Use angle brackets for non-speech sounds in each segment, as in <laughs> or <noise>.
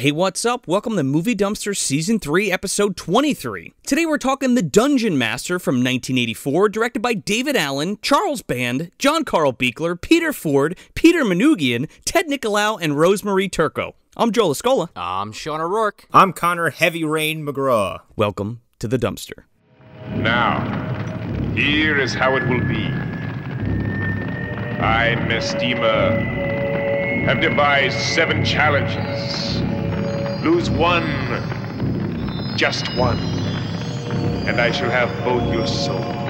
Hey, what's up? Welcome to Movie Dumpster Season 3, Episode 23. Today we're talking The Dungeon Master from 1984, directed by David Allen, Charles Band, John Carl Buechler, Peter Ford, Peter Manoogian, Ted Nicolau, and Rosemary Turco. I'm Joe LaScola. I'm Sean O'Rourke. I'm Connor Heavy Rain McGraw. Welcome to The Dumpster. Now, here is how it will be. I, Mestema, have devised seven challenges. Lose one, just one, and I shall have both your souls.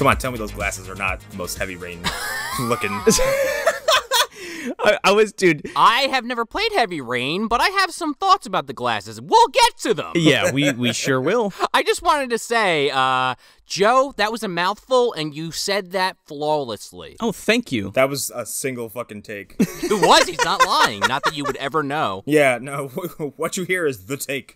Come on, tell me those glasses are not the most Heavy Rain <laughs> looking. <laughs> <laughs> I, I was, dude. I have never played Heavy Rain, but I have some thoughts about the glasses. We'll get to them. Yeah, <laughs> we, we sure will. I just wanted to say, uh, Joe, that was a mouthful, and you said that flawlessly. Oh, thank you. that was a single fucking take. <laughs> It was. He's not lying. Not that you would ever know. yeah, no, what you hear is the take.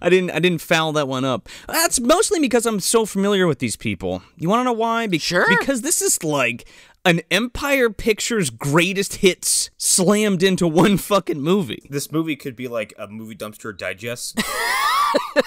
I didn't I didn't foul that one up. That's mostly because I'm so familiar with these people. You want to know why? Be- Sure. Because this is like an Empire Pictures greatest hits slammed into one fucking movie. This movie could be like a movie dumpster digest. <laughs>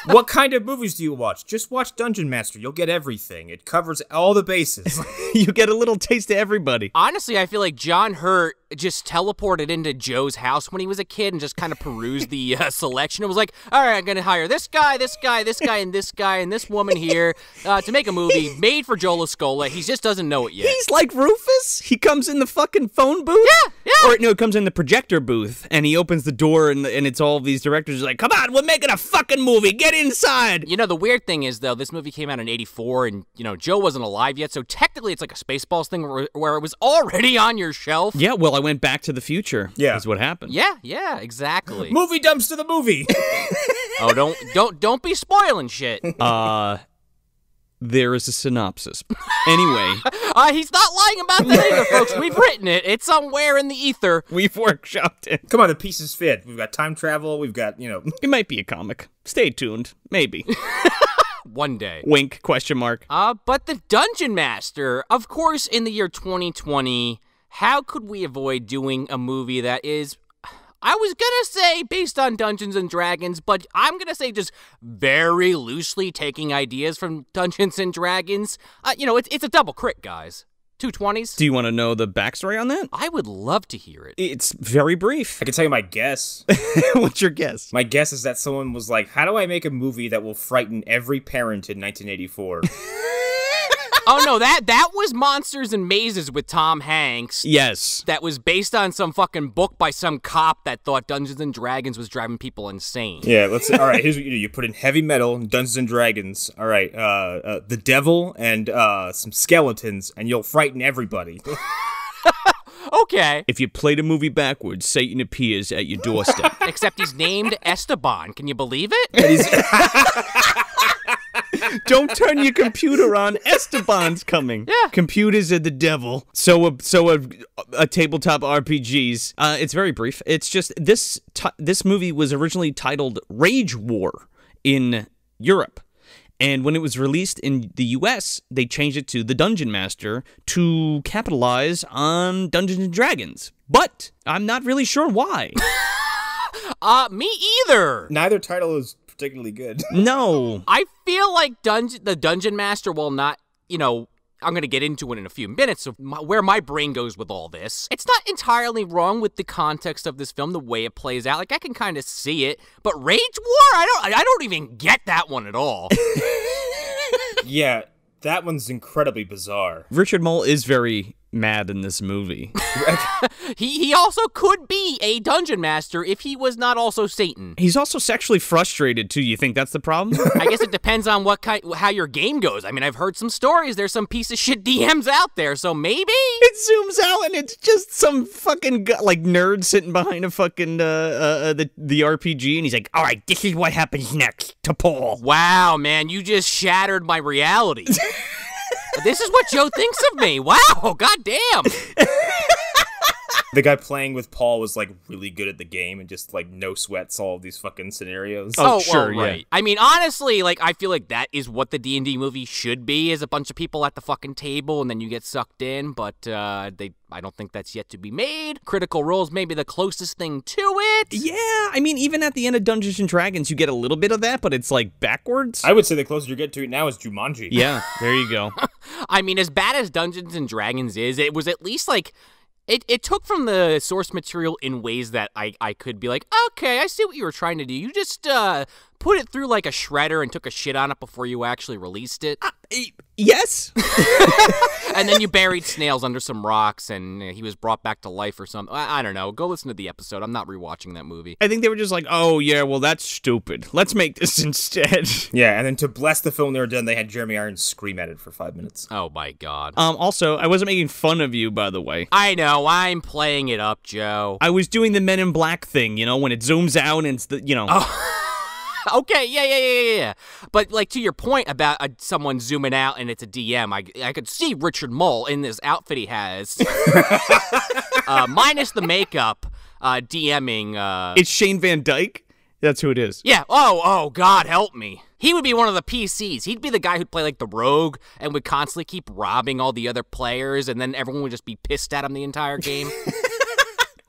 what kind of movies do you watch? Just watch Dungeon Master. You'll get everything. It covers all the bases. <laughs> you get a little taste of everybody. Honestly, I feel like John Hurt just teleported into Joe's house when he was a kid and just kind of perused the uh, selection. It was like, all right, I'm going to hire this guy, this guy, this guy, and this guy, and this woman here uh, to make a movie made for Joe LaScola. He just doesn't know it yet. He's like Rufus. He comes in the fucking phone booth. Yeah, yeah. Or no, it comes in the projector booth, and he opens the door, and and it's all these directors like, "Come on, we're making a fucking movie. Get inside." You know, the weird thing is, though, this movie came out in 84, and, you know, Joe wasn't alive yet, so technically it's like a Spaceballs thing where, where it was already on your shelf. Yeah, well, I went back to the future. Yeah. is what happened. Yeah, yeah, exactly. <laughs> movie dumps to the movie. <laughs> oh, don't don't don't be spoiling shit. Uh, there is a synopsis. Anyway, <laughs> Uh, he's not lying about that either, folks. We've written it. It's somewhere in the ether. we've workshopped it. Come on, the pieces fit. We've got time travel. We've got, you know, It might be a comic. Stay tuned. Maybe. <laughs> One day. Wink? Question mark. Uh, but the Dungeon Master, of course, in the year 2020, how could we avoid doing a movie that is, I was gonna say based on Dungeons and Dragons, but I'm gonna say just very loosely taking ideas from <laughs> Dungeons and Dragons. Uh, you know, it's it's a double crit, guys. Two twenties. Do you want to know the backstory on that? I would love to hear it. It's very brief. I can tell you my guess. <laughs> What's your guess? My guess is that someone was like, how do I make a movie that will frighten every parent in 1984? <laughs> oh no, that that was Monsters and Mazes with Tom Hanks. Yes. That was based on some fucking book by some cop that thought Dungeons and Dragons was driving people insane. Yeah, let's. All right, here's what you do: you put in heavy metal, Dungeons and Dragons. All right, uh, uh, the devil and uh, some skeletons, and you'll frighten everybody. <laughs> Okay. If you play the movie backwards, Satan appears at your doorstep. <laughs> Except he's named Esteban. Can you believe it? <laughs> Don't turn your computer on. Esteban's coming. Yeah. Computers are the devil. So are, so are a tabletop RPGs. Uh, it's very brief. It's just this ti this movie was originally titled Rage War in Europe. And when it was released in the US, they changed it to The Dungeon Master to capitalize on Dungeons and Dragons. But I'm not really sure why. <laughs> Uh, me either. Neither title is particularly good. No. I feel like Dungeon the Dungeon Master, while not, you know, I'm going to get into it in a few minutes of my, where my brain goes with all this. It's not entirely wrong with the context of this film, the way it plays out. Like I can kind of see it, but Rage War, I don't, I don't even get that one at all. <laughs> <laughs> yeah, that one's incredibly bizarre. Richard Moll is very mad in this movie. <laughs> he he also could be a dungeon master if he was not also Satan. He's also sexually frustrated too. You think that's the problem? <laughs> I guess it depends on what kind, how your game goes. I mean, I've heard some stories. There's some piece of shit DMs out there, so maybe. it zooms out and it's just some fucking like nerd sitting behind a fucking uh, uh, uh the the RPG, and he's like, "All right, this is what happens next to Paul." Wow, man, you just shattered my reality. <laughs> this is what Joe thinks of me. Wow, goddamn. <laughs> The guy playing with Paul was like really good at the game and just like no sweat solved these fucking scenarios. Oh, sure, well, yeah. right. I mean, honestly, like I feel like that is what the D and D movie should be: is a bunch of people at the fucking table, and then you get sucked in. But uh, they, I don't think that's yet to be made. Critical Role's maybe the closest thing to it. Yeah, I mean, even at the end of Dungeons and Dragons, you get a little bit of that, but it's like backwards. I would say the closest you get to it now is Jumanji. yeah, there you go. <laughs> I mean, as bad as Dungeons and Dragons is, it was at least like. It, it took from the source material in ways that I, I could be like, okay, I see what you were trying to do. You just uh, put it through like a shredder and took a shit on it before you actually released it. E- yes. <laughs> and then you buried snails under some rocks and he was brought back to life or something. I, I don't know. Go listen to the episode. I'm not rewatching that movie. I think they were just like, oh, yeah, well, that's stupid. Let's make this <laughs> instead. Yeah, and then to bless the film they were done, they had Jeremy Irons scream at it for five minutes. Oh my god. Um, also, I wasn't making fun of you, by the way. I know. I'm playing it up, Joe. I was doing the Men in Black thing, you know, when it zooms out and it's the, you know. <laughs> <laughs> Okay, yeah, yeah, yeah, yeah, yeah. But like to your point about uh, someone zooming out and it's a DM, I, I could see Richard Moll in this outfit he has, <laughs> uh, minus the makeup, uh, DMing. Uh, It's Shane Van Dyke. That's who it is. yeah. Oh, oh, God, help me. He would be one of the PCs. He'd be the guy who'd play like the rogue and would constantly keep robbing all the other players, and then everyone would just be pissed at him the entire game. <laughs>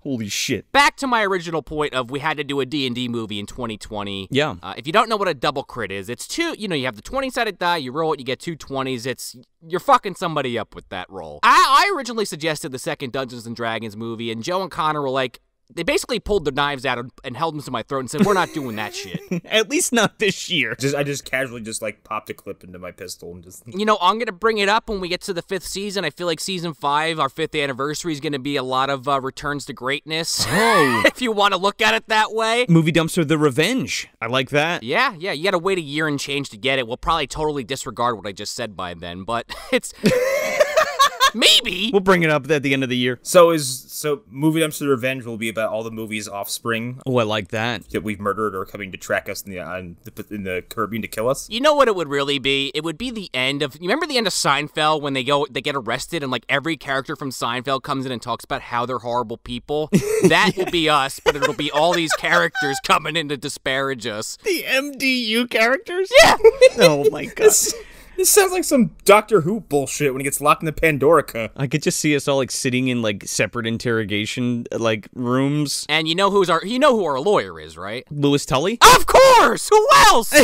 Holy shit. Back to my original point of we had to do a D&D movie in 2020. Yeah. Uh, if you don't know what a double crit is, it's two, you know, you have the 20 sided die, you roll it, you get two 20s. It's, you're fucking somebody up with that roll. I, I originally suggested the second Dungeons and Dragons movie, and Joe and Connor were like, they basically pulled their knives out and, and held them to my throat and said, we're not doing that shit. <laughs> At least not this year. Just I just casually just like popped a clip into my pistol and just You know, I'm going to bring it up when we get to the fifth season. I feel like season five, our fifth anniversary, is going to be a lot of uh, returns to greatness. <laughs> Oh. if you want to look at it that way. Movie Dumpster The Revenge. I like that. Yeah, yeah, you gotta wait a year and change to get it. We'll probably totally disregard what I just said by then, but <laughs> it's maybe. We'll bring it up at the end of the year. So is so movie dumpster revenge will be about all the movies offspring Oh, I like that. that we've murdered or coming to track us in the uh, on the, in the Caribbean to kill us. You know what it would really be? It would be the end of. You remember the end of Seinfeld when they go, they get arrested, and like every character from Seinfeld comes in and talks about how they're horrible people. <laughs> That will be us, but it'll be all these characters coming in to disparage us. The MDU characters? Yeah. <laughs> Oh my <laughs> god. This sounds like some Doctor Who bullshit when he gets locked in the Pandorica. I could just see us all like sitting in like separate interrogation like rooms. And you know who's our? You know who our lawyer is, right? Lewis Tully? Of course. Who else? <laughs>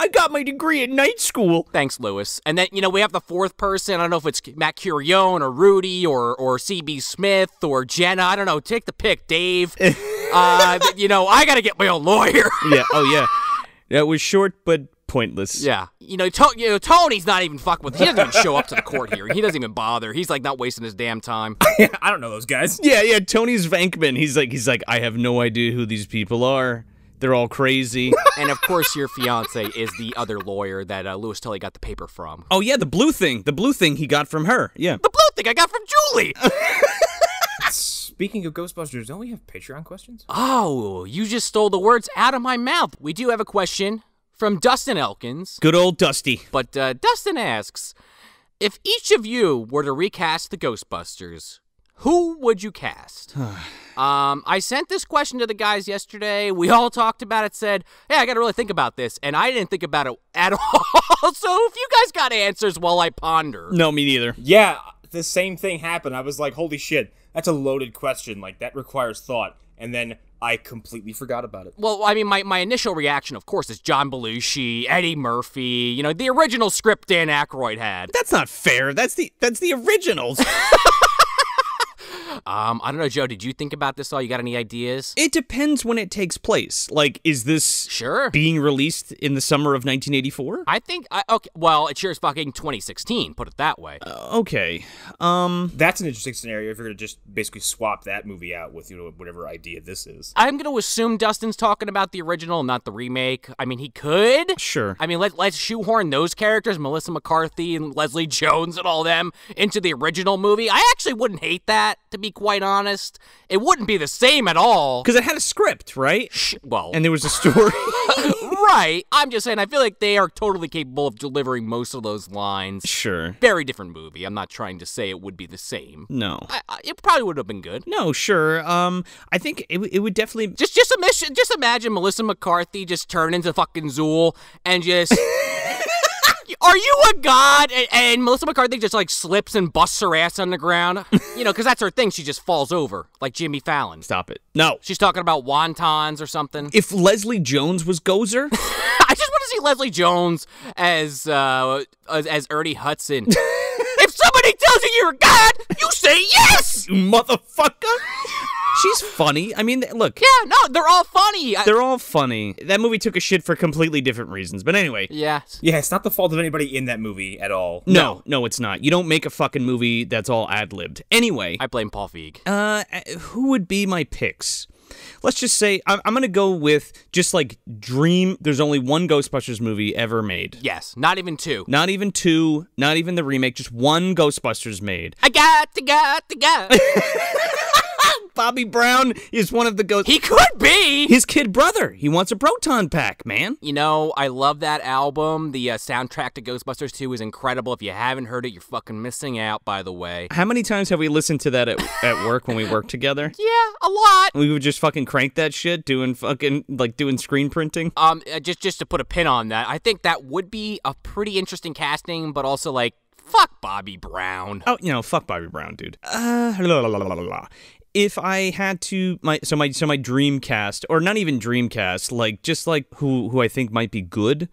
I got my degree at night school. Thanks, Lewis. And then, you know, we have the fourth person. I don't know if it's Matt Curione or Rudy or, or CB Smith or Jenna. I don't know. Take the pick, Dave. <laughs> uh, you know, I got to get my own lawyer. Yeah. Oh yeah. That was short but pointless. yeah. You know, to- you know, Tony's not even fucking with He doesn't even show up to the court here. He doesn't even bother. He's like not wasting his damn time. <laughs> I don't know those guys. Yeah, yeah. Tony's Venkman. He's like, he's like, I have no idea who these people are. They're all crazy. <laughs> and of course, your fiance is the other lawyer that uh, Lewis Tully got the paper from. oh yeah, the blue thing. The blue thing he got from her. Yeah. The blue thing I got from Julie. <laughs> Speaking of Ghostbusters, don't we have Patreon questions? oh, you just stole the words out of my mouth. We do have a question from Dustin Elkins. Good old Dusty. But uh, Dustin asks if each of you were to recast the Ghostbusters, who would you cast? <sighs> um, I sent this question to the guys yesterday. We all talked about it. Said, "Hey, I got to really think about this," and I didn't think about it <laughs> at all. so if you guys got answers while I ponder, No, me neither. Yeah, the same thing happened. I was like, holy shit, that's a loaded question. Like, that requires thought. And then I completely forgot about it. well, I mean, my, my initial reaction, of course, is John Belushi, Eddie Murphy. You know, the original script Dan Aykroyd had. That's not fair. That's the that's the originals. <laughs> Um, I don't know, Joe. Did you think about this all? You got any ideas? it depends when it takes place. Like, is this Sure. being released in the summer of 1984? I think I okay. Well, it sure is fucking 2016. Put it that way. Okay. Um. That's an interesting scenario if you're going to just basically swap that movie out with, you know, whatever idea this is. I'm gonna assume Dustin's talking about the original, not the remake. I mean, he could. Sure. I mean, let, let's shoehorn those characters, Melissa McCarthy and Leslie Jones and all them, into the original movie. I actually wouldn't hate that, to be quite honest. It wouldn't be the same at all. Because it had a script, right? Sh- well, And there was a story. <laughs> right. I'm just saying, I feel like they are totally capable of delivering most of those lines. Sure. Very different movie. I'm not trying to say it would be the same. No. I, I, it probably would have been good. No, sure. Um, I think it, it would definitely. Just, just, imagine, just imagine Melissa McCarthy just turn into fucking Zuul and just. <laughs> Are you a god? And, and Melissa McCarthy just like slips and busts her ass on the ground. <laughs> You know, because that's her thing. She just falls over like Jimmy Fallon. Stop it. No. She's talking about wontons or something. If Leslie Jones was Gozer, <laughs> I just want to see Leslie Jones as uh as, as Ernie Hudson. <laughs> if somebody tells you you're god, you say yes. motherfucker. She's funny. I mean, look, Yeah, no, they're all funny. I- they're all funny. That movie took a shit for completely different reasons. But anyway, yeah. Yeah, it's not the fault of anybody in that movie at all. no, no, it's not. You don't make a fucking movie that's all ad libbed. Anyway, I blame Paul Feig. uh, who would be my picks? Let's just say I'm, I'm gonna go with just like dream. There's only one Ghostbusters movie ever made. Yes, not even two. Not even two, not even the remake, just one Ghostbusters made. I got the got the got. <laughs> Bobby Brown is one of the ghosts. he could be. His kid brother. He wants a proton pack, man. You know, I love that album. The uh, soundtrack to Ghostbusters 2 is incredible. If you haven't heard it, you're fucking missing out, by the way. How many times have we listened to that at, at work when we worked <laughs> together? Yeah, a lot. We would just fucking crank that shit, doing fucking like doing screen printing. Um, uh, just just to put a pin on that, I think that would be a pretty interesting casting, but also like fuck Bobby Brown. Oh, you know, fuck Bobby Brown, dude. Uh, la, la, la, la, la, la. If I had to, my so my so my dream cast, or not even dream cast, like just like who who I think might be good.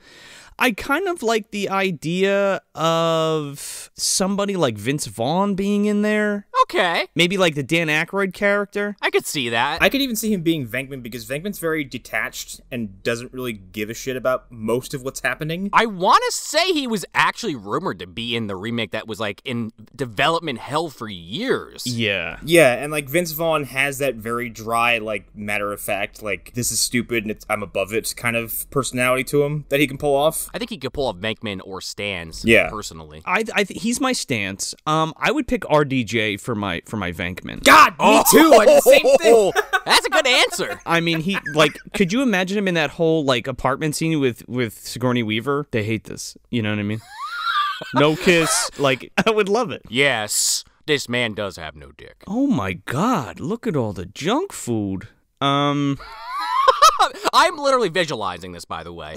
I kind of like the idea of somebody like Vince Vaughn being in there. Okay, Maybe like the Dan Aykroyd character. I could see that. I could even see him being Venkman because Venkman's very detached and doesn't really give a shit about most of what's happening. I want to say he was actually rumored to be in the remake that was like in development hell for years. Yeah. Yeah, and like Vince Vaughn has that very dry, like matter of fact, like this is stupid and it's, I'm above it kind of personality to him that he can pull off. I think he could pull off Venkman or Stantz. Yeah. personally. I, I th- he's my Stantz. Um, I would pick RDJ for my for my Venkman. God, me too. I did the same thing. <laughs> That's a good answer. I mean, he like. could you imagine him in that whole like apartment scene with with Sigourney Weaver? They hate this. You know what I mean? <laughs> No kiss. Like I would love it. Yes, this man does have no dick. Oh my god! Look at all the junk food. Um, <laughs> I'm literally visualizing this, by the way.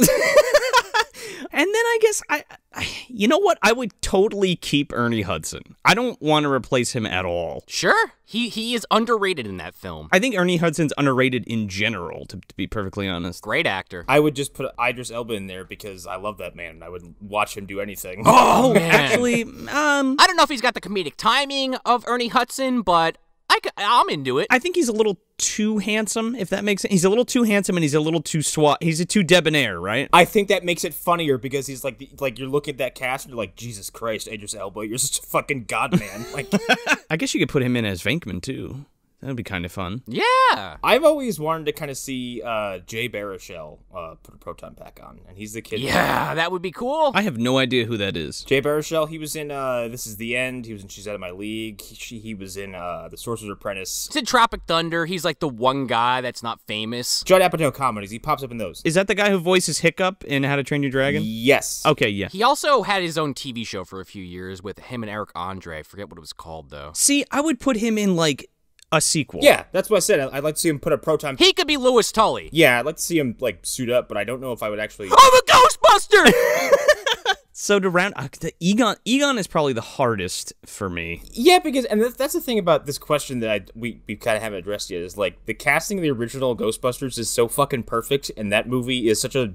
And then I guess I, I, you know what? I would totally keep Ernie Hudson. I don't want to replace him at all. sure, he he is underrated in that film. I think Ernie Hudson's underrated in general, to, to be perfectly honest. Great actor. I would just put Idris Elba in there because I love that man and I would watch him do anything. Oh, <laughs> man. actually, um, I don't know if he's got the comedic timing of Ernie Hudson, but I c- I'm into it. I think he's a little too handsome, if that makes sense. He's a little too handsome and he's a little too swat. He's a too debonair, right? I think that makes it funnier because he's like, the, like you're looking at that cast and you're like, Jesus Christ, Idris Elba, you're such a fucking god man. Like, <laughs> I guess you could put him in as Venkman too. That'd be kind of fun. yeah. I've always wanted to kind of see uh, Jay Baruchel uh, put a proton pack on, and he's the kid. Yeah, that would be cool. I have no idea who that is. Jay Baruchel, he was in uh, This Is the End. He was in She's Out of My League. He, she, he was in uh, The Sorcerer's Apprentice. He's in Tropic Thunder. He's like the one guy that's not famous. Judd Apatow comedies. He pops up in those. Is that the guy who voices Hiccup in How to Train Your Dragon? Yes. Okay, yeah. He also had his own TV show for a few years with him and Eric Andre. I forget what it was called though. See, I would put him in like a sequel. Yeah, that's what I said. I'd like to see him put a proton. He could be Lewis Tully. Yeah, I'd like to see him like suit up, but I don't know if I would actually. I'm a Ghostbuster. <laughs> So to round, uh, the Egon, Egon is probably the hardest for me. Yeah, because and that's, that's the thing about this question that I we we kind of haven't addressed yet is like the casting of the original Ghostbusters is so fucking perfect, and that movie is such a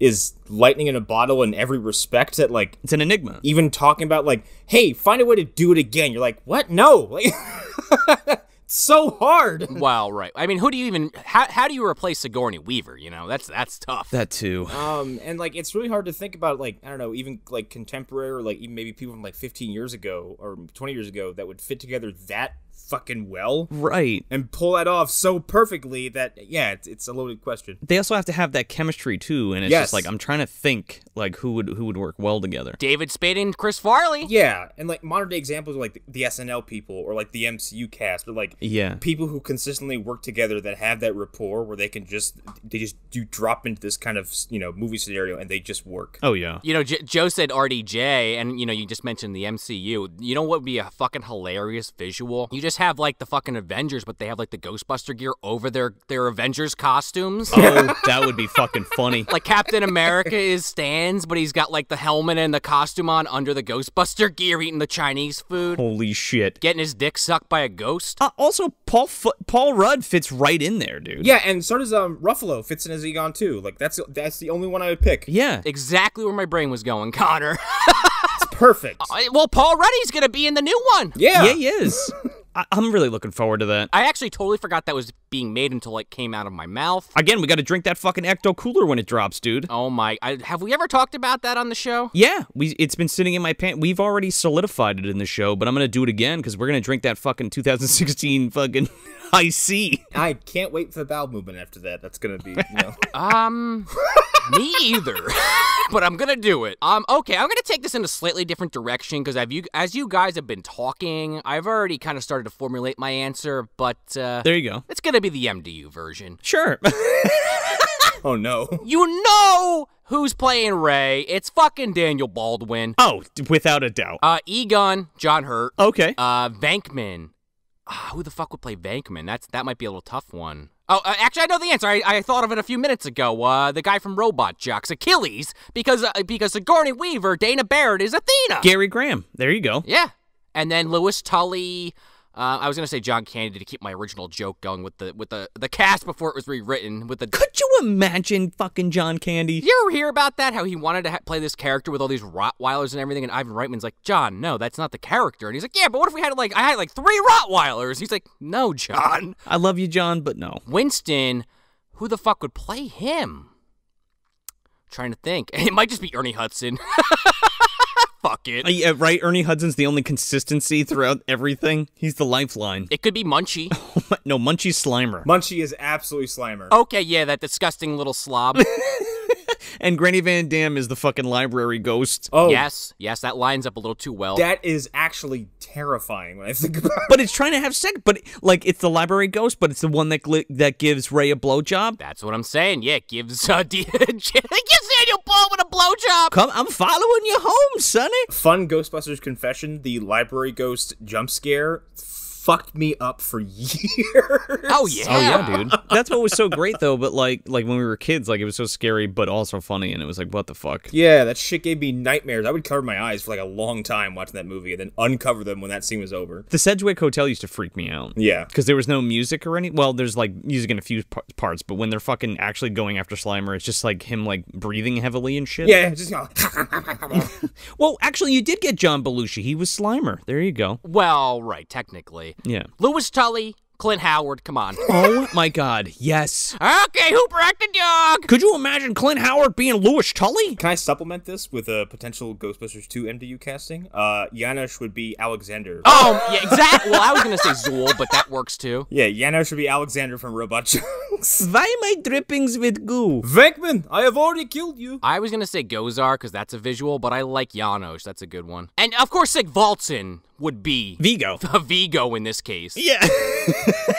is lightning in a bottle in every respect that like It's an enigma. even talking about like, hey, find a way to do it again. You're like, what? No, <laughs> like, it's so hard. <laughs> Wow, right. I mean, who do you even? How, how do you replace Sigourney Weaver? You know, that's that's tough. That too. Um, and like it's really hard to think about like I don't know, even like contemporary or like even maybe people from like 15 years ago or 20 years ago that would fit together that fucking well Right. and pull that off so perfectly that yeah, it's, it's a loaded question. They also have to have that chemistry too, and it's Yes. just like I'm trying to think like who would who would work well together. David Spade and Chris Farley. Yeah, and like modern day examples are like the, the SNL people or like the MCU cast or like Yeah. people who consistently work together that have that rapport where they can just they just do drop into this kind of you know movie scenario and they just work. Oh yeah. You know, J- Joe said RDJ, and you know, you just mentioned the MCU. You know what would be a fucking hilarious visual? You just have like the fucking Avengers, but they have like the Ghostbuster gear over their their Avengers costumes. Oh, <laughs> that would be fucking funny. Like Captain America is Stantz, but he's got like the helmet and the costume on under the Ghostbuster gear, eating the Chinese food, Holy shit. getting his dick sucked by a ghost. Uh, also, Paul F- Paul Rudd fits right in there, dude. Yeah, and so does um Ruffalo fits in as Egon too. Like that's that's the only one I would pick. Yeah. Exactly where my brain was going, Connor. <laughs> It's perfect. I- well, Paul Ruddy's gonna be in the new one. Yeah. Yeah, he is. <laughs> I- I'm really looking forward to that. I actually totally forgot that was being made until it came out of my mouth. Again, we got to drink that fucking Ecto Cooler when it drops, dude. Oh my! I, have we ever talked about that on the show? Yeah, we it's been sitting in my pants. We've already solidified it in the show, but I'm gonna do it again because we're gonna drink that fucking 2016 fucking <laughs> I see. I can't wait for the bowel movement after that. That's gonna be you know. <laughs> Um, me either. <laughs> but I'm gonna do it. Um, okay, I'm gonna take this in a slightly different direction because I've you as you guys have been talking, I've already kind of started to formulate my answer, but uh, There you go. it's gonna be the MDU version. Sure. <laughs> oh no. You know who's playing Ray? It's fucking Daniel Baldwin. oh, without a doubt. Uh, Egon, John Hurt. Okay. Uh, Venkman. Ah, who the fuck would play Venkman? That's that might be a little tough one. Oh, uh, actually, I know the answer. I, I thought of it a few minutes ago. Uh, the guy from Robot Jox, Achilles, because uh, because Sigourney Weaver, Dana Barrett is Athena. Gary Graham. There you go. yeah, and then Lewis Tully. Uh, I was gonna say John Candy to keep my original joke going with the with the the cast before it was rewritten. With the Could you imagine fucking John Candy? Did you ever hear about that? How he wanted to ha- play this character with all these Rottweilers and everything, and Ivan Reitman's like, John, no, that's not the character. And he's like, Yeah, but what if we had like I had like three Rottweilers? He's like, No, John. I love you, John, but no. Winston, who the fuck would play him? trying to think. <laughs> It might just be Ernie Hudson. <laughs> fuck it. Uh, yeah, right. Ernie Hudson's the only consistency throughout everything. He's the lifeline. It could be Munchie. <laughs> no, Munchie Slimer. Munchie is absolutely Slimer. Okay, yeah, that disgusting little slob. <laughs> and Granny Van Dam is the fucking library ghost. Oh, yes, yes, that lines up a little too well. that is actually terrifying when I think about it. But it's trying to have sex. But like, it's the library ghost, but it's the one that gli- that gives Ray a blowjob. That's what I'm saying. Yeah, it gives uh, <laughs> D- it <laughs> gives Daniel Baldwin a blowjob. Come, I'm following you home, Sonny. Fun Ghostbusters confession: the library ghost jump scare fucked me up for <laughs> years. Oh yeah. Oh yeah, <laughs> dude. That's what was so great though. But like, like when we were kids, like it was so scary, but also funny, and it was like, what the fuck? Yeah, that shit gave me nightmares. I would cover my eyes for like a long time watching that movie and then uncover them when that scene was over. The Sedgwick Hotel used to freak me out. Yeah. Because there was no music or any. Well, there's like music in a few par- parts, but when they're fucking actually going after Slimer, it's just like him like breathing heavily and shit. Yeah, just go. <laughs> Well, actually, you did get John Belushi. He was Slimer. There you go. Well, right, technically. Yeah. Lewis Tully, Clint Howard, come on. <laughs> Oh my God. Yes. okay, Hooper act the dog. Could you imagine Clint Howard being Lewis Tully? Can I supplement this with a potential Ghostbusters 2 MDU casting? Uh, Janosz would be Alexander. Oh, yeah, exactly. Well, I was gonna say Zuul, but that works too. Yeah, Janosz would be Alexander from Robot Jox. <laughs> Why am I drippings with goo? Venkman, I have already killed you. I was gonna say Gozer because that's a visual, but I like Janosz. That's a good one. And of course, Sig Valtson would be Vigo. <laughs> a Vigo in this case. Yeah. <laughs>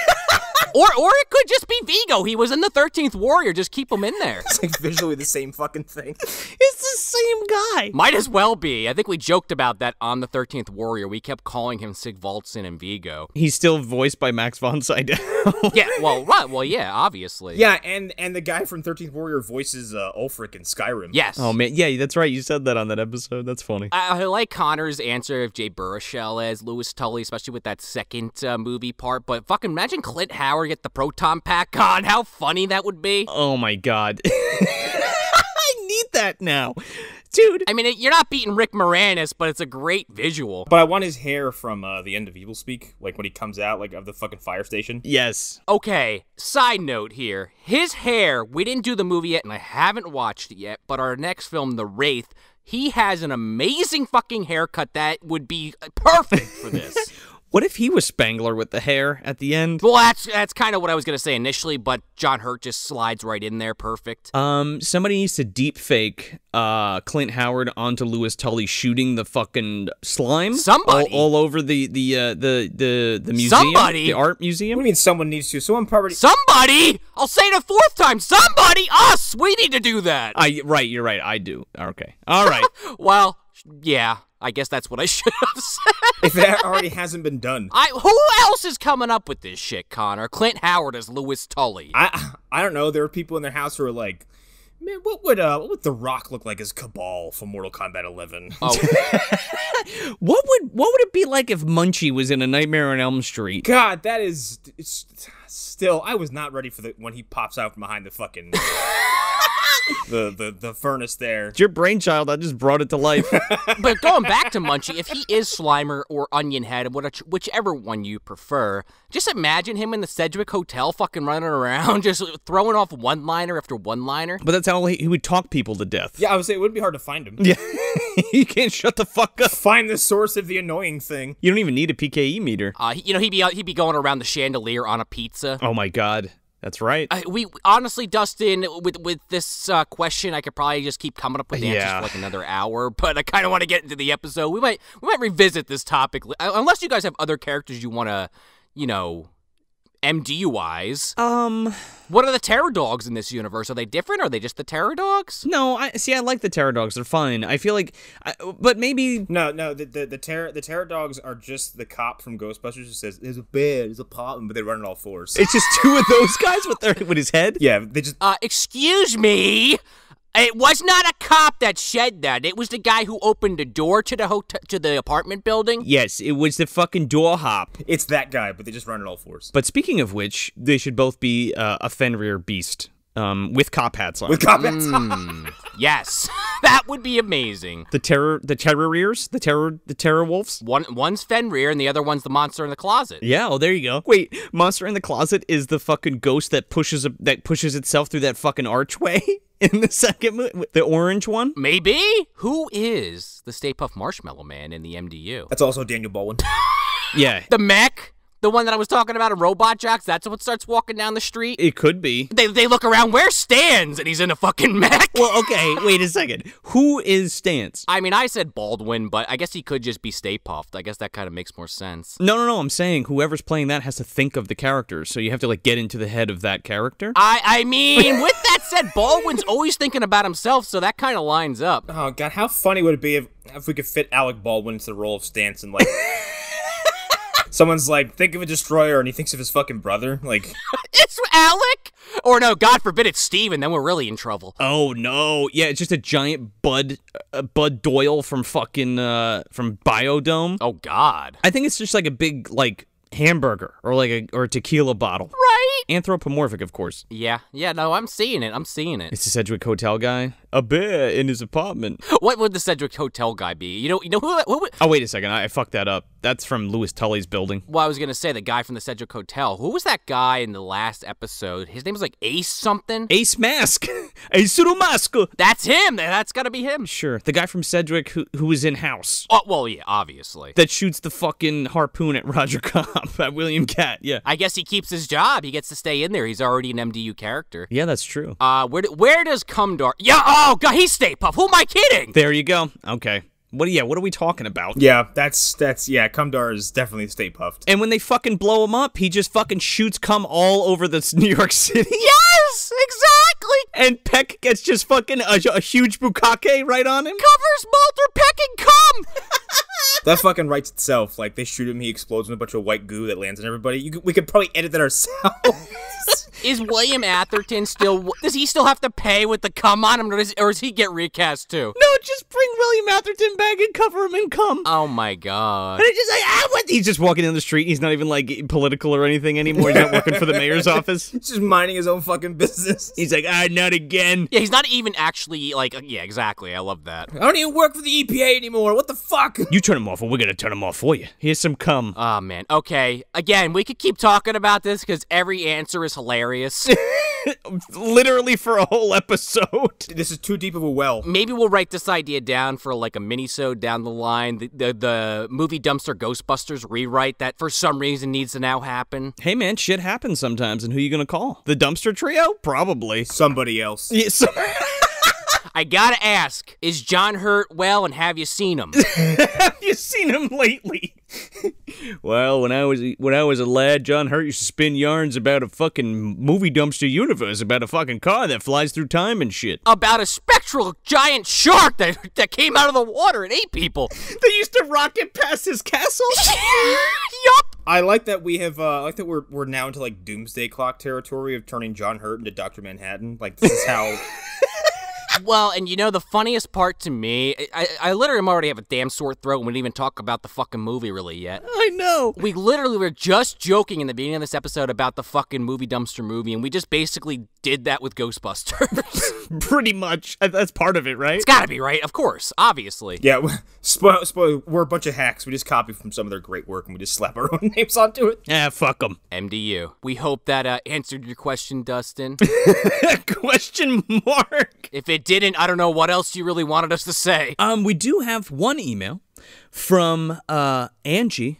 Or or it could just be Vigo. He was in the 13th Warrior. Just keep him in there. It's like visually the same fucking thing. <laughs> it's the same guy. Might as well be. I think we joked about that on the 13th Warrior. We kept calling him Sig Valtson and Vigo. He's still voiced by Max von Sydow. <laughs> Yeah, well, right. Well, yeah, obviously. Yeah, and and the guy from 13th Warrior voices uh, Ulfric in Skyrim. Yes. oh man, yeah, that's right. You said that on that episode. That's funny. I, I like Connor's answer of Jay Baruchel as Lewis Tully, especially with that second uh, movie part. But fucking imagine Clint Howard get the proton pack <laughs> on. How funny that would be. Oh my god. <laughs> I need that now. Dude. I mean, it, you're not beating Rick Moranis, but it's a great visual. But I want his hair from uh, the end of Evilspeak, like when he comes out, like of the fucking fire station. Yes. Okay, side note here. His hair, we didn't do the movie yet, and I haven't watched it yet, but our next film, The Wraith, he has an amazing fucking haircut that would be uh, perfect for this. <laughs> What if he was Spangler with the hair at the end? Well, that's that's kind of what I was gonna say initially, but John Hurt just slides right in there, perfect. Um, somebody needs to deep fake uh Clint Howard onto Lewis Tully shooting the fucking slime. Somebody. all, all over the the uh, the the the museum, Somebody. the art What museum. do you mean someone needs to? Someone probably. Somebody! I'll say it a fourth time. Somebody, us, we need to do that. I right, you're right. I do. Okay, all right. <laughs> well, yeah, I guess that's what I <laughs> should have said. if that already hasn't been done. I who else is coming up with this shit, Connor? Clint Howard as Lewis Tully. I <sighs> I don't know. There are people in their house who are like, man, what would uh what would The Rock look like as Kabal from Mortal Kombat 11? Oh, <laughs> what would what would it be like if Munchie was in a Nightmare on Elm Street? God, that is it's, still. I was not ready for the when he pops out from behind the fucking <laughs> the the the furnace there. It's your brainchild. I just brought it to life. <laughs> but going back to Munchie, if he is Slimer or Onion Head, which- whichever one you prefer, just imagine him in the Sedgwick Hotel, fucking running around, <laughs> just throwing off one liner after one liner. but that's how he, he would talk people to death. Yeah, I would say it would be hard to find him. Yeah. <laughs> you can't shut the fuck up. Find the source of the annoying thing. You don't even need a PKE meter. Uh, you know, he'd be he'd be going around the chandelier on a pizza. Oh my god. That's right. I, we honestly, Dustin, with with this uh, question, I could probably just keep coming up with answers Yeah. for like another hour. <laughs> But I kind of want to get into the episode. We might we might revisit this topic uh, unless you guys have other characters you want to, you know, MDU wise. um What are the terror dogs in this universe? Are they different? Are they just the terror dogs? no, I see I like the Terror Dogs. They're fine. I feel like I, but maybe No, no, the the, the terror the terror dogs are just the cop from Ghostbusters who says there's a bear, there's a problem, but they run on all fours. it's just two of those guys with their with his head. yeah, they just Uh, excuse me. It was not a cop that said that. It was the guy who opened the door to the hotel to the apartment building. Yes, it was the fucking door hop. it's that guy, but they just run on all fours. But speaking of which, they should both be uh, a Fenrir beast um, with cop hats on. With cop hats. Yes, <laughs> that would be amazing. the terror, the terror terroriers, the terror, the terror wolves. One one's Fenrir and the other one's the monster in the closet. Yeah, oh, there you go. Wait, monster in the closet is the fucking ghost that pushes a, that pushes itself through that fucking archway <laughs> in the second movie, the orange one. Maybe? Who is the Stay Puft Marshmallow Man in the MDU? That's also Daniel Baldwin. <laughs> Yeah, The mech? The one that I was talking about, a Robot Jox? That's what starts walking down the street? it could be. They, they look around, where's Stantz? And he's in a fucking <laughs> mech? Well, okay, wait a second. Who is Stantz? I mean, I said Baldwin, but I guess he could just be Stay Puffed. I guess that kind of makes more sense. No, no, no. I'm saying whoever's playing that has to think of the character. so you have to like get into the head of that character. I I mean, with that said, Baldwin's always thinking about himself, so that kind of lines up. Oh god, how funny would it be if, if we could fit Alec Baldwin into the role of Stantz and like <laughs> someone's like, think of a destroyer and he thinks of his fucking brother? Like <laughs> It's Alec? Or no, God forbid it's Steve, and then we're really in trouble. Oh no! Yeah, it's just a giant Bud uh, Bud Doyle from fucking uh from Biodome. Oh, God. I think it's just like a big like hamburger or like a or a tequila bottle. Right? Anthropomorphic, of course. Yeah, yeah, no, I'm seeing it. I'm seeing it. It's the Sedgwick Hotel guy. A bear in his apartment. What would the Sedgwick Hotel guy be? You know, you know who? who would- Oh wait a second, I, I fucked that up. That's from Lewis Tully's building. well, I was gonna say the guy from the Sedgwick Hotel. Who was that guy in the last episode? His name was like Ace something. Ace Mask, <laughs> Ace Mask. That's him. That's gotta be him. Sure, the guy from Sedgwick who who was in House Oh, well, yeah, obviously. that shoots the fucking harpoon at Roger <laughs> Cobb at William Katt. Yeah, I guess he keeps his job. He gets to stay in there. He's already an MDU character. yeah, that's true. Uh, where do- where does Cumdar? Yeah, oh Oh, god, he's Stay Puff. Who am I kidding? There you go. Okay. What? Yeah. What are we talking about? Yeah, that's that's yeah, Cumdar is definitely Stay Puffed. And when they fucking blow him up, he just fucking shoots cum all over this <laughs> New York City. Yes, exactly. And Peck gets just fucking a, a huge bukkake right on him. Covers Walter Peck and cum. <laughs> That fucking writes itself. Like they shoot him, he explodes in a bunch of white goo that lands on everybody. You we could probably edit that ourselves. <laughs> Is William Atherton still? Does he still have to pay with the cum on him, or does, or does he get recast too? No, just bring William Atherton back and cover him in cum. Oh my god. and it's just like, ah, what? He's just walking down the street. He's not even like political or anything anymore. He's not working for the mayor's <laughs> office. He's just minding his own fucking business. He's like, ah, not again. Yeah, he's not even actually like. Yeah, exactly. I love that. I don't even work for the EPA anymore. What the fuck? You turn him off, and we're gonna turn him off for you. Here's some cum. Oh man. Okay. Again, we could keep talking about this because every answer is hilarious. Hilarious. <laughs> Literally for a whole episode. <laughs> This is too deep of a well. Maybe we'll write this idea down for like a mini-sode down the line. The, the the movie dumpster Ghostbusters rewrite that for some reason needs to now happen. Hey man, shit happens sometimes, and who you gonna call? The dumpster trio? Probably. Somebody else. <laughs> Yeah, so- I gotta ask: Is John Hurt well, and have you seen him? have you seen him lately? Well, when I was when I was a lad, John Hurt used to spin yarns about a fucking movie dumpster universe, about a fucking car that flies through time and shit. About a spectral giant shark that that came out of the water and ate people. <laughs> They used to rocket past his castle. <laughs> yup. I like that we have. Uh, I like that we're we're now into like doomsday clock territory of turning John Hurt into Doctor Manhattan. Like this is how. <laughs> Well, and you know the funniest part to me, I, I literally already have a damn sore throat. and We didn't even talk about the fucking movie really yet. I know. We literally were just joking in the beginning of this episode about the fucking movie dumpster movie, and we just basically did that with Ghostbusters. <laughs> <laughs> Pretty much. That's part of it, right? it's gotta be right, of course, obviously. yeah, spoil, <laughs> spoil, we're a bunch of hacks. We just copy from some of their great work and we just slap our own names onto it. Yeah, fuck them. MDU. We hope that uh, answered your question, Dustin. Question mark. if it didn't, I don't know what else you really wanted us to say. Um, we do have one email from uh Angie.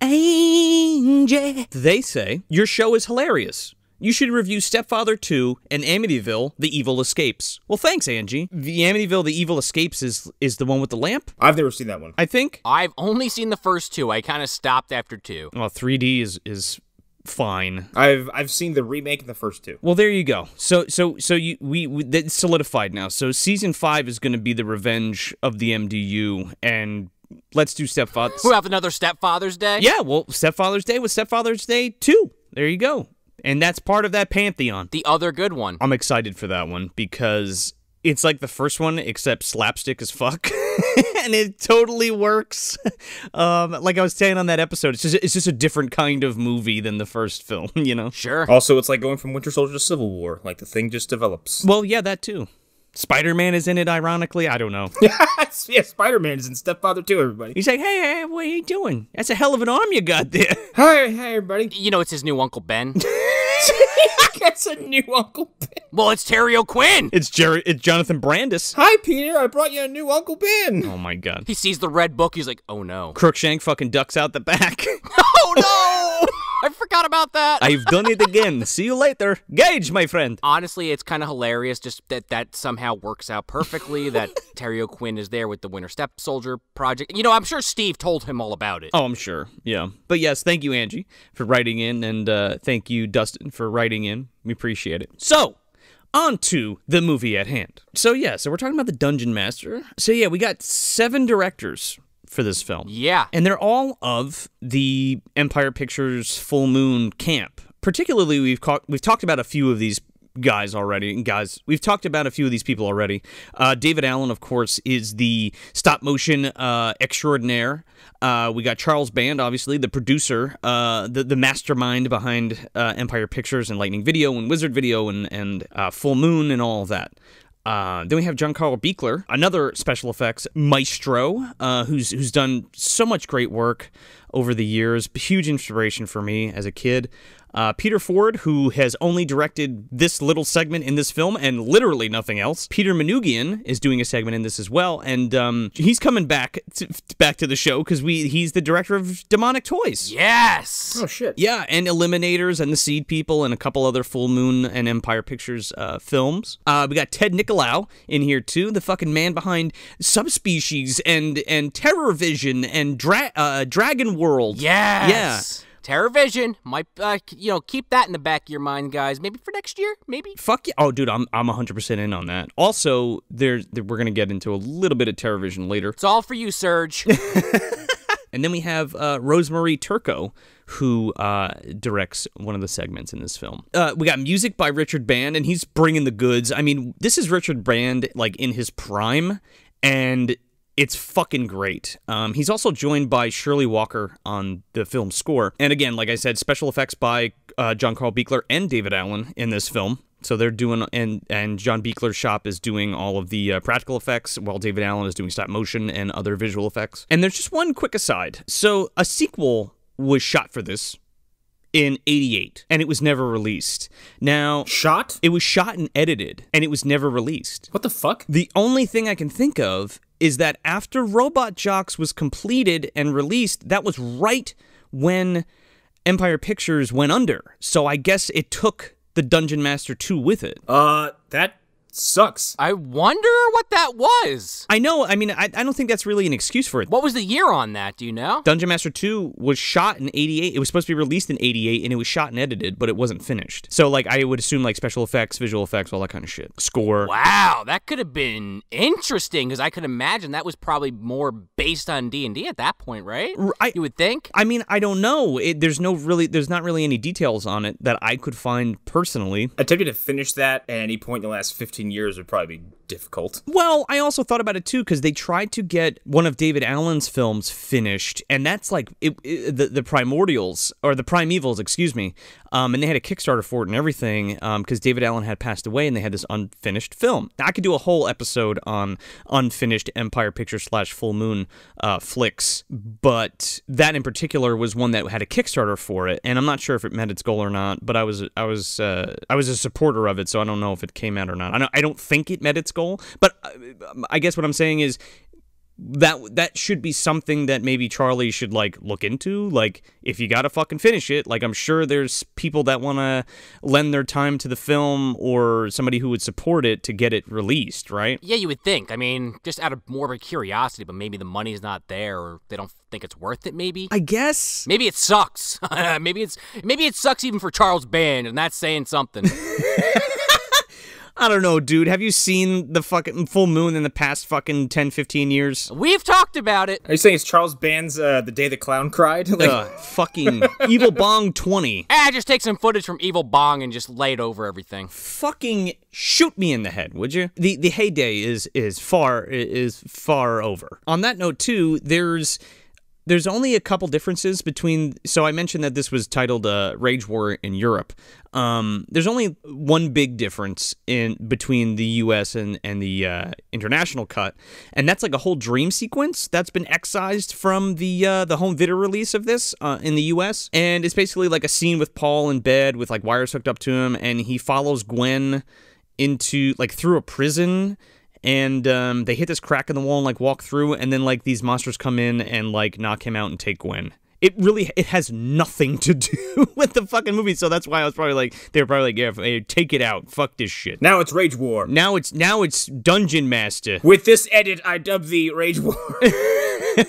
Angie. They say your show is hilarious. You should review Stepfather 2 and Amityville: The Evil Escapes. Well, thanks, Angie. The Amityville: The Evil Escapes is is the one with the lamp, I've never seen that one. I think. I've only seen the first two. I kind of stopped after two. Well, 3D is is fine. I've I've seen the remake and the first two. Well, there you go. So, so, so you we, we that's solidified now. So, season five is going to be the revenge of the MDU, and let's do Stepfather. We'll have another Stepfather's Day. Yeah, well, Stepfather's Day was Stepfather's Day too. There you go, and that's part of that pantheon. The other good one. I'm excited for that one because it's like the first one except slapstick as fuck. <laughs> and it totally works. <laughs> Um, like I was saying on that episode, it's just it's just a different kind of movie than the first film, <laughs> you know. Sure. Also, it's like going from Winter Soldier to Civil War. Like the thing just develops. Well, yeah, that too. Spider Man is in it, ironically. I don't know. <laughs> yeah, Spider Man is in Stepfather too. Everybody. He's like, hey, hey, what are you doing? That's a hell of an arm you got there. <laughs> Hi, hi, everybody. You know it's his new Uncle Ben. <laughs> That's a new Uncle Ben. well, it's Terry O'Quinn. It's Jerry. It's Jonathan Brandis. Hi, Peter. I brought you a new Uncle Ben. Oh my god. He sees the red book. He's like, oh no. Crookshank fucking ducks out the back. Oh no! I forgot about that. I've done it again. See you later. Gage, my friend. Honestly, it's kind of hilarious just that that somehow works out perfectly that <laughs> Terry O'Quinn is there with the Winter Step Soldier project. You know, I'm sure Steve told him all about it. Oh, I'm sure. Yeah. But yes, thank you, Angie, for writing in, and uh, thank you, Dustin, for writing in. We appreciate it. So, on to the movie at hand. So, yeah, so we're talking about the Dungeon Master. So, yeah, we got seven directors for this film. Yeah. And they're all of the Empire Pictures Full Moon camp. Particularly, we've ca- we've talked about a few of these guys already. And guys, we've talked about a few of these people already. Uh, David Allen, of course, is the stop motion uh, extraordinaire. Uh, we got Charles Band, obviously, the producer, uh, the the mastermind behind uh, Empire Pictures and Lightning Video and Wizard Video and and uh, Full Moon and all of that. Uh, then we have John Carl Buechler, another special effects maestro, uh, who's who's done so much great work over the years. Huge inspiration for me as a kid. Uh, Peter Ford, who has only directed this little segment in this film and literally nothing else. Peter Manoogian is doing a segment in this as well, and um, he's coming back to, back to the show because we he's the director of Demonic Toys. Yes. Oh shit. Yeah, and Eliminators and The Seed People and a couple other Full Moon and Empire Pictures uh, films. Uh, we got Ted Nicolau in here too, the fucking man behind Subspecies and and Terror Vision and Dra- uh, Dragon World. Yes. Terror Vision might, uh, you know, keep that in the back of your mind, guys. Maybe for next year, maybe. Fuck yeah! Oh, dude, I'm I'm 100 percent in on that. Also, there's there, we're gonna get into a little bit of Terror Vision later. It's all for you, Serge. <laughs> And then we have uh, Rosemary Turco, who uh, directs one of the segments in this film. Uh, we got music by Richard Band, and he's bringing the goods. I mean, this is Richard Band like in his prime, and it's fucking great. Um, he's also joined by Shirley Walker on the film score. And again, like I said, special effects by uh, John Carl Buechler and David Allen in this film. So they're doing, and and John Buechler's shop is doing all of the uh, practical effects, while David Allen is doing stop motion and other visual effects. And there's just one quick aside. So a sequel was shot for this, in 88 and it was never released. Now, Shot? it was shot and edited and it was never released. What the fuck? The only thing I can think of is that after Robot Jox was completed and released, that was right when Empire Pictures went under. So I guess it took the Dungeon Master 2 with it. Uh, that sucks. I wonder what that was. I know, I mean, I, I don't think that's really an excuse for it. What was the year on that? Do you know? Dungeon Master 2 was shot in 88. It was supposed to be released in 88 and it was shot and edited, but it wasn't finished. So, like, I would assume, like, special effects, visual effects, all that kind of shit. Score. Wow, that could have been interesting because I could imagine that was probably more based on D and D at that point, right? I- you would think. I mean, I don't know. It, there's no really, there's not really any details on it that I could find personally. Attempting to finish that at any point in the last 15 years would probably be difficult. Well, I also thought about it too because they tried to get one of David Allen's films finished, and that's like it, it- the the Primordials or the Primevals, excuse me. Um, and they had a Kickstarter for it and everything because David Allen had passed away, and they had this unfinished film. Now, I could do a whole episode on unfinished Empire Pictures slash Full Moon uh, flicks, but that in particular was one that had a Kickstarter for it, and I'm not sure if it met its goal or not. But I was I was uh, I was a supporter of it, so I don't know if it came out or not. I don't, I don't think it met its goal, but uh, I guess what I'm saying is that that should be something that maybe Charlie should like look into. Like, if you gotta fucking finish it, like I'm sure there's people that want to lend their time to the film or somebody who would support it to get it released, right? Yeah, you would think. I mean, just out of morbid curiosity, but maybe the money's not there, or they don't think it's worth it. Maybe. I guess. Maybe it sucks. <laughs> maybe it's maybe it sucks even for Charles Band, and that's saying something. <laughs> I don't know, dude. Have you seen the fucking full moon in the past fucking 10, 15 years? We've talked about it. Are you saying it's Charles Band's uh, The Day the Clown Cried? <laughs> like, Ugh, fucking <laughs> Evil Bong 20. Ah, just take some footage from Evil Bong and just lay it over everything. fucking shoot me in the head, would you? The the heyday is is far is far over. On that note too, there's there's only a couple differences between so I mentioned that this was titled uh, Rage War in Europe. Um, there's only one big difference in between the US and and the uh, international cut, and that's like a whole dream sequence that's been excised from the uh, the home video release of this uh, in the US, and it's basically like a scene with Paul in bed with like wires hooked up to him, and he follows Gwen into like through a prison and um, they hit this crack in the wall and like walk through and then like these monsters come in and like knock him out and take gwen it really it has nothing to do <laughs> with the fucking movie so that's why i was probably like they were probably like yeah take it out fuck this shit now it's Rage War. now it's now it's dungeon master With this edit, I dub the Rage War. <laughs>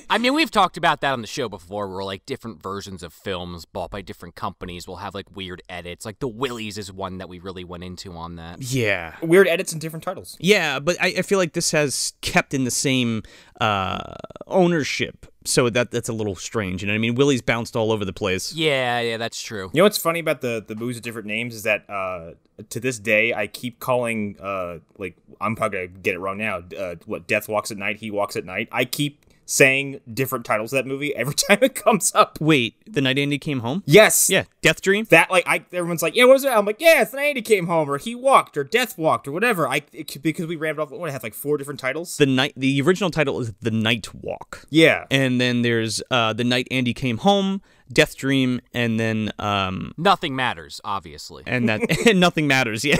I mean, we've talked about that on the show before, where like different versions of films bought by different companies will have like weird edits. Like the Willies is one that we really went into on that. yeah Weird edits and different titles. yeah but I, I feel like this has kept in the same uh ownership so that that's a little strange you know what i mean willie's bounced all over the place Yeah, yeah, that's true. You know what's funny about the the movies with different names is that uh, to this day I keep calling uh, like I'm probably gonna get it wrong now. Uh, what Death Walks at Night, He Walks at Night. I keep saying different titles of that movie every <laughs> time it comes up. wait the night andy came home? Yes. yeah death dream? That like I everyone's like yeah what was it? I'm like yeah it's the night Andy came home or he walked or death walked or whatever. I it, because we rammed off what I have like four different titles? The night the original title is the night walk. Yeah. And then there's uh the night andy came home death dream and then um Nothing matters, obviously. and that <laughs> and nothing matters yeah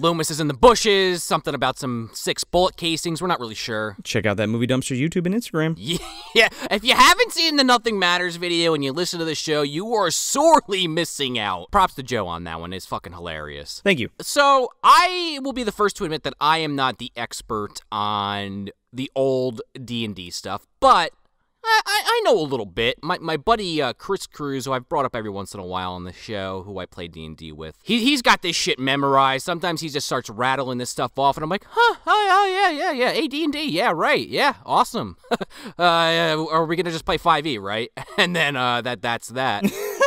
Loomis is in the bushes. Something about some six bullet casings. We're not really sure. check out that movie dumpster youtube and instagram <laughs> Yeah, if you haven't seen the Nothing Matters video and you listen to the show, you are sorely <laughs> missing out. Props to Joe on that one. It's fucking hilarious. thank you So I will be the first to admit that I am not the expert on the old D and D stuff, but I, I, I know a little bit. My, my buddy uh, Chris Cruz, who I've brought up every once in a while on the show, who I play D and D with, he he's got this shit memorized. Sometimes he just starts rattling this stuff off, and I'm like, huh, oh, oh yeah, yeah, yeah, AD and D, yeah, right, yeah, awesome. <laughs> uh, are we gonna just play 5e, right? <laughs> And then uh, that that's that. <laughs>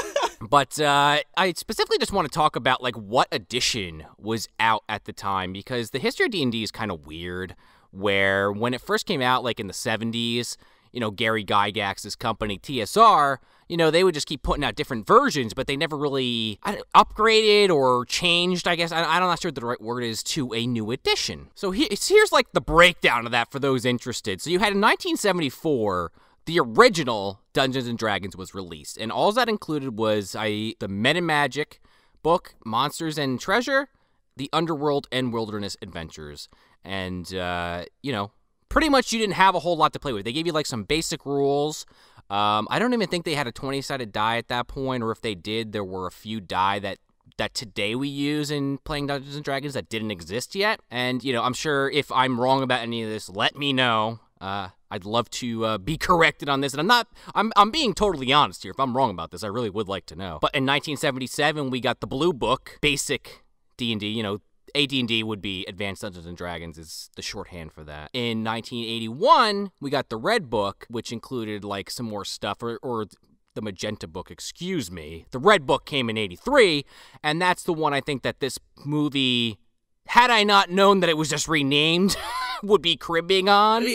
But uh, I specifically just want to talk about like what edition was out at the time because the history of D and D is kind of weird. Where when it first came out, like in the '70s, you know Gary Gygax's company TSR, you know they would just keep putting out different versions, but they never really upgraded or changed. I guess I, I'm not sure the right word is to a new edition. So he, here's like the breakdown of that for those interested. So you had in 1974 the original Dungeons and Dragons was released, and all that included was I the Meta Magic book, Monsters and Treasure, the Underworld and Wilderness Adventures, and uh, you know, pretty much you didn't have a whole lot to play with. They gave you like some basic rules. Um, I don't even think they had a 20 sided die at that point, or if they did, there were a few die that that today we use in playing Dungeons and Dragons that didn't exist yet. And you know, I'm sure if I'm wrong about any of this, let me know. Uh, I'd love to uh, be <laughs> corrected on this, and I'm not. I'm I'm being totally honest here. If I'm wrong about this, I really would like to know. But in 1977, we got the Blue Book, basic D&D. You know, AD&D would be Advanced Dungeons and Dragons is the shorthand for that. In 1981, we got the Red Book, which included like some more stuff, or, or the Magenta Book, excuse me. The Red Book came in 83, and that's the one I think that this movie, had I not known that it was just renamed, <laughs> would be cribbing on.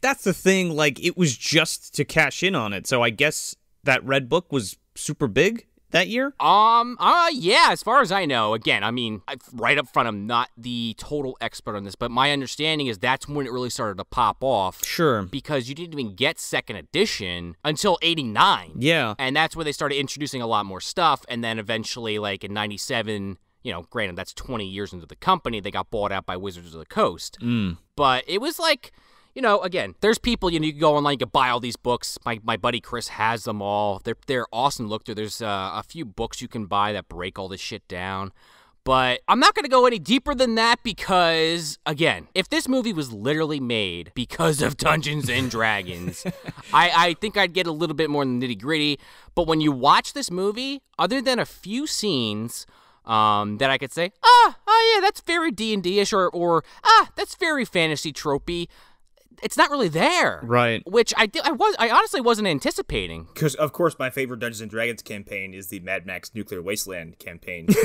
That's the thing. Like, it was just to cash in on it. So I guess that red book was super big that year. Um, uh, yeah, as far as I know, again, I mean, I, right up front, I'm not the total expert on this, but my understanding is that's when it really started to pop off. Sure. Because you didn't even get second edition until 89. Yeah. And that's where they started introducing a lot more stuff. And then eventually, like in 97, you know, granted, that's 20 years into the company, they got bought out by Wizards of the Coast. Mm. But it was like, you know, again, there's people you know you can go online, you can buy all these books. My my buddy Chris has them all. They're they're awesome. Look, there there's uh, a few books you can buy that break all this shit down. But I'm not going to go any deeper than that because, again, if this movie was literally made because of Dungeons and <laughs> Dragons, I, I think I'd get a little bit more nitty gritty. But when you watch this movie, other than a few scenes um, that I could say, ah, oh yeah, that's very D and D ish, or or ah, that's very fantasy tropey it's not really there. Right. Which I I was I honestly wasn't anticipating. Because of course my favorite Dungeons and Dragons campaign is the Mad Max Nuclear Wasteland campaign <laughs>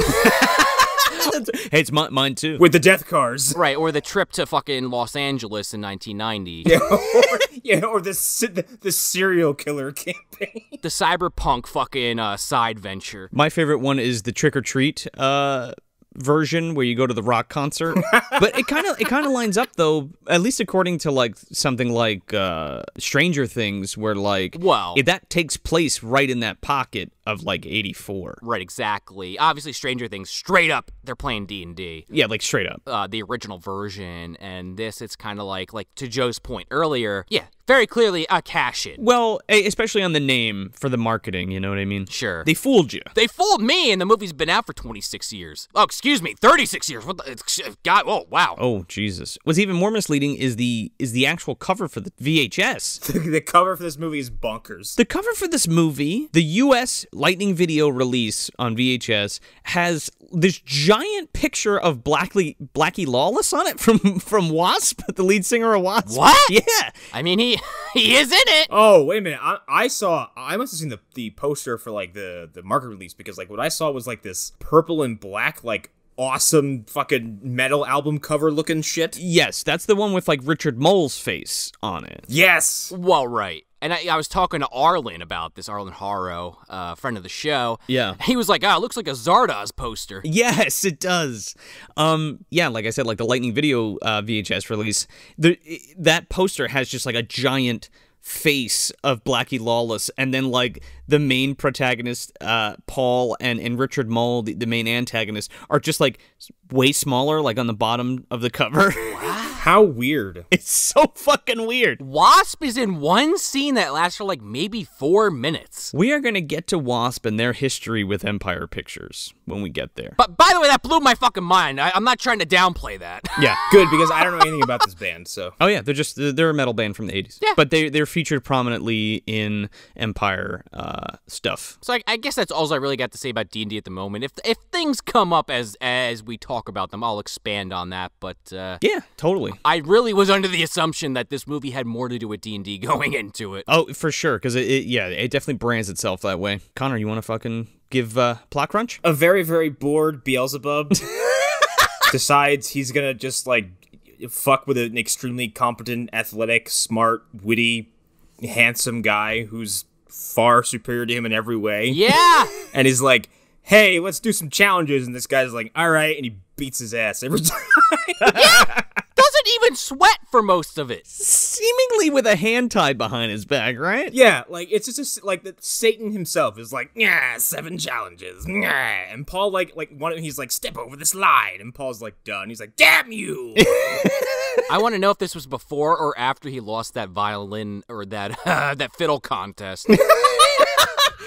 hey, it's my, mine too. with the death cars. Right, or the trip to fucking Los Angeles in 1990. Yeah, <laughs> or, yeah, or the, the the serial killer campaign. The cyberpunk fucking uh, side venture. My favorite one is the trick or treat uh, version where you go to the rock concert. but it kind of it kind of lines up though, at least according to like something like uh, Stranger Things, where like Well- it, that takes place right in that pocket of like '84. Right, exactly. Obviously, Stranger Things, straight up, they're playing D and D. Yeah, like straight up. Uh, the original version, and this, it's kind of like, like to Joe's point earlier. Yeah, very clearly a cash in. Well, especially on the name for the marketing, you know what I mean? Sure. They fooled you. They fooled me, and the movie's been out for 26 years. Oh, excuse me, 36 years. What the? Uh, God, oh wow. Oh Jesus! What's even more misleading is the is the actual cover for the VHS. <laughs> the cover for this movie is bonkers. The cover for this movie, the US Lightning Video release on VHS, has this giant picture of Blackie Blackie Lawless on it from <laughs> from Wasp, the lead singer of Wasp. What? Yeah. I mean, he <laughs> he is in it. Oh wait a minute! I, I saw. I must have seen the, the poster for like the the market release because like what I saw was like this purple and black like awesome fucking metal album cover looking shit. Yes, that's the one with like Richard Moll's face on it. Yes. Well, right. And I, I was talking to Arlen about this, Arlen Haro, uh, friend of the show. Yeah. He was like, "Ah, it looks like a Zardoz poster." Yes, it does. Um, yeah, like I said, like the Lightning Video uh, VHS release, the that poster has just like a giant face of Blackie Lawless, and then like the main protagonist, uh, Paul and and Richard Moll, the, the main antagonist, are just like way smaller, like on the bottom of the cover. How weird. <laughs> it's so fucking weird. Wasp is in one scene that lasts for like maybe four minutes. We are gonna get to Wasp and their history with Empire Pictures when we get there. But by the way, that blew my fucking mind. I, I'm not trying to downplay that. <laughs> Yeah. Good because I don't know anything about this band. So <laughs> Oh yeah, they're just they're a metal band from the 80s. Yeah. But they they're featured prominently in Empire uh, stuff. So I, I guess that's all I really got to say about D and D at the moment. If if things come up as as we talk about them, I'll expand on that. But uh, Yeah, totally. I really was under the assumption that this movie had more to do with D and D <laughs> going into it. Oh, for sure, because it, it yeah, it definitely brands itself that way. Connor, you want to fucking give uh, plot crunch? a very very bored Beelzebub <laughs> decides he's gonna just like fuck with an extremely competent, athletic, smart, witty, handsome guy who's far superior to him in every way. Yeah. <laughs> and he's like, "Hey, let's do some challenges." And this guy's like, "All right," and he beats his ass every <laughs> time. yeah, Doesn't even sweat for most of it. Seemingly with a hand tied behind his back, right? Yeah, like it's just a s like that Satan himself is like, yeah, seven challenges, yeah, and Paul like like one he's like step over this line, and Paul's like done. He's like, damn you. <laughs> I want to know if this was before or after he lost that violin or that <laughs> that fiddle contest.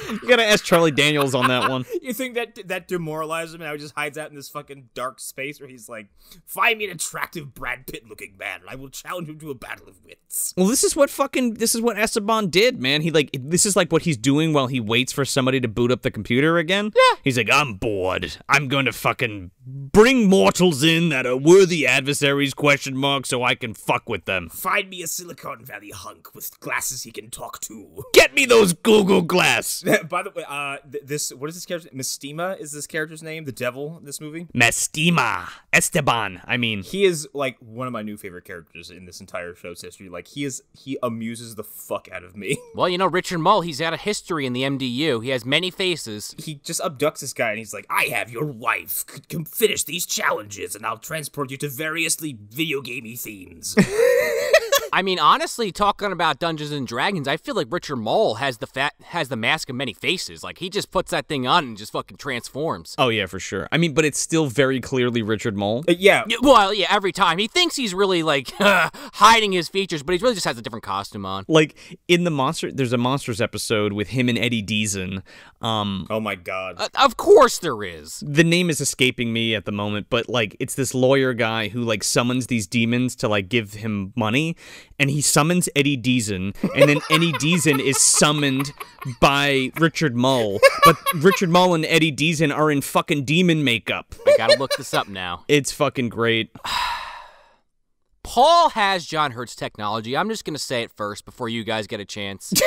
<laughs> You gotta ask Charlie Daniels on that one. <laughs> you think that that demoralizes him? And he just hides out in this fucking dark space where he's like, find me an attractive Brad Pitt looking man, and I will challenge him to a battle of wits. Well, this is what fucking this is what Esteban did, man. He like this is like what he's doing while he waits for somebody to boot up the computer again. Yeah. He's like, I'm bored. I'm going to fucking bring mortals in that are worthy adversaries? Question mark. So I can fuck with them. Find me a Silicon Valley hunk with glasses he can talk to. Get me those Google Glass. <laughs> By the way, uh, th- this what is this character? Mestema is this character's name? The devil in this movie. Mestema Esteban. I mean, He is like one of my new favorite characters in this entire show's history. Like he is, he amuses the fuck out of me. <laughs> well, you know, Richard Moll, he's had a history in the MDU. He has many faces. he just abducts this guy and he's like, "I have your wife. Come finish these challenges, and I'll transport you to variously video gamey themes." <laughs> I mean, honestly, talking about Dungeons and Dragons, I feel like Richard Moll has the fat has the mask of many faces. Like he just puts that thing on and just fucking transforms. oh yeah, for sure. I mean, but it's still very clearly Richard Moll. Uh, yeah, Yeah, Well, yeah, every time he thinks he's really like <laughs> hiding his features, but he really just has a different costume on. Like in the monster, there's a monsters episode with him and Eddie Deezen. Um, Oh my god. Uh, of course, there is. the name is escaping me at the moment, but like it's this lawyer guy who like summons these demons to like give him money, and he summons Eddie Deezen, and then <laughs> Eddie Deezen is summoned by Richard Moll, but Richard Moll and Eddie Deezen are in fucking demon makeup. I gotta look this up now. <laughs> It's fucking great. <sighs> Paul has John Hurt's technology. I'm just gonna say it first before you guys get a chance. <laughs>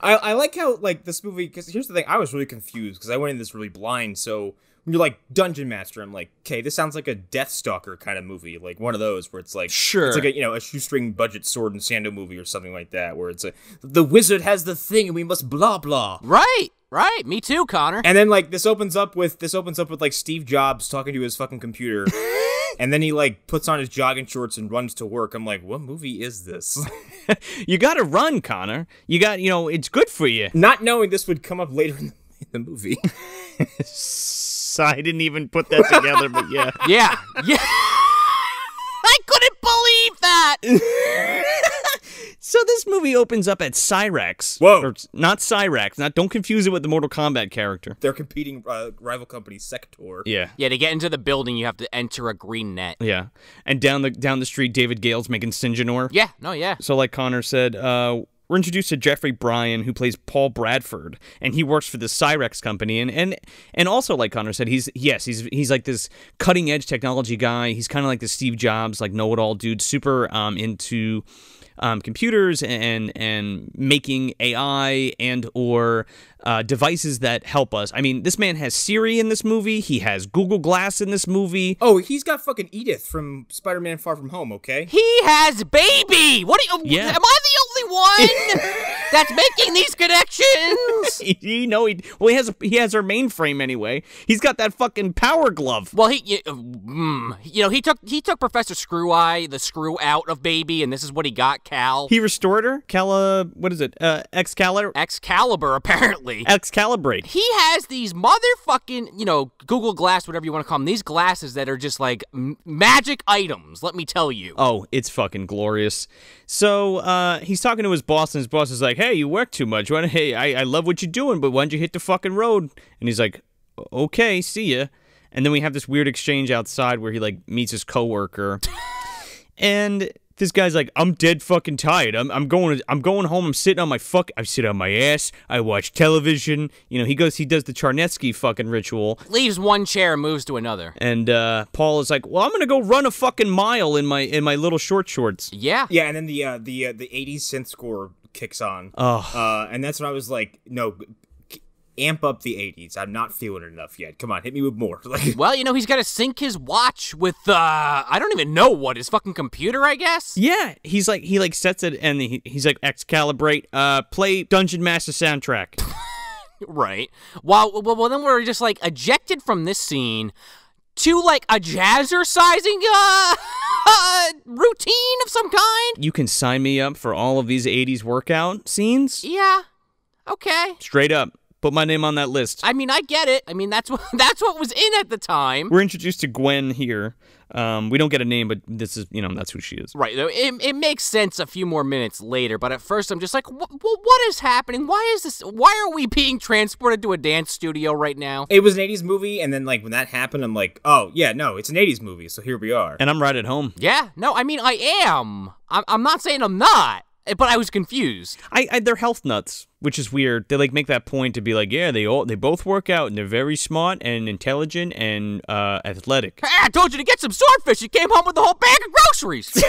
I, I like how like this movie because here's the thing I was really confused because I went in this really blind so when you're like dungeon master I'm like okay this sounds like a Deathstalker kind of movie like one of those where it's like Sure. it's like a you know a shoestring budget sword and sando movie or something like that where it's like the wizard has the thing and we must blah blah right, right. Me too, Connor. and then like this opens up with this opens up with like Steve Jobs talking to his fucking computer <laughs> and then he like puts on his jogging shorts and runs to work I'm like what movie is this <laughs> You got to run, Connor. You got, you know, it's good for you. not knowing this would come up later in the, in the movie <laughs> I didn't even put that together, but yeah. <laughs> Yeah, yeah. <laughs> I couldn't believe that. <laughs> So this movie opens up at Cyrex. Whoa. Or, not Cyrex. Not don't confuse it with the Mortal Kombat character. They're competing uh, rival company Sector Yeah. Yeah, to get into the building, you have to enter a green net. Yeah. And down the down the street, David Gale's making Syngenor. Yeah, no, yeah. So like Connor said, uh, we're introduced to Jeffrey Byron, who plays Paul Bradford, and he works for the Cyrex company, and and and also like Connor said, he's yes, he's he's like this cutting edge technology guy. He's kind of like the Steve Jobs, like know it all dude, super um, into um, computers and and making AI and or uh, devices that help us. I mean, this man has Siri in this movie. He has Google Glass in this movie. Oh, he's got fucking Edith from Spider-Man: Far From Home. Okay. He has baby. What? Are you, Yeah. Am I the only one <laughs> that's making these connections? <laughs> you know he well he has a, he has our mainframe anyway. He's got that fucking power glove. Well, he, you, mm, you know, he took he took Professor Screw Eye the screw out of baby, and this is what he got. Cal He restored her. Cala, what is it? Uh, Excalibur. Excalibur, apparently. Excalibrate. he has these motherfucking, you know, Google Glass, whatever you want to call them, these glasses that are just like m- magic items, let me tell you. Oh, it's fucking glorious. So uh, he's talking to his boss, and his boss is like, "Hey, you work too much. Why, hey, I, I love what you're doing, but why don't you hit the fucking road?" And he's like, "Okay, see ya." And then we have this weird exchange outside where he like meets his coworker, <laughs> and this guy's like, "I'm dead fucking tired. I'm, I'm going I'm going home. I'm sitting on my fuck. I sit on my ass. I watch television. You know." He goes, he does the Charnetsky fucking ritual, Leaves one chair and moves to another. and uh, Paul is like, "Well, I'm gonna go run a fucking mile in my in my little short shorts." Yeah. Yeah, and then the uh, the uh, the '80s synth score kicks on. Oh. Uh, and that's when I was like, no, amp up the '80s. I'm not feeling it enough yet. Come on, hit me with more. <laughs> Like, Well, you know, he's got to sync his watch with, uh, I don't even know what, his fucking computer, I guess? Yeah, he's like he like sets it and he, he's like Excalibrate, uh, play Dungeon Master soundtrack. <laughs> Right. Well, well, well, then we're just, like, ejected from this scene to, like, a jazzercising, uh, <laughs> uh, routine of some kind? You can sign me up for all of these 80s workout scenes? Yeah. Okay. Straight up. Put my name on that list. I mean, I get it. I mean, that's <laughs> what that's what was in at the time. We're introduced to Gwen here. Um, we don't get a name, but this is, you know, that's who she is. Right. though, It, it makes sense a few more minutes later, but at first I'm just like, "Wh- wh- what is happening? Why is this? Why are we being transported to a dance studio right now? It was an 80s movie, and then, like, when that happened, I'm like, oh, yeah, no, it's an 80s movie, so here we are. And I'm right at home. Yeah. No, I mean, I am. I'm, I'm not saying I'm not, but I was confused. I, I they're health nuts, which is weird. They like make that point to be like, yeah, they all they both work out and they're very smart and intelligent and uh, athletic. Hey, I told you to get some swordfish. You came home with a whole bag of groceries. <laughs>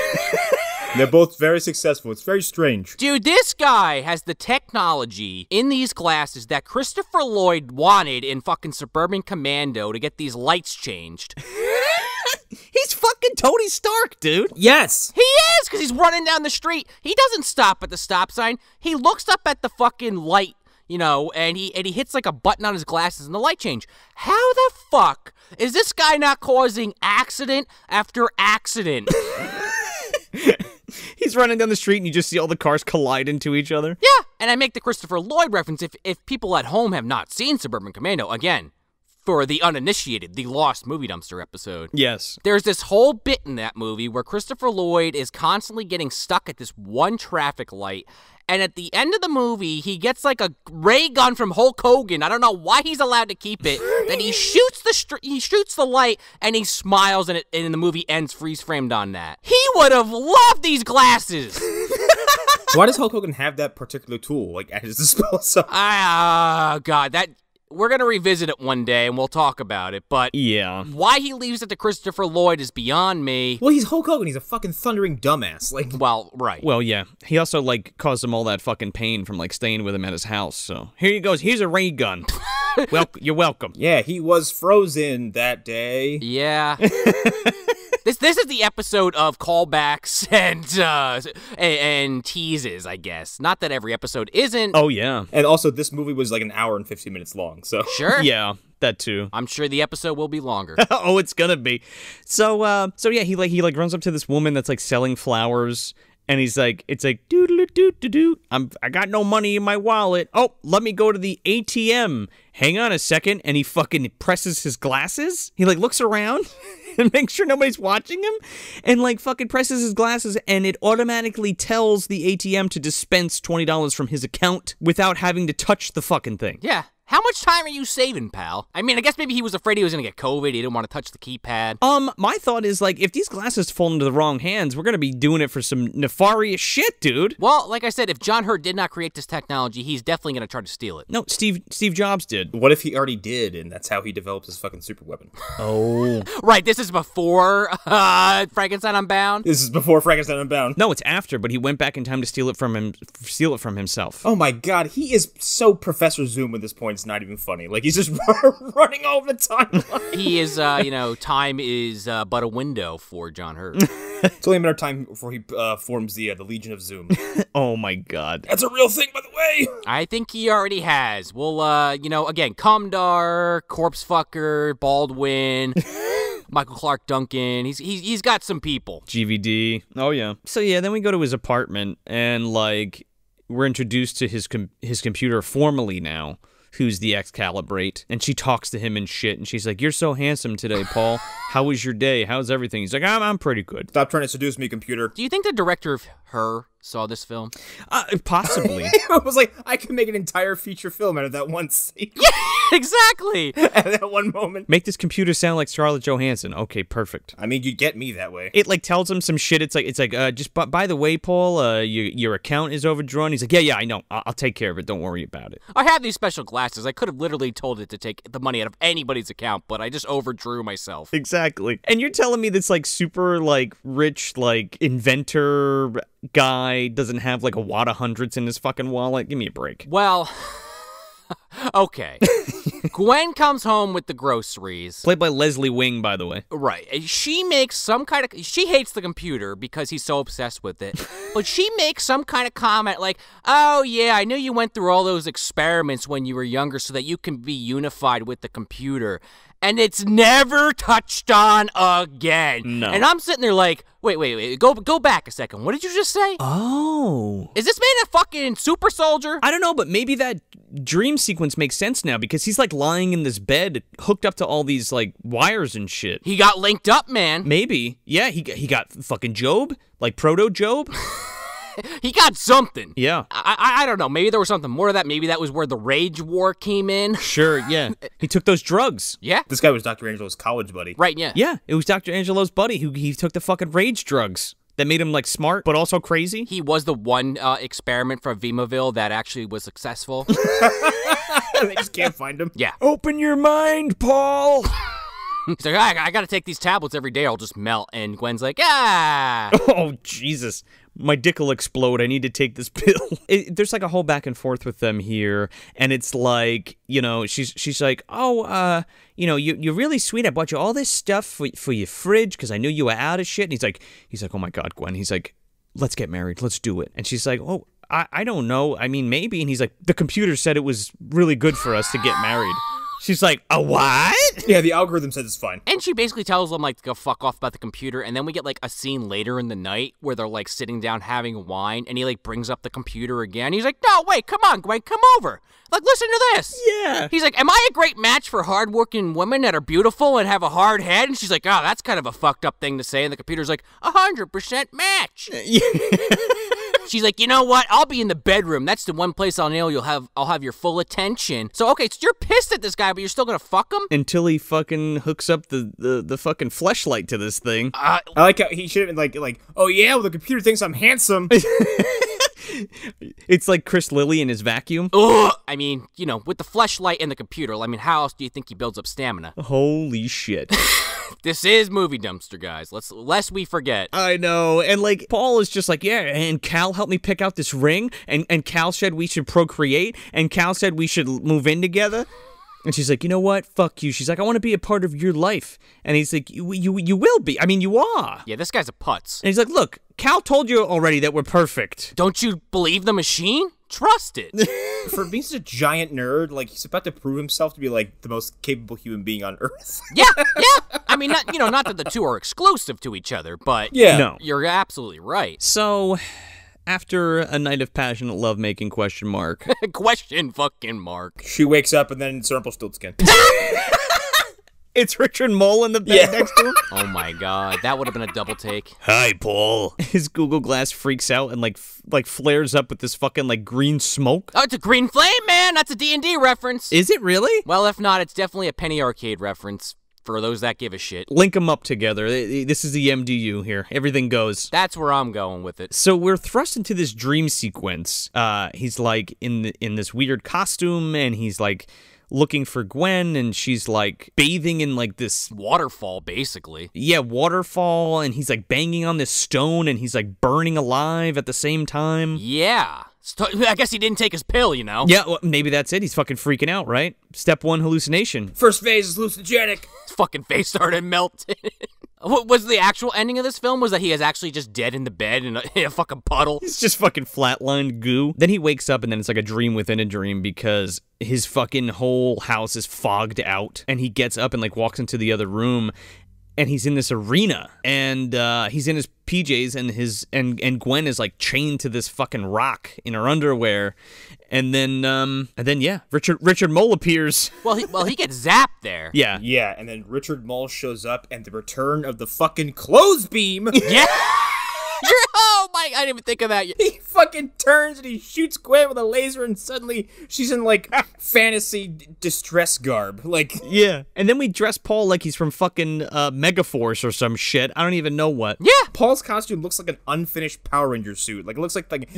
They're both very successful. It's very strange. Dude, this guy has the technology in these glasses that Christopher Lloyd wanted in fucking Suburban Commando to get these lights changed. <laughs> He's fucking Tony Stark, dude. Yes! He is, because he's running down the street. He doesn't stop at the stop sign. He looks up at the fucking light, you know, and he and he hits like a button on his glasses and the light change. How the fuck is this guy not causing accident after accident? <laughs> He's running down the street and you just see all the cars collide into each other. yeah, and I make the Christopher Lloyd reference if if people at home have not seen Suburban Commando again. For the uninitiated, the Lost Movie Dumpster episode. Yes. There's this whole bit in that movie where Christopher Lloyd is constantly getting stuck at this one traffic light. And at the end of the movie, he gets like a ray gun from Hulk Hogan. I don't know why he's allowed to keep it. then he shoots the str- he shoots the light and he smiles and it and the movie ends freeze framed on that. He would have loved these glasses. <laughs> Why does Hulk Hogan have that particular tool, like, at his disposal? Ah, God, that we're gonna revisit it one day and we'll talk about it. But Yeah. why he leaves it to Christopher Lloyd is beyond me. Well, he's Hulk Hogan. He's a fucking thundering dumbass. Like, Well, right. Well, yeah. He also like caused him all that fucking pain from like staying with him at his house. So here he goes. Here's a ray gun. <laughs> well, you're welcome. yeah, he was frozen that day. Yeah. <laughs> this this is the episode of callbacks <laughs> and uh and, and teases, I guess. Not that every episode isn't. Oh yeah. And also, this movie was like an hour and 50 minutes long, so. <laughs> Sure. Yeah. That too. I'm sure the episode will be longer. <laughs> oh, it's gonna be. So, uh, so yeah, he like he like runs up to this woman that's like selling flowers, and he's like, it's like doodle doo doo doo. I'm I got no money in my wallet. Oh, let me go to the ATM. Hang on a second, and he fucking presses his glasses. He like looks around <laughs> and makes sure nobody's watching him, and like fucking presses his glasses, and it automatically tells the ATM to dispense twenty dollars from his account without having to touch the fucking thing. yeah. How much time are you saving, pal? I mean, I guess maybe he was afraid he was gonna get COVID. He didn't want to touch the keypad. Um, my thought is like, if these glasses fall into the wrong hands, we're gonna be doing it for some nefarious shit, dude. Well, like I said, if John Hurt did not create this technology, he's definitely gonna try to steal it. No, Steve Steve Jobs did. What if he already did, and that's how he developed his fucking super weapon? <laughs> Oh Right, this is before uh, Frankenstein Unbound. This is before Frankenstein Unbound. no, it's after, but he went back in time to steal it from him, steal it from himself. Oh my god, he is so Professor Zoom at this point, it's not even funny. Like, he's just <laughs> running all the time. He is, uh, you know, time is uh, but a window for John Hurt. <laughs> it's only a matter of time before he uh, forms the uh, the Legion of Zoom. <laughs> Oh my god. That's a real thing, by the way! I think he already has. Well, uh, you know, again, Comdar, Corpse Fucker, Baldwin, Michael Clarke Duncan. He's he's he's got some people. GVD. Oh yeah. So yeah, then we go to his apartment and like we're introduced to his com- his computer formally now. Who's the Excalibrate? And she talks to him and shit. And she's like, "You're so handsome today, Paul. How was your day? How's everything?" He's like, "I'm I'm pretty good." Stop trying to seduce me, computer. Do you think the director of Her saw this film? Uh, possibly. <laughs> I was like, I could make an entire feature film out of that one scene. <laughs> Yeah, exactly. <laughs> at that one moment. Make this computer sound like Scarlett Johansson. Okay, perfect. I mean, you'd get me that way. It like tells him some shit. It's like it's like uh, just by, by the way, Paul, uh, your your account is overdrawn. He's like, yeah, yeah, I know. I'll, I'll take care of it. Don't worry about it. I have these special glasses. I could have literally told it to take the money out of anybody's account, but I just overdrew myself. Exactly. And you're telling me this like super like rich like inventor guy doesn't have like a wad of hundreds in his fucking wallet? Give me a break. Well, <laughs> okay. <laughs> Gwen comes home with the groceries. Played by Leslie Wing, by the way. Right. She makes some kind of. She hates the computer because he's so obsessed with it. <laughs> but she makes some kind of comment like, oh, yeah, I knew you went through all those experiments when you were younger so that you can be unified with the computer. And it's never touched on again. No. And I'm sitting there like, wait, wait, wait, go go back a second. What did you just say? Oh. Is this man a fucking super soldier? I don't know, but maybe that dream sequence makes sense now because he's like lying in this bed hooked up to all these like wires and shit. He got linked up, man. Maybe. Yeah, he he got fucking Jobe, like proto Jobe. <laughs> <laughs> He got something. Yeah. I, I I don't know. Maybe there was something more to that. Maybe that was where the rage war came in. <laughs> Sure, yeah. He took those drugs. Yeah. This guy was Dr. Angelo's college buddy. Right. Yeah. Yeah, it was Dr. Angelo's buddy who he took the fucking rage drugs that made him like smart but also crazy. He was the one uh, experiment from Vimaville that actually was successful. <laughs> they just can't find him. yeah. Open your mind, Paul. He's like, I, I got to take these tablets every day. I'll just melt. And Gwen's like, ah. oh Jesus. My dick will explode. I need to take this <laughs> pill. It, there's like a whole back and forth with them here, and it's like, you know, she's she's like, oh, uh, you know, you you're really sweet. I bought you all this stuff for for your fridge because I knew you were out of shit. And he's like, he's like, oh my god, Gwen. He's like, let's get married. Let's do it. And she's like, oh, I I don't know. I mean, maybe. And he's like, the computer said it was really good for us to get married. She's like, a what? Yeah, the algorithm says it's fine. And she basically tells them like to go fuck off about the computer, and then we get like a scene later in the night where they're like sitting down having wine, and he like brings up the computer again. He's like, "No, wait, come on, Gwen, come over. Like, listen to this." Yeah. He's like, "Am I a great match for hardworking women that are beautiful and have a hard head?" And she's like, "Oh, that's kind of a fucked up thing to say." And the computer's like, "A hundred percent match." <laughs> She's like, you know what? I'll be in the bedroom. That's the one place I'll know you'll have I'll have your full attention. So okay, so you're pissed at this guy, but you're still gonna fuck him? Until he fucking hooks up the, the, the fucking fleshlight to this thing. Uh, I like how he should have been like, like, oh yeah, well the computer thinks I'm handsome. <laughs> It's like Chris Lilly in his vacuum. ugh. I mean, you know, with the fleshlight and the computer. I mean, how else do you think he builds up stamina? Holy shit. <laughs> <laughs> This is movie dumpster, guys. Let's lest we forget. I know. And like Paul is just like, yeah, and Cal helped me pick out this ring and and Cal said we should procreate and Cal said we should move in together. And she's like, "You know what? Fuck you." She's like, "I want to be a part of your life." And he's like, "You you you will be. I mean, you are." Yeah, this guy's a putz. And he's like, "Look, Cal told you already that we're perfect." Don't you believe the machine? Trust it. <laughs> For being such a giant nerd, like he's about to prove himself to be like the most capable human being on Earth. <laughs> yeah, <laughs> yeah. I mean, not, you know, not that the two are exclusive to each other, but yeah. No. you're absolutely right. So, after a night of passionate lovemaking question mark. Question fucking mark. She wakes up and then it's Rumpelstiltskin. It's Richard Moll in the bed Yeah. next to him. <laughs> Oh my god, that would have been a double take. Hi, Paul. <laughs> His Google Glass freaks out and like f- like flares up with this fucking like green smoke. Oh, it's a green flame, man. That's a D&D reference. Is it really? well, if not, it's definitely a Penny Arcade reference for those that give a shit. Link them up together. This is the MDU here. Everything goes. That's where I'm going with it. So we're thrust into this dream sequence. Uh, he's like in the, in this weird costume, and he's like looking for Gwen, and she's like bathing in like this Waterfall, basically. yeah waterfall, and he's like banging on this stone, and he's like burning alive at the same time. Yeah. I guess he didn't take his pill, you know? Yeah, well, maybe that's it. He's fucking freaking out, right? Step one hallucination. First phase is hallucinogenic. His fucking face started melting. <laughs> what was the actual ending of this film? Was that he is actually just dead in the bed in a, <laughs> in a fucking puddle? He's just fucking flatlined goo. Then he wakes up and then it's like a dream within a dream because his fucking whole house is fogged out. And he gets up and like walks into the other room and he's in this arena and uh, he's in his PJs and his and and Gwen is like chained to this fucking rock in her underwear. And then um and then yeah, Richard Richard Moll appears. <laughs> Well, he, well, he gets zapped there. Yeah. Yeah, and then Richard Moll shows up and the return of the fucking clothes beam. <laughs> Yeah. You're, <laughs> oh my! I didn't even think of that. he fucking turns and he shoots Gwen with a laser and suddenly she's in like fantasy d- distress garb. Like Yeah. And then we dress Paul like he's from fucking uh, Megaforce or some shit. I don't even know what. Yeah. Paul's costume looks like an unfinished Power Ranger suit. Like it looks like like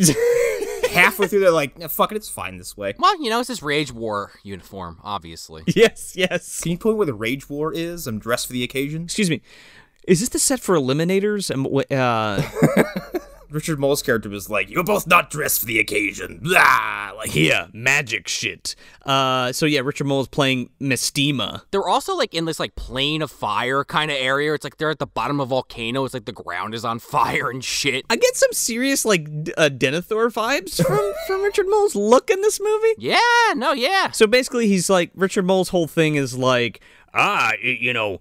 <laughs> halfway through they're like, "Nah, fuck it, it's fine this way. Well, you know, it's his Rage War uniform, obviously. <laughs> Yes, yes. Can you point where the Rage War is? I'm dressed for the occasion. Excuse me. Is this the set for Eliminators? And wh- uh, <laughs> Richard Moll's character was like, "You're both not dressed for the occasion." Blah, like yeah, magic shit. Uh, so yeah, Richard Moll is playing Mestema. They're also like in this like plane of fire kind of area. It's like they're at the bottom of a volcano. It's like the ground is on <laughs> fire and shit. I get some serious like d- uh, Denethor vibes from <laughs> from Richard Moll's look in this movie. Yeah, no, yeah. So basically, he's like Richard Moll's whole thing is like, ah, you know, y-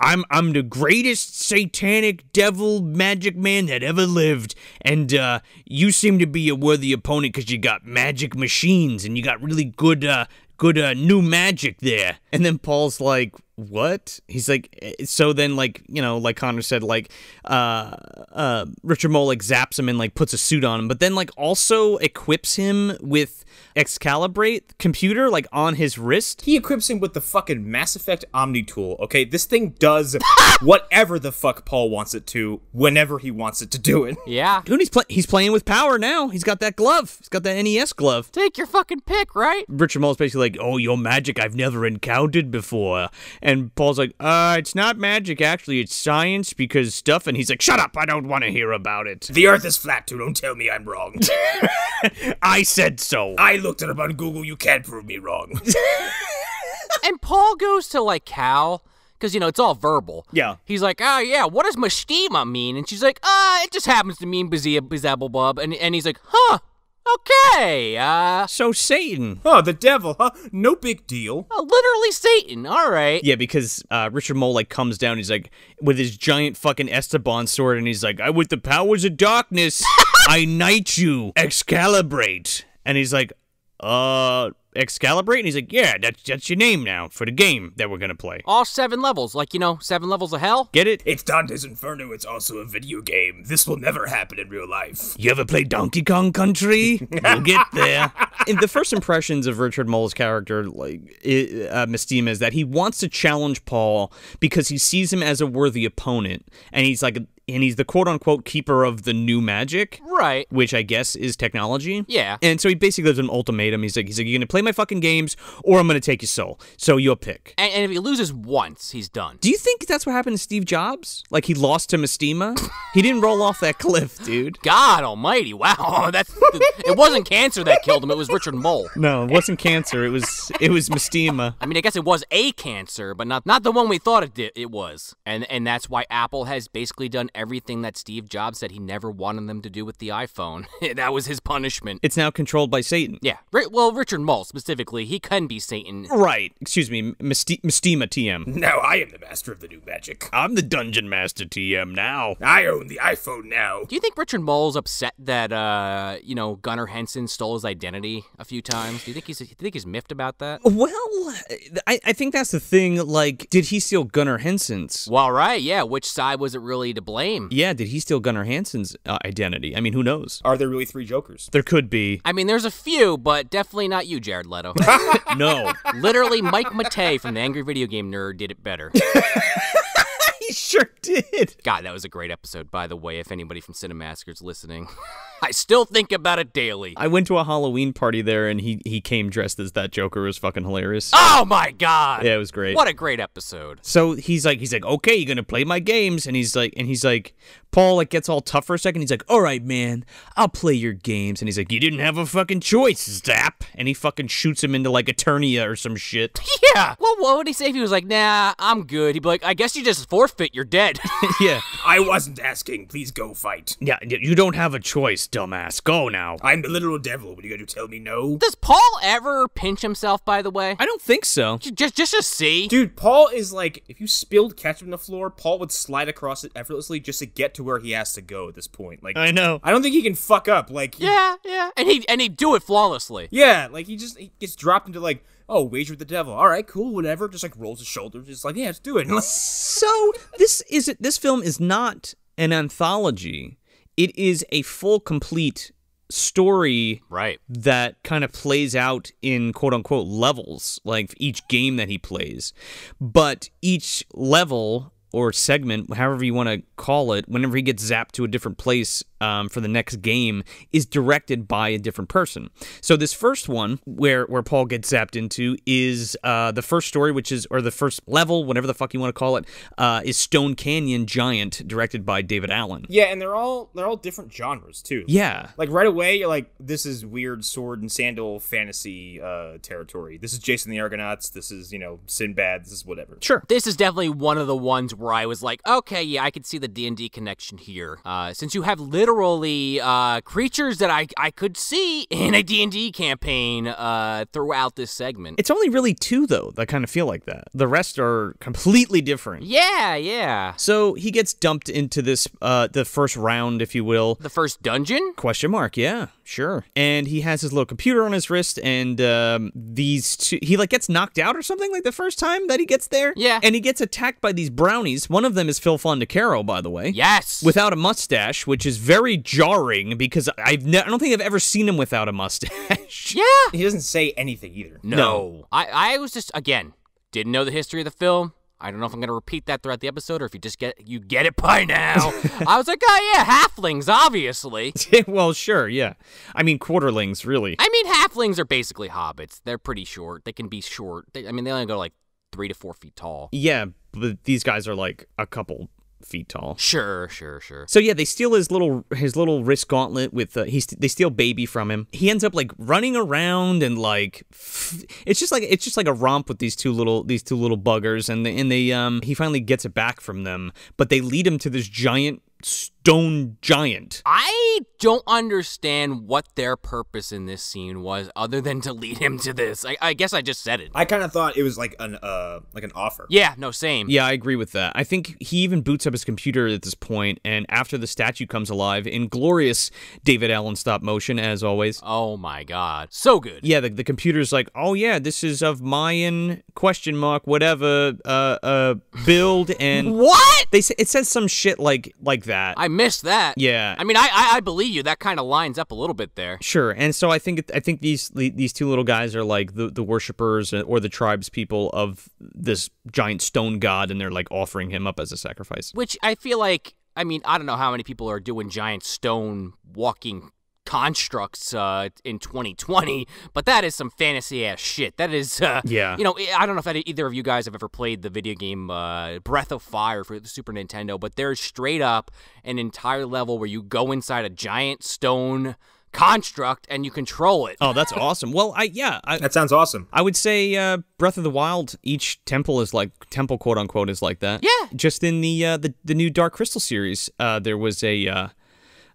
I'm I'm the greatest satanic devil magic man that ever lived, and uh, you seem to be a worthy opponent because you got magic machines and you got really good uh, good uh, new magic there. And then Paul's like, what? He's like, eh, so then like you know, like Connor said, like uh, uh, Richard Moll like zaps him and like puts a suit on him, but then like also equips him with Excalibrate computer like on his wrist. He equips him with the fucking Mass Effect Omni tool. Okay, this thing does <laughs> whatever the fuck Paul wants it to, whenever he wants it to do it. <laughs> Yeah. Dude, he's play- he's playing with power now. He's got that glove. He's got that NES glove. Take your fucking pick, right? Richard Moll's basically like, "Oh, your magic I've never encountered before," and Paul's like, "Uh, it's not magic actually. It's science because stuff." And he's like, "Shut up! I don't want to hear about it. The Earth is flat too. Don't tell me I'm wrong. <laughs> I said so." I looked it up on Google. You can't prove me wrong. <laughs> And Paul goes to like Cal, because, you know, it's all verbal. Yeah. He's like, oh, yeah, what does Mashtima mean? And she's like, uh, it just happens to mean Bazia Bazabblebub. And, and he's like, huh, okay, uh, So Satan. oh, the devil, huh? No big deal. uh, literally Satan, all right. Yeah, because uh, Richard Moll like comes down. He's like with his giant fucking Esteban sword, and he's like, "I with the powers of darkness, <laughs> I knight you, Excalibrate." And he's like, "Uh, Excalibrate?" And he's like, "Yeah, that's that's your name now for the game that we're gonna play. All seven levels, like, you know, seven levels of hell. Get it? It's Dante's Inferno. It's also a video game. This will never happen in real life. You ever play Donkey Kong Country? <laughs> You'll get there." In the first impressions of Richard Moll's character, like i- uh, Mestema, is that he wants to challenge Paul because he sees him as a worthy opponent, and he's like, and he's the quote unquote keeper of the new magic. Right. which I guess is technology. Yeah. And so he basically gives an ultimatum. He's like, he's like, you're gonna play my fucking games, or I'm gonna take your soul. So you'll pick. And, and if he loses once, he's done. Do you think that's what happened to Steve Jobs? Like he lost to Mestema? he didn't roll off that cliff, <laughs> dude. God almighty, wow. <laughs> That's it wasn't cancer that killed him, it was Richard Moll. No, it wasn't cancer. It was it was Mestema. I mean, I guess it was a cancer, but not not the one we thought it did, it was. And and that's why Apple has basically done everything that Steve Jobs said he never wanted them to do with the iPhone. <laughs> that was his punishment. It's now controlled by Satan. Yeah, Ri- well, Richard Moll specifically, he can be Satan. Right. Excuse me, Mysti- Mestema TM. Now I am the master of the new magic. I'm the dungeon master TM now. I own the iPhone now. Do you think Richard Moll's upset that uh, you know, Gunnar Hansen stole his identity a few times? Do you think he's do you think he's miffed about that? Well, I, I think that's the thing. Like, did he steal Gunnar Hansen's? Well, right, yeah. Which side was it really to blame? Yeah, did he steal Gunnar Hansen's uh, identity? I mean, who knows? Are there really three Jokers? There could be. I mean, there's a few, but definitely not you, Jared Leto. <laughs> <laughs> No. Literally, Mike Matei from the Angry Video Game Nerd did it better. <laughs> he sure did. God, that was a great episode, by the way, if anybody from Cinemassacre's listening. I still think about it daily. I went to a Halloween party there and he, he came dressed as that Joker. It was fucking hilarious. Oh my god! Yeah, it was great. What a great episode. So he's like, he's like, okay, you're gonna play my games, and he's like, and he's like, Paul like gets all tough for a second. He's like, all right, man, I'll play your games, and he's like, you didn't have a fucking choice, Zap, and he fucking shoots him into like Eternia or some shit. <laughs> Yeah! Well, what would he say if he was like, nah, I'm good? He'd be like, I guess you just forfeit, you're dead. <laughs> yeah, I wasn't asking. Please go fight. yeah, you don't have a choice, dumbass. Go now. I'm the literal devil. What are you gonna tell me no? Does Paul ever pinch himself, by the way? I don't think so. J- Just, just to see? Dude, Paul is like, if you spilled ketchup on the floor, Paul would slide across it effortlessly just to get to where he has to go at this point. Like, I know. I don't think he can fuck up. Like, he- Yeah, yeah. And he and he'd do it flawlessly. yeah, like he just he gets dropped into like, oh, wager with the devil. All right, cool, whatever. Just like rolls his shoulders, just like, yeah, let's do it. <laughs> So this is it this film is not an anthology. It is a full, complete story Right. that kind of plays out in quote unquote levels, like each game that he plays. But each level or segment, however you want to call it, whenever he gets zapped to a different place um, for the next game, is directed by a different person. So this first one, where where Paul gets zapped into, is uh, the first story, which is or the first level, whatever the fuck you want to call it, uh, is Stone Canyon Giant, directed by David Allen. yeah, and they're all they're all different genres too. Yeah. Like right away, you're like, this is weird sword and sandal fantasy uh, territory. This is Jason the Argonauts. This is you know Sinbad. This is whatever. Sure. This is definitely one of the ones where I was like, okay, yeah, I could see the D and D connection here. Uh, since you have literally uh, creatures that I I could see in a D and D campaign uh, throughout this segment. It's only really two though that kind of feel like that. The rest are completely different. yeah, yeah. So he gets dumped into this, uh, the first round, if you will. The first dungeon. Question mark? Yeah, sure. And he has his little computer on his wrist, and um, these two, he like gets knocked out or something like the first time that he gets there. Yeah. And he gets attacked by these brownies. One of them is Phil Fondacaro, by the way. Yes. Without a mustache, which is very jarring because I've ne- I don't think I've ever seen him without a mustache. <laughs> yeah. He doesn't say anything either. No. I, I was just again didn't know the history of the film. I don't know if I'm gonna repeat that throughout the episode or if you just get you get it by now. <laughs> I was like, oh yeah, halflings, obviously. <laughs> well, sure, yeah. I mean, quarterlings, really. I mean, halflings are basically hobbits. They're pretty short. They can be short. They, I mean, they only go like three to four feet tall. Yeah, but these guys are like a couple feet tall. Sure, sure, sure. So yeah, they steal his little his little wrist gauntlet with uh, he they steal baby from him. He ends up like running around and like it's just like it's just like a romp with these two little these two little buggers and they, and they um he finally gets it back from them, but they lead him to this giant stone giant. I don't understand what their purpose in this scene was, other than to lead him to this. I, I guess I just said it. I kind of thought it was like an uh like an offer. Yeah, no, same. Yeah, I agree with that. I think he even boots up his computer at this point, and after the statue comes alive in glorious David Allen stop motion, as always. Oh my god, so good. Yeah, the, the computer's like, oh yeah, this is of Mayan question mark whatever uh uh build and <laughs> What? they say it says some shit like like that. I missed that. yeah. I mean, I I, I believe you. That kind of lines up a little bit there. Sure, and so I think it- I think these these two little guys are like the the worshippers or the tribes people of this giant stone god, and they're like offering him up as a sacrifice. Which I feel like, I mean, I don't know how many people are doing giant stone walking constructs uh, in 2020, but that is some fantasy ass shit. That is, uh, Yeah. You know, I don't know if that, either of you guys have ever played the video game uh, Breath of Fire for the Super Nintendo, but there's straight up an entire level where you go inside a giant stone construct and you control it. Oh, that's awesome. Well, I yeah, I, That sounds awesome. I would say uh, Breath of the Wild. Each temple is like temple, quote unquote, is like that. Yeah. Just in the uh, the the new Dark Crystal series, uh, there was a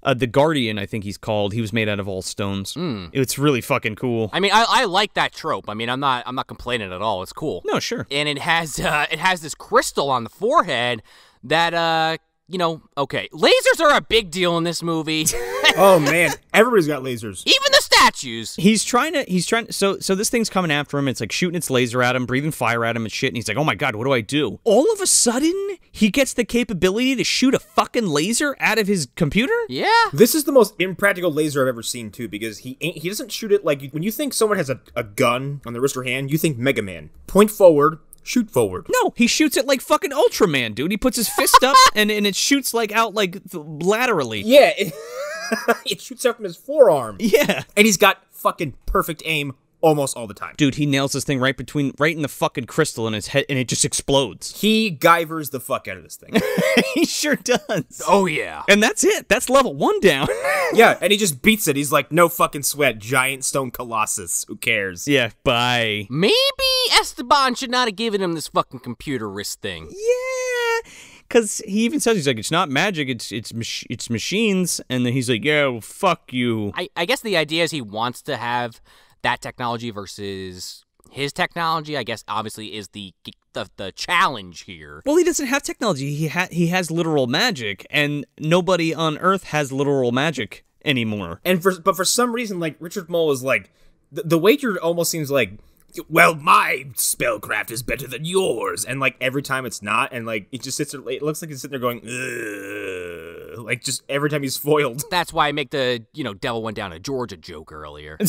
uh, the Guardian. I think he's called. He was made out of all stones. It's really fucking cool. I mean, I, I like that trope. I mean, I'm not I'm not complaining at all. It's cool. no, sure. and it has uh, it has this crystal on the forehead that uh you know okay lasers are a big deal in this movie <laughs> oh man, everybody's got lasers. even the statues He's trying to. He's trying. So so this thing's coming after him. It's like shooting its laser at him, breathing fire at him and shit. And he's like, oh my god, what do I do? All of a sudden, he gets the capability to shoot a fucking laser out of his computer. yeah This is the most impractical laser I've ever seen too, because he ain't, he doesn't shoot it like when you think someone has a, a gun on their wrist or hand, you think Mega Man. Point forward, shoot forward. No, he shoots it like fucking Ultraman, dude. He puts his fist up <laughs> and, and it shoots like out like th- laterally. Yeah, it, <laughs> it shoots out from his forearm, Yeah. and he's got fucking perfect aim almost all the time. Dude, he nails this thing right between right in the fucking crystal in his head and it just explodes. <laughs> He Guyvers the fuck out of this thing. <laughs> he sure does. oh yeah And that's it. That's level 1 down. <laughs> yeah, and he just beats it. He's like, no fucking sweat, giant stone colossus. Who cares? yeah, bye. maybe esteban should not have given him this fucking computer wrist thing Yeah. Cuz he even says he's like it's not magic, it's it's mach- it's machines and then he's like, "Yeah, well, fuck you." I, I guess the idea is he wants to have that technology versus his technology i guess obviously is the the, the challenge here Well, he doesn't have technology. He ha- he has literal magic and nobody on earth has literal magic anymore. And for but for some reason, like Richard Moll is like the, the wager almost seems like, well, my spellcraft is better than yours, and like every time it's not, and like it just sits there. It looks like he's sitting there going, Ugh, like just every time he's foiled. <laughs> that's why i make the you know devil went down to georgia joke earlier <laughs>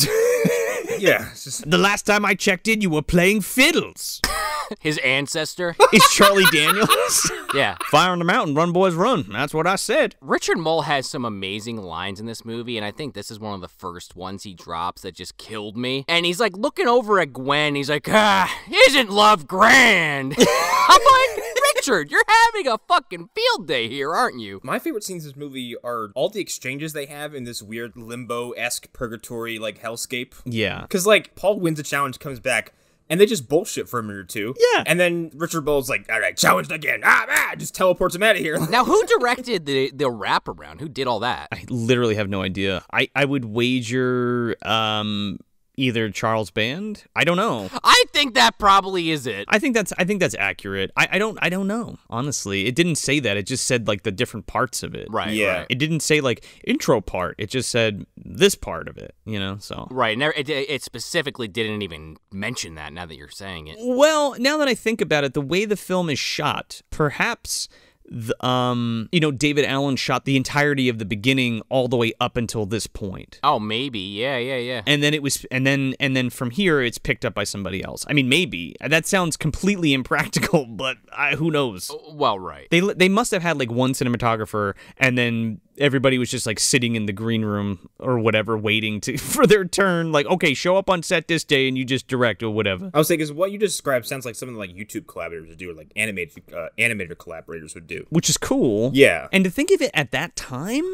yeah, just The last time I checked in, you were playing fiddles. <laughs> <laughs> his ancestor Is Charlie Daniels? <laughs> yeah Fire on the mountain, run boys run. That's what I said. Richard Moll has some amazing lines in this movie, and I think this is one of the first ones he drops that just killed me. And he's like looking over at Gwen, he's like, ah, isn't love grand? <laughs> I'm like, Richard, you're having a fucking field day here, aren't you? my favorite scenes in this movie are all the exchanges they have in this weird limbo esque purgatory like hellscape. Yeah. Because like Paul wins a challenge, comes back. And they just bullshit for a minute or two. Yeah. And then Richard Moll's like, all right, challenged again. Ah, ah, just teleports him out of here. <laughs> Now, who directed the the wraparound? Who did all that? I literally have no idea. I, I would wager um either Charles Band. I don't know. I think that probably is it. I think that's I think that's accurate. I, I don't I don't know honestly. It didn't say that. It just said like the different parts of it. Right. Yeah. Right. It didn't say like intro part. It just said this part of it. You know. So Right. Never, it, it specifically didn't even mention that. Now that you're saying it. well, now that I think about it, the way the film is shot, perhaps. The, um, you know, David Allen shot the entirety of the beginning all the way up until this point. Oh, maybe. Yeah. Yeah. Yeah. and then it was and then and then from here it's picked up by somebody else i mean maybe that sounds completely <laughs> impractical but I, who knows Well, right. they they must have had like one cinematographer and then everybody was just like sitting in the green room or whatever waiting to <laughs> for their turn like okay show up on set this day and you just direct or whatever I was saying, because what you just described sounds like something like YouTube collaborators would do, or like animated uh, animator collaborators would do. which is cool Yeah. and to think of it at that time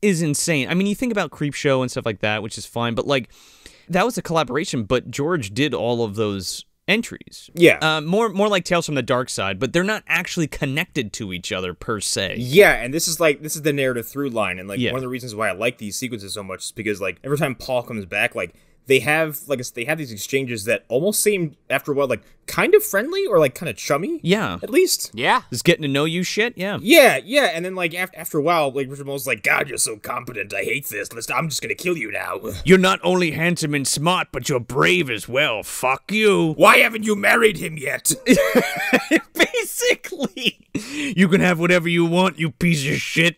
is insane i mean you think about creep show and stuff like that which is fine but like that was a collaboration but george did all of those entries Yeah. uh, more more like Tales from the Dark Side, but they're not actually connected to each other per se. Yeah, and this is like this is the narrative through line, and like Yeah. one of the reasons why I like these sequences so much is because like every time Paul comes back, like they have like they have these exchanges that almost seem after a while like kind of friendly or like kind of chummy. Yeah, at least. Yeah. just getting to know you shit. Yeah, Yeah, yeah, and then like after, after a while, like Richard Moll's like, "God, you're so competent. I hate this. Let's. I'm just gonna kill you now. <laughs> you're not only handsome and smart, but you're brave as well. Fuck you. Why haven't you married him yet? <laughs> Basically, you can have whatever you want, you piece of shit.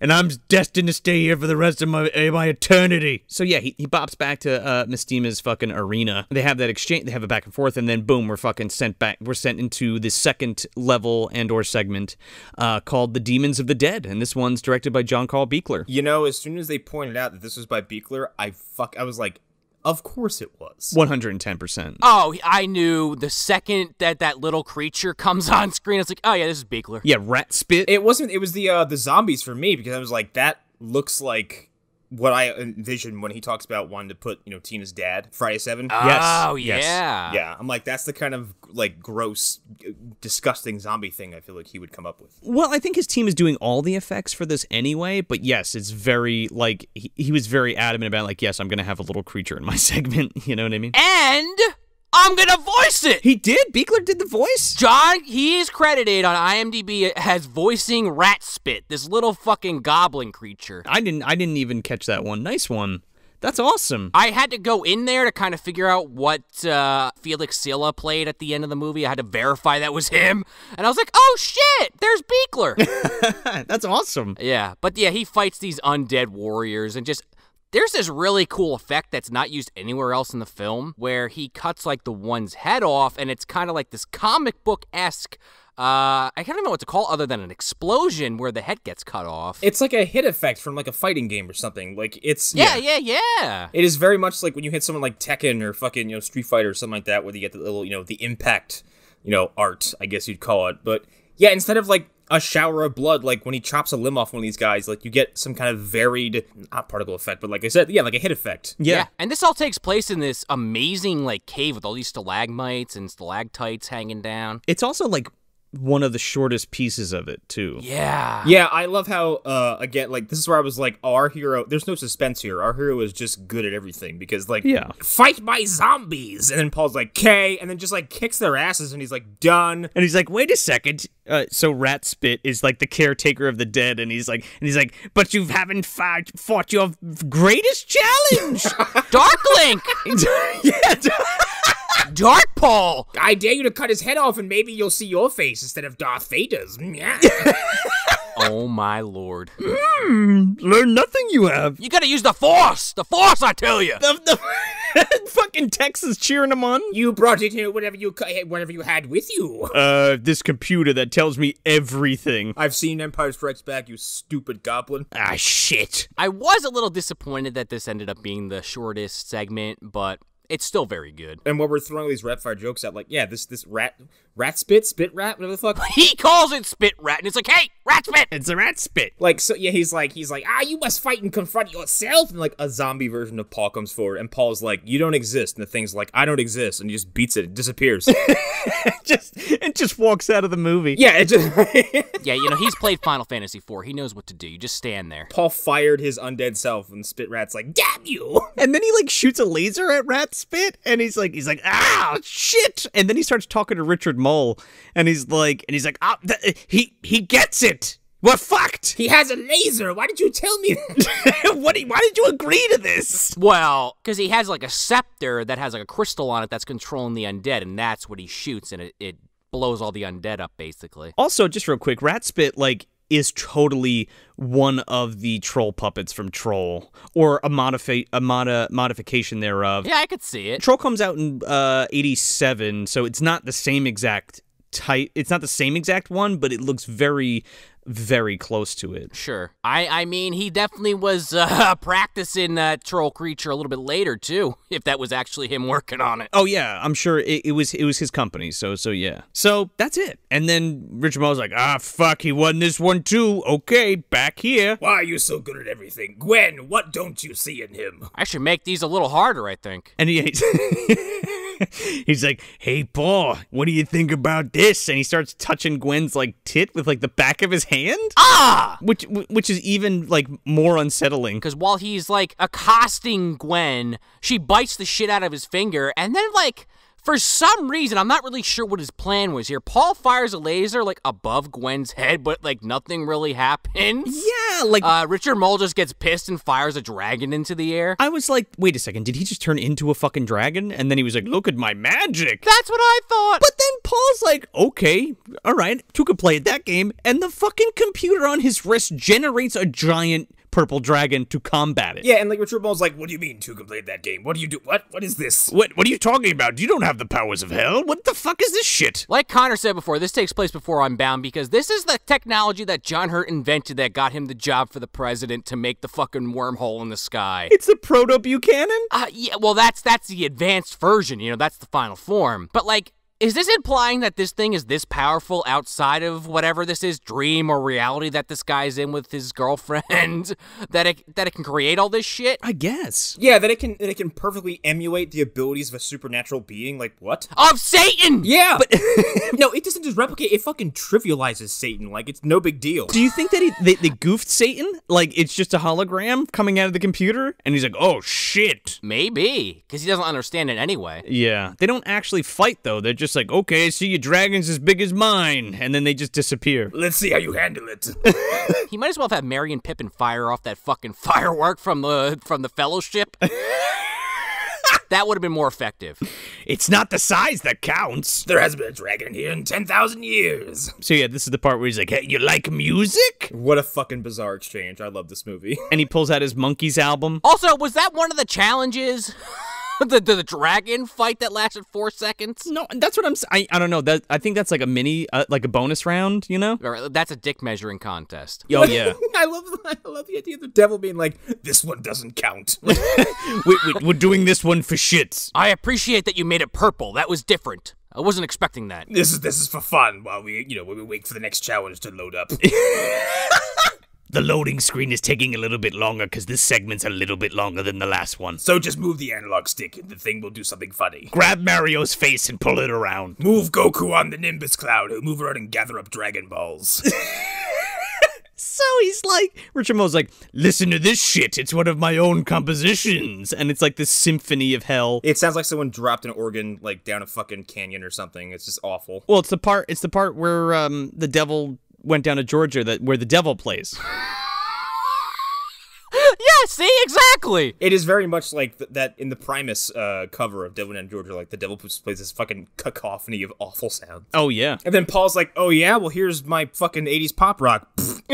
And I'm destined to stay here for the rest of my uh, my eternity. So yeah, he, he bops back to uh, Mestema's fucking arena. They have that exchange. They have a back and forth, and then boom, we're fucking sent back. We're sent into the second level and or segment uh, called the Demons of the Dead, and this one's directed by John Carl Buechler. you know, as soon as they pointed out that this was by Buechler, I fuck. I was like, of course it was. One hundred and ten percent. Oh, I knew the second that that little creature comes <laughs> on screen, it's like, oh yeah, this is Buechler. Yeah, rat spit. It wasn't. It was the uh, the zombies for me because I was like, that looks like what I envision when he talks about wanting to put you know Tina's dad Friday Seven. Yes, Oh yes. yeah. yeah, I'm like, that's the kind of like gross, disgusting zombie thing I feel like he would come up with. Well, I think his team is doing all the effects for this anyway, but yes, it's very like he, he was very adamant about like yes, I'm going to have a little creature in my <laughs> segment, you know what I mean? And I'm gonna voice it. He did. Buechler did the voice. John, he is credited on IMDb as voicing Rat Spit, this little fucking goblin creature. I didn't I didn't even catch that one. Nice one. That's awesome. I had to go in there to kind of figure out what uh, Felix Silla played at the end of the movie. I had to verify that was him, and I was like, "Oh shit, there's Buechler." <laughs> That's awesome. yeah, but yeah, he fights these undead warriors and just. There's this really cool effect that's not used anywhere else in the film where he cuts like the one's head off and it's kind of like this comic book esque. Uh, I can't even know what to call other than an explosion where the head gets cut off. It's like a hit effect from like a fighting game or something. Like it's yeah, yeah, yeah. It is very much like when you hit someone like Tekken or fucking you know Street Fighter or something like that, where you get the little you know the impact, you know art, I guess you'd call it. But yeah, instead of like a shower of blood, like when he chops a limb off one of these guys, like you get some kind of varied not particle effect, but like I said, yeah, like a hit effect. Yeah. And this all takes place in this amazing like cave with all these stalagmites and stalactites hanging down. It's also like one of the shortest pieces of it too. Yeah. Yeah, I love how uh again like this is where I was like, oh, our hero. There's no suspense here. Our hero is just good at everything because like Yeah. fight my zombies, and then Paul's like, "K," and then just like kicks their asses, and he's like, "Done." And he's like, "Wait a second. Uh, so Rat Spit is like the caretaker of the dead, and he's like, and he's like, but you haven't fought, fought your greatest challenge. <laughs> Darklink! <laughs> <laughs> yeah, Dark Paul! I dare you to cut his head off, and maybe you'll see your face instead of Darth Vader's. <laughs> Oh my lord. learn nothing. You have You gotta use the force! The force, I tell you! the, the <laughs> fucking Texas cheering him on. you brought it here, whatever you whatever you had with you. Uh, this computer that tells me everything. I've seen Empire Strikes Back. You stupid goblin. Ah, shit. I was a little disappointed that this ended up being the shortest segment, but it's still very good. And while we're throwing these rat fire jokes out, like, yeah, this this rat rat spit spit rat whatever the fuck. <laughs> He calls it spit rat, and it's like, hey, rat spit. It's a rat spit. Like so, yeah, he's like, he's like, ah, you must fight and confront yourself. And like a zombie version of Paul comes forward, and Paul's like, you don't exist. And the thing's like, I don't exist, and he just beats it, it disappears. <laughs> just it just walks out of the movie. yeah, it just <laughs> Yeah, you know he's played Final Fantasy IV. He knows what to do. You just stand there. Paul fired his undead self, and Spit Rat's like, damn you. And then he like shoots a laser at Rat Spit, and he's like, he's like, ah, shit. And then he starts talking to Richard Moll, and he's like, and he's like, ah, th- he he gets it. We're fucked. He has a laser. Why did you tell me <laughs> what? Why did you agree to this? Well, because he has like a scepter that has like a crystal on it that's controlling the undead, and that's what he shoots, and it, it blows all the undead up, basically. Also, just real quick, Rat Spit like is totally one of the troll puppets from Troll, or a modifi- a mod- modification thereof. Yeah, I could see it. Troll comes out in uh, 87, so it's not the same exact type. It's not the same exact one, but it looks very, very close to it. Sure. I I mean, he definitely was uh, <laughs> practicing that troll creature a little bit later too, <laughs> if that was actually him working on it. Oh yeah, I'm sure it, it was it was his company. So so yeah. So that's it. And then Richard Moll's like, ah fuck, he won this one too. Okay, back here. Why are you so good at everything? Gwen, what don't you see in him? I should make these a little harder, I think. And he, <laughs> <laughs> he's like, "Hey, Paul, what do you think about this?" And he starts touching Gwen's like tit with like the back of his hand, Ah! which which is even like more unsettling. Because while he's like accosting Gwen, she bites the shit out of his finger, and then like. For some reason, I'm not really sure what his plan was here. Paul fires a laser like above Gwen's head, but like nothing really happens. Yeah, like Uh, Richard Moll just gets pissed and fires a dragon into the air. I was like, wait a second, did he just turn into a fucking dragon? And then he was like, look at my magic. That's what I thought. But then Paul's like, okay, all right, two could play at that game, and the fucking computer on his wrist generates a giant purple dragon to combat it. Yeah, and like Richard Moll's like, what do you mean two can play that game? What do you do? What? What is this? What what are you talking about? You don't have the powers of hell. What the fuck is this shit? Like Connor said before, this takes place before Unbound because this is the technology that John Hurt invented that got him the job for the president to make the fucking wormhole in the sky. It's a proto Buchanan? Uh, yeah, well, that's that's the advanced version. You know, that's the final form. But like, is this implying that this thing is this powerful outside of whatever this is, dream or reality that this guy's in with his girlfriend? <laughs> that it that it can create all this shit? I guess. Yeah, that it can that it can perfectly emulate the abilities of a supernatural being. Like what? Of Satan! Yeah, but <laughs> no, it doesn't just replicate. It fucking trivializes Satan. Like it's no big deal. Do you think that he, they, they goofed Satan? Like it's just a hologram coming out of the computer? And he's like, oh shit. Maybe, because he doesn't understand it anyway. Yeah. They don't actually fight though. They're just like, okay, I see your dragon's as big as mine. And then they just disappear. Let's see how you handle it. <laughs> <laughs> He might as well have had Mary and Pippin fire off that fucking <laughs> firework from the from the Fellowship. that would have been more effective. It's not the size that counts. there hasn't been a dragon here in ten thousand years. So yeah, this is the part where he's like, hey, you like music? What a fucking bizarre exchange. I love this movie. And he pulls out his Monkeys album. Also, was that one of the challenges? <laughs> the, the the dragon fight that lasted four seconds. No, that's what I'm. I I don't know. That I think that's like a mini, uh, like a bonus round. You know? Or that's a dick measuring contest. Oh yeah. <laughs> I love I love the idea of the devil being like, this one doesn't count. <laughs> we, we, we're doing this one for shits. I appreciate that you made it purple. That was different. I wasn't expecting that. this is this is for fun while we you know while we wait for the next challenge to load up. The loading screen is taking a little bit longer because this segment's a little bit longer than the last one. so just move the analog stick and the thing will do something funny. Grab Mario's face and pull it around. Move Goku on the Nimbus Cloud. He'll move around and gather up Dragon Balls. <laughs> So he's like, Richard Moll's like, listen to this shit. It's one of my own compositions. And it's like this symphony of hell. it sounds like someone dropped an organ like down a fucking canyon or something. It's just awful. Well, it's the part. It's the part where um, the devil went down to Georgia. That where the devil plays. <laughs> Yeah, see, exactly. It is very much like th- that in the Primus uh, cover of Devil and Georgia. Like the devil just plays this fucking cacophony of awful sounds. Oh yeah, And then Paul's like, "Oh yeah, well here's my fucking '80s pop rock." <laughs> <laughs>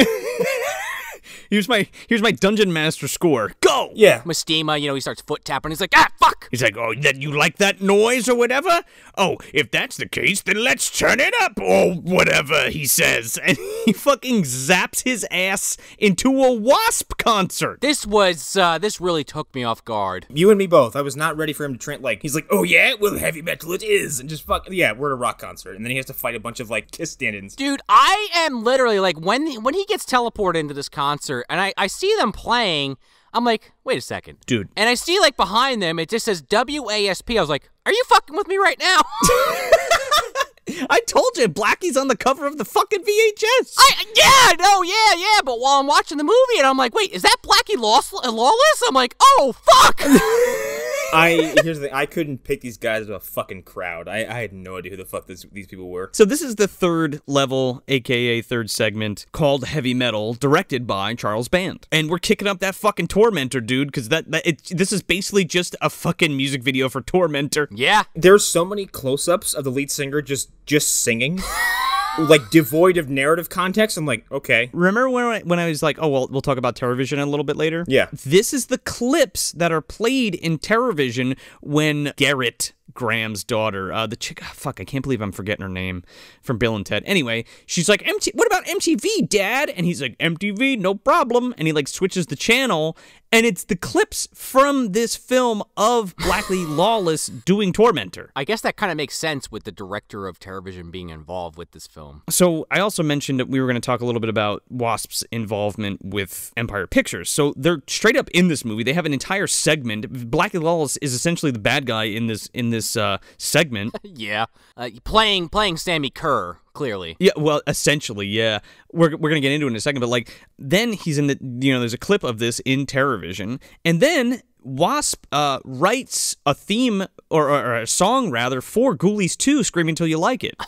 Pfft. here's my here's my dungeon master score. Go. Yeah. Mestema, you know, he starts foot tapping. He's like, ah, fuck. He's like, oh, that you like that noise or whatever? Oh, if that's the case, then let's turn it up or whatever, he says. <laughs> And he fucking zaps his ass into a W.A.S.P. concert. This was, uh, this really took me off guard. You and me both. I was not ready for him to train. Like he's like, oh yeah, well heavy metal it is, and just fuck yeah, we're at a rock concert, and then he has to fight a bunch of like kiss stand-ins. Dude, I am literally like when when he gets teleported into this concert and I, I see them playing, I'm like, wait a second. Dude. And I see like behind them it just says WASP. I was like, are you fucking with me right now? <laughs> I told you, Blackie's on the cover of the fucking VHS. I yeah, no, yeah, yeah. But while I'm watching the movie and I'm like, wait, is that Blackie Lawless? I'm like, oh fuck. <laughs> I here's the thing. I couldn't pick these guys out of a fucking crowd. I, I had no idea who the fuck this, these people were. So this is the third level, aka third segment, called Heavy Metal, directed by Charles Band, and we're kicking up that fucking Tormentor, dude, because that, that it, this is basically just a fucking music video for Tormentor. yeah. There's so many close-ups of the lead singer just just singing, <laughs> like devoid of narrative context. I'm like, okay, Remember when I, when I was like, oh well, we'll talk about Terrorvision a little bit later. Yeah. This is the clips that are played in Terrorvision when Gerrit Graham's daughter, uh, the chick, ah, fuck, I can't believe I'm forgetting her name from Bill and Ted. Anyway, she's like, MT, what about MTV, Dad? And he's like, MTV, no problem. And he like switches the channel, and it's the clips from this film of Blackie <laughs> Lawless doing Tormentor. I guess that kind of makes sense with the director of Terrorvision being involved with this film. So I also mentioned that we were going to talk a little bit about W.A.S.P.'s involvement with Empire Pictures. So they're straight up in this movie. They have an entire segment. Blackie Lawless is essentially the bad guy in this in this uh, segment. <laughs> Yeah. Uh, playing playing Sammy Curr, clearly. yeah, well, essentially, yeah. We're we're gonna get into it in a second, but like then he's in the you know there's a clip of this in Terrorvision, and then. W.A.S.P. uh, writes a theme or, or, a song rather for Ghoulies 2 Screaming Until You Like It. <laughs>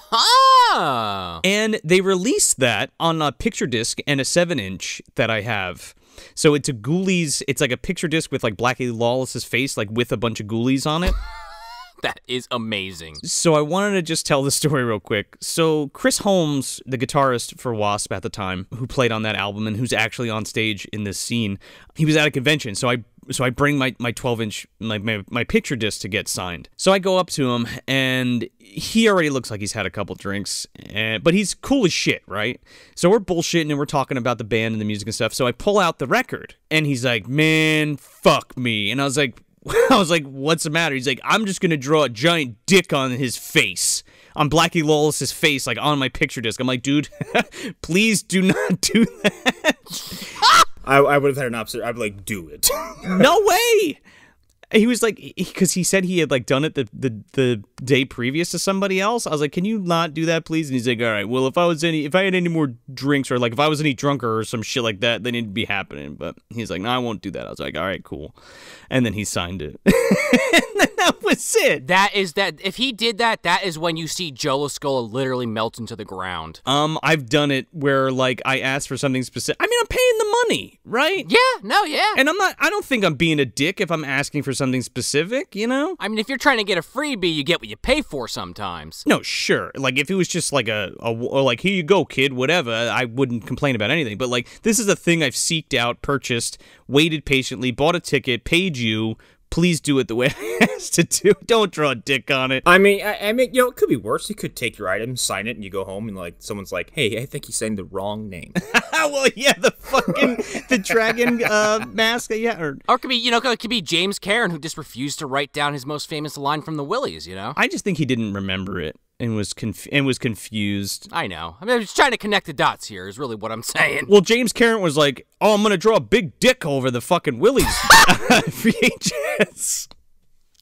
Ah. And they released that on a picture disc and a 7 inch that I have. So it's a Ghoulies, it's like a picture disc with like Blackie Lawless's face, like with a bunch of Ghoulies on it. <laughs> That is amazing. so I wanted to just tell the story real quick. So Chris Holmes, the guitarist for W.A.S.P. at the time, who played on that album and who's actually on stage in this scene, he was at a convention. So I so I bring my my 12 inch my, my my picture disc to get signed. So I go up to him and he already looks like he's had a couple drinks, and, but he's cool as shit, right? So we're bullshitting and we're talking about the band and the music and stuff. So I pull out the record and he's like, "Man, fuck me," and I was like. <laughs> I was like, "What's the matter?" He's like, "I'm just gonna draw a giant dick on his face, on Blackie Lawless's face, like on my picture disc." I'm like, "Dude, <laughs> please do not <laughs> do that." I, I would have had an opposite. I'd be like, do it. no way. He was like, because he said he had like done it the, the the day previous to somebody else. I was like, can you not do that, please? And he's like, all right. Well, if I was any, if I had any more drinks or like if I was any drunker or some shit like that, then it'd be happening. But he's like, no, I won't do that. I was like, all right, cool. And then he signed it. <laughs> that was it. That is that. If he did that, that is when you see Joe LaScola literally melt into the ground. Um, I've done it where like I asked for something specific. I mean, I'm paying the money, right? Yeah. No. Yeah. And I'm not. I don't think I'm being a dick if I'm asking for something specific. You know. I mean, if you're trying to get a freebie, you get what you pay for sometimes. No, sure. Like if it was just like a, a or like here you go, kid, whatever, I wouldn't complain about anything. But like this is a thing I've seeked out, purchased, waited patiently, bought a ticket, paid you. Please do it the way <laughs> I asked to do. Don't draw a dick on it. I mean, I, I mean, you know, it could be worse. You could take your item, sign it, and you go home, and like someone's like, "Hey, I think he's saying the wrong name." <laughs> well, yeah, the fucking the dragon <laughs> uh, mask. Yeah, or Or it could be, you know, it could be James Karen who just refused to write down his most famous line from the Willies. You know. I just think he didn't remember it and was conf- and was confused. I know. I mean, I'm just trying to connect the dots here. Is really what I'm saying. Well, James Karen was like, "Oh, I'm gonna draw a big dick over the fucking Willie's VHS."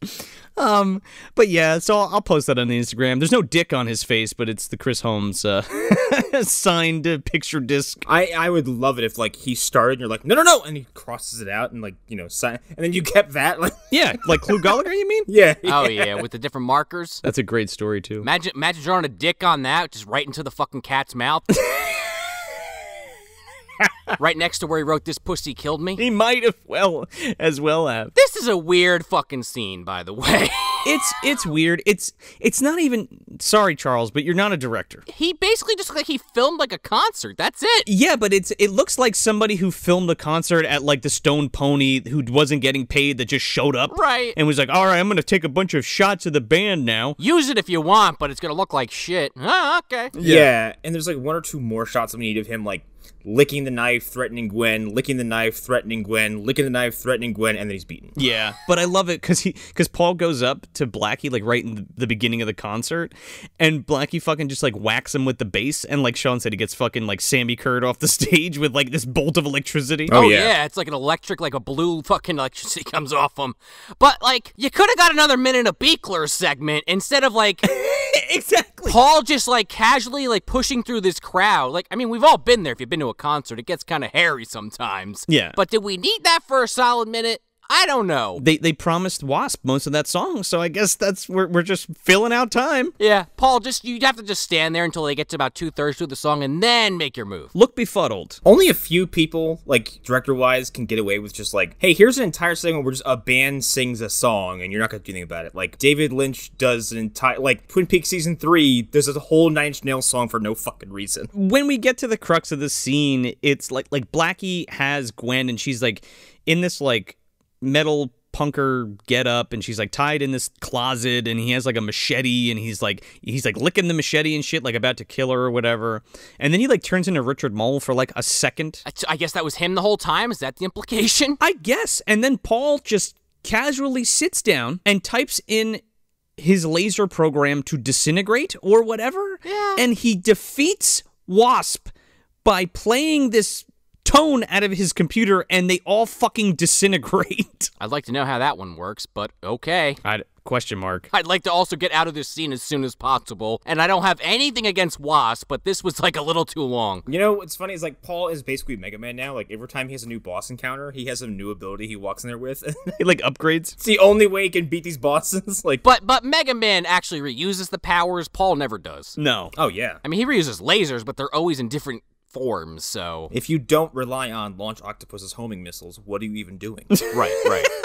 <laughs> Um, but yeah, so I'll, I'll post that on the Instagram. There's no dick on his face, but it's the Chris Holmes uh, <laughs> signed uh, picture disc. I I would love it if like he started, and you're like, "No, no, no," and he crosses it out, and like you know, sign, and then you kept that, like, <laughs> Yeah, like Clu Gulager, you mean? yeah, Oh yeah, with the different markers. That's a great story too. Imagine, imagine drawing a dick on that, just right into the fucking cat's mouth. <laughs> right next to where he wrote "This Pussy Killed Me." He might have well as well have. This is a weird fucking scene, by the way. <laughs> It's it's weird. It's it's not even sorry, Charles, but you're not a director. he basically just like he filmed like a concert. That's it. Yeah, but it's it looks like somebody who filmed a concert at like the Stone Pony who wasn't getting paid that just showed up. Right. And was like, all right, I'm gonna take a bunch of shots of the band now. Use it if you want, but it's gonna look like shit. Ah, okay. Yeah. and there's like one or two more shots we need of him like licking the knife, threatening Gwen, licking the knife, threatening Gwen, licking the knife, threatening Gwen, and then he's beaten. Yeah, but I love it because he because Paul goes up to Blackie like right in the beginning of the concert, and Blackie fucking just like whacks him with the bass, and like Sean said, he gets fucking like Sammy Curd off the <laughs> stage with like this bolt of electricity. Oh, Oh, yeah. yeah. it's like an electric, like a blue fucking electricity <laughs> comes off him. But like, you could have got another minute of Buechler segment instead of like <laughs> exactly. Paul just like casually like pushing through this crowd. Like, I mean, we've all been there. If you've been to a concert, it gets kind of hairy sometimes. Yeah. But did we need that for a solid minute? I don't know. They they promised W.A.S.P. most of that song, so I guess that's we're we're just filling out time. Yeah, Paul, just you have to just stand there until they get to about two thirds through the song and then make your move. Look befuddled. Only a few people, like director wise, can get away with just like, hey, here's an entire segment where just a band sings a song and you're not gonna do anything about it. Like David Lynch does an entire like Twin Peaks season three, there's a whole Nine Inch Nails song for no fucking reason. when we get to the crux of the scene, it's like like Blackie has Gwen and she's like in this like metal punker get up and she's like tied in this closet and he has like a machete and he's like he's like licking the machete and shit like about to kill her or whatever and then he like turns into Richard Moll for like a second I, I guess that was him the whole time. Is that the implication? I guess and then Paul just casually sits down and types in his laser program to disintegrate or whatever Yeah. and he defeats W.A.S.P. by playing this tone out of his computer and they all fucking <laughs> disintegrate. I'd like to know how that one works, but okay. I'd, question mark. I'd like to also get out of this scene as soon as possible. And I don't have anything against W.A.S.P., but this was like a little too long. You know what's funny is like Paul is basically Mega Man now. Like every time he has a new boss encounter, he has a new ability he walks in there with. <laughs> He like upgrades. it's the only way he can beat these bosses. <laughs> like, But but Mega Man actually reuses the powers. Paul never does. No. oh yeah. I mean, he reuses lasers, but they're always in different forms. So If you don't rely on Launch Octopus's homing missiles, what are you even doing? <laughs> right, right. <laughs>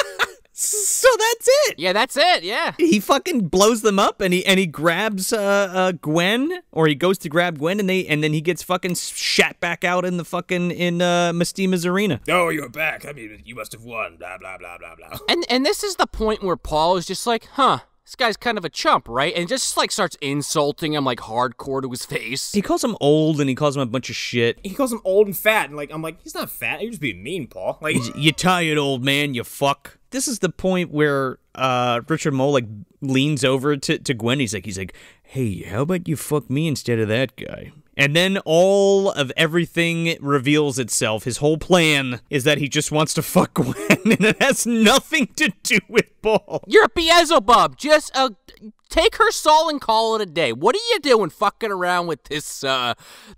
So that's it. Yeah, that's it. Yeah. He fucking blows them up and he and he grabs uh, uh Gwen or he goes to grab Gwen and they and then he gets fucking shat back out in the fucking in uh Mestema's arena. oh, you're back. I mean, you must have won. Blah blah blah blah blah. And and this is the point where Paul is just like, huh, this guy's kind of a chump, right? And just like starts insulting him like hardcore to his face. He calls him old and he calls him a bunch of shit. He calls him old and fat, and like I'm like, he's not fat. You're just being mean, Paul. Like, You tired old man, you fuck. This is the point where uh Richard Moll like leans over to, to Gwen. He's like he's like, Hey, how about you fuck me instead of that guy? And then all of everything reveals itself. His whole plan is that he just wants to fuck <laughs> Gwen, and it has nothing to do with Paul. You're a Beelzebub. Just uh, take her soul and call it a day. What are you doing fucking around with this uh,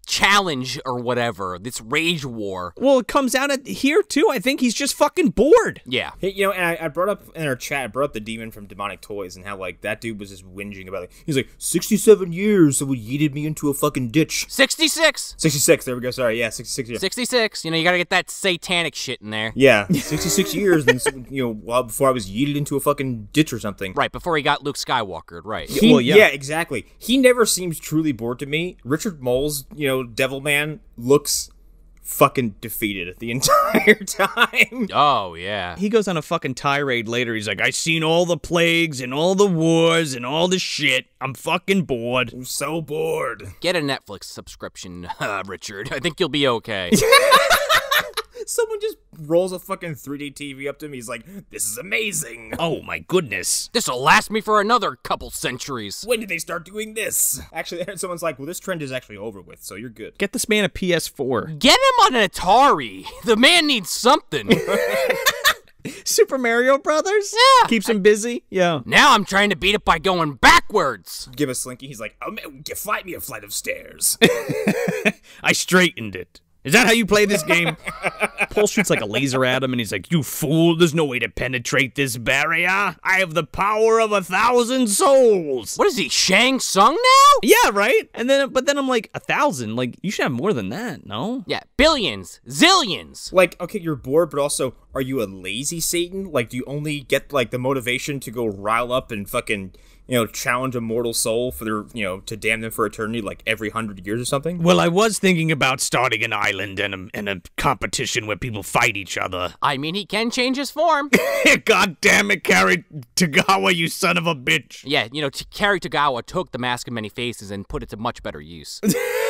challenge or whatever, this rage war? Well, it comes out at here too. I think he's just fucking bored. Yeah. Hey, you know, and I, I brought up in our chat, I brought up the demon from Demonic Toys and how like that dude was just whinging about it. He's like, 67 years, someone yeeted me into a fucking ditch. 66. 66, there we go. Sorry, yeah, 66 years. 66. You know, you gotta get that satanic shit in there. Yeah, <laughs> 66 years, and you know, while before I was yeeted into a fucking ditch or something. Right, before he got Luke Skywalker, right. He, Well, yeah. yeah. exactly. He never seems truly bored to me. Richard Moll's, you know, Devil Man looks fucking defeated the <laughs> entire time. Oh, yeah. He goes on a fucking tirade later. He's like, I seen all the plagues and all the wars and all the shit. I'm fucking bored. I'm so bored. Get a Netflix subscription, <laughs> uh, Richard. I think you'll be okay. <laughs> Someone just rolls a fucking 3D TV up to him. He's like, "This is amazing." <laughs> Oh my goodness. This'll last me for another couple centuries. When did they start doing this? Actually, <laughs> someone's like, "Well, this trend is actually over with, so you're good." Get this man a PS4. Get him on an Atari. The man needs something. <laughs> Super Mario Brothers? Yeah. Keeps him busy? Yeah. now I'm trying to beat it by going backwards. Give a slinky. He's like, "Oh man, flight me a flight of stairs." I straightened it. Is that how you play this game? <laughs> Paul shoots like a laser at him and he's like, You fool, there's no way to penetrate this barrier. I have the power of a thousand souls. What is he, Shang Tsung now? Yeah, right? And then but then I'm like, a thousand? Like, you should have more than that, no? Yeah, billions, zillions. Like, okay, you're bored, but also, are you a lazy Satan? Like, do you only get like the motivation to go rile up and fucking, you know, challenge a mortal soul for their, you know, to damn them for eternity, like every hundred years or something? Well, I was thinking about starting an island and a, and a competition where people fight each other. <laughs> I mean, he can change his form. <laughs> God damn it, Cary Tagawa, you son of a bitch. yeah, you know, T- Cary Tagawa took the Mask of Many Faces and put it to much better use. <laughs>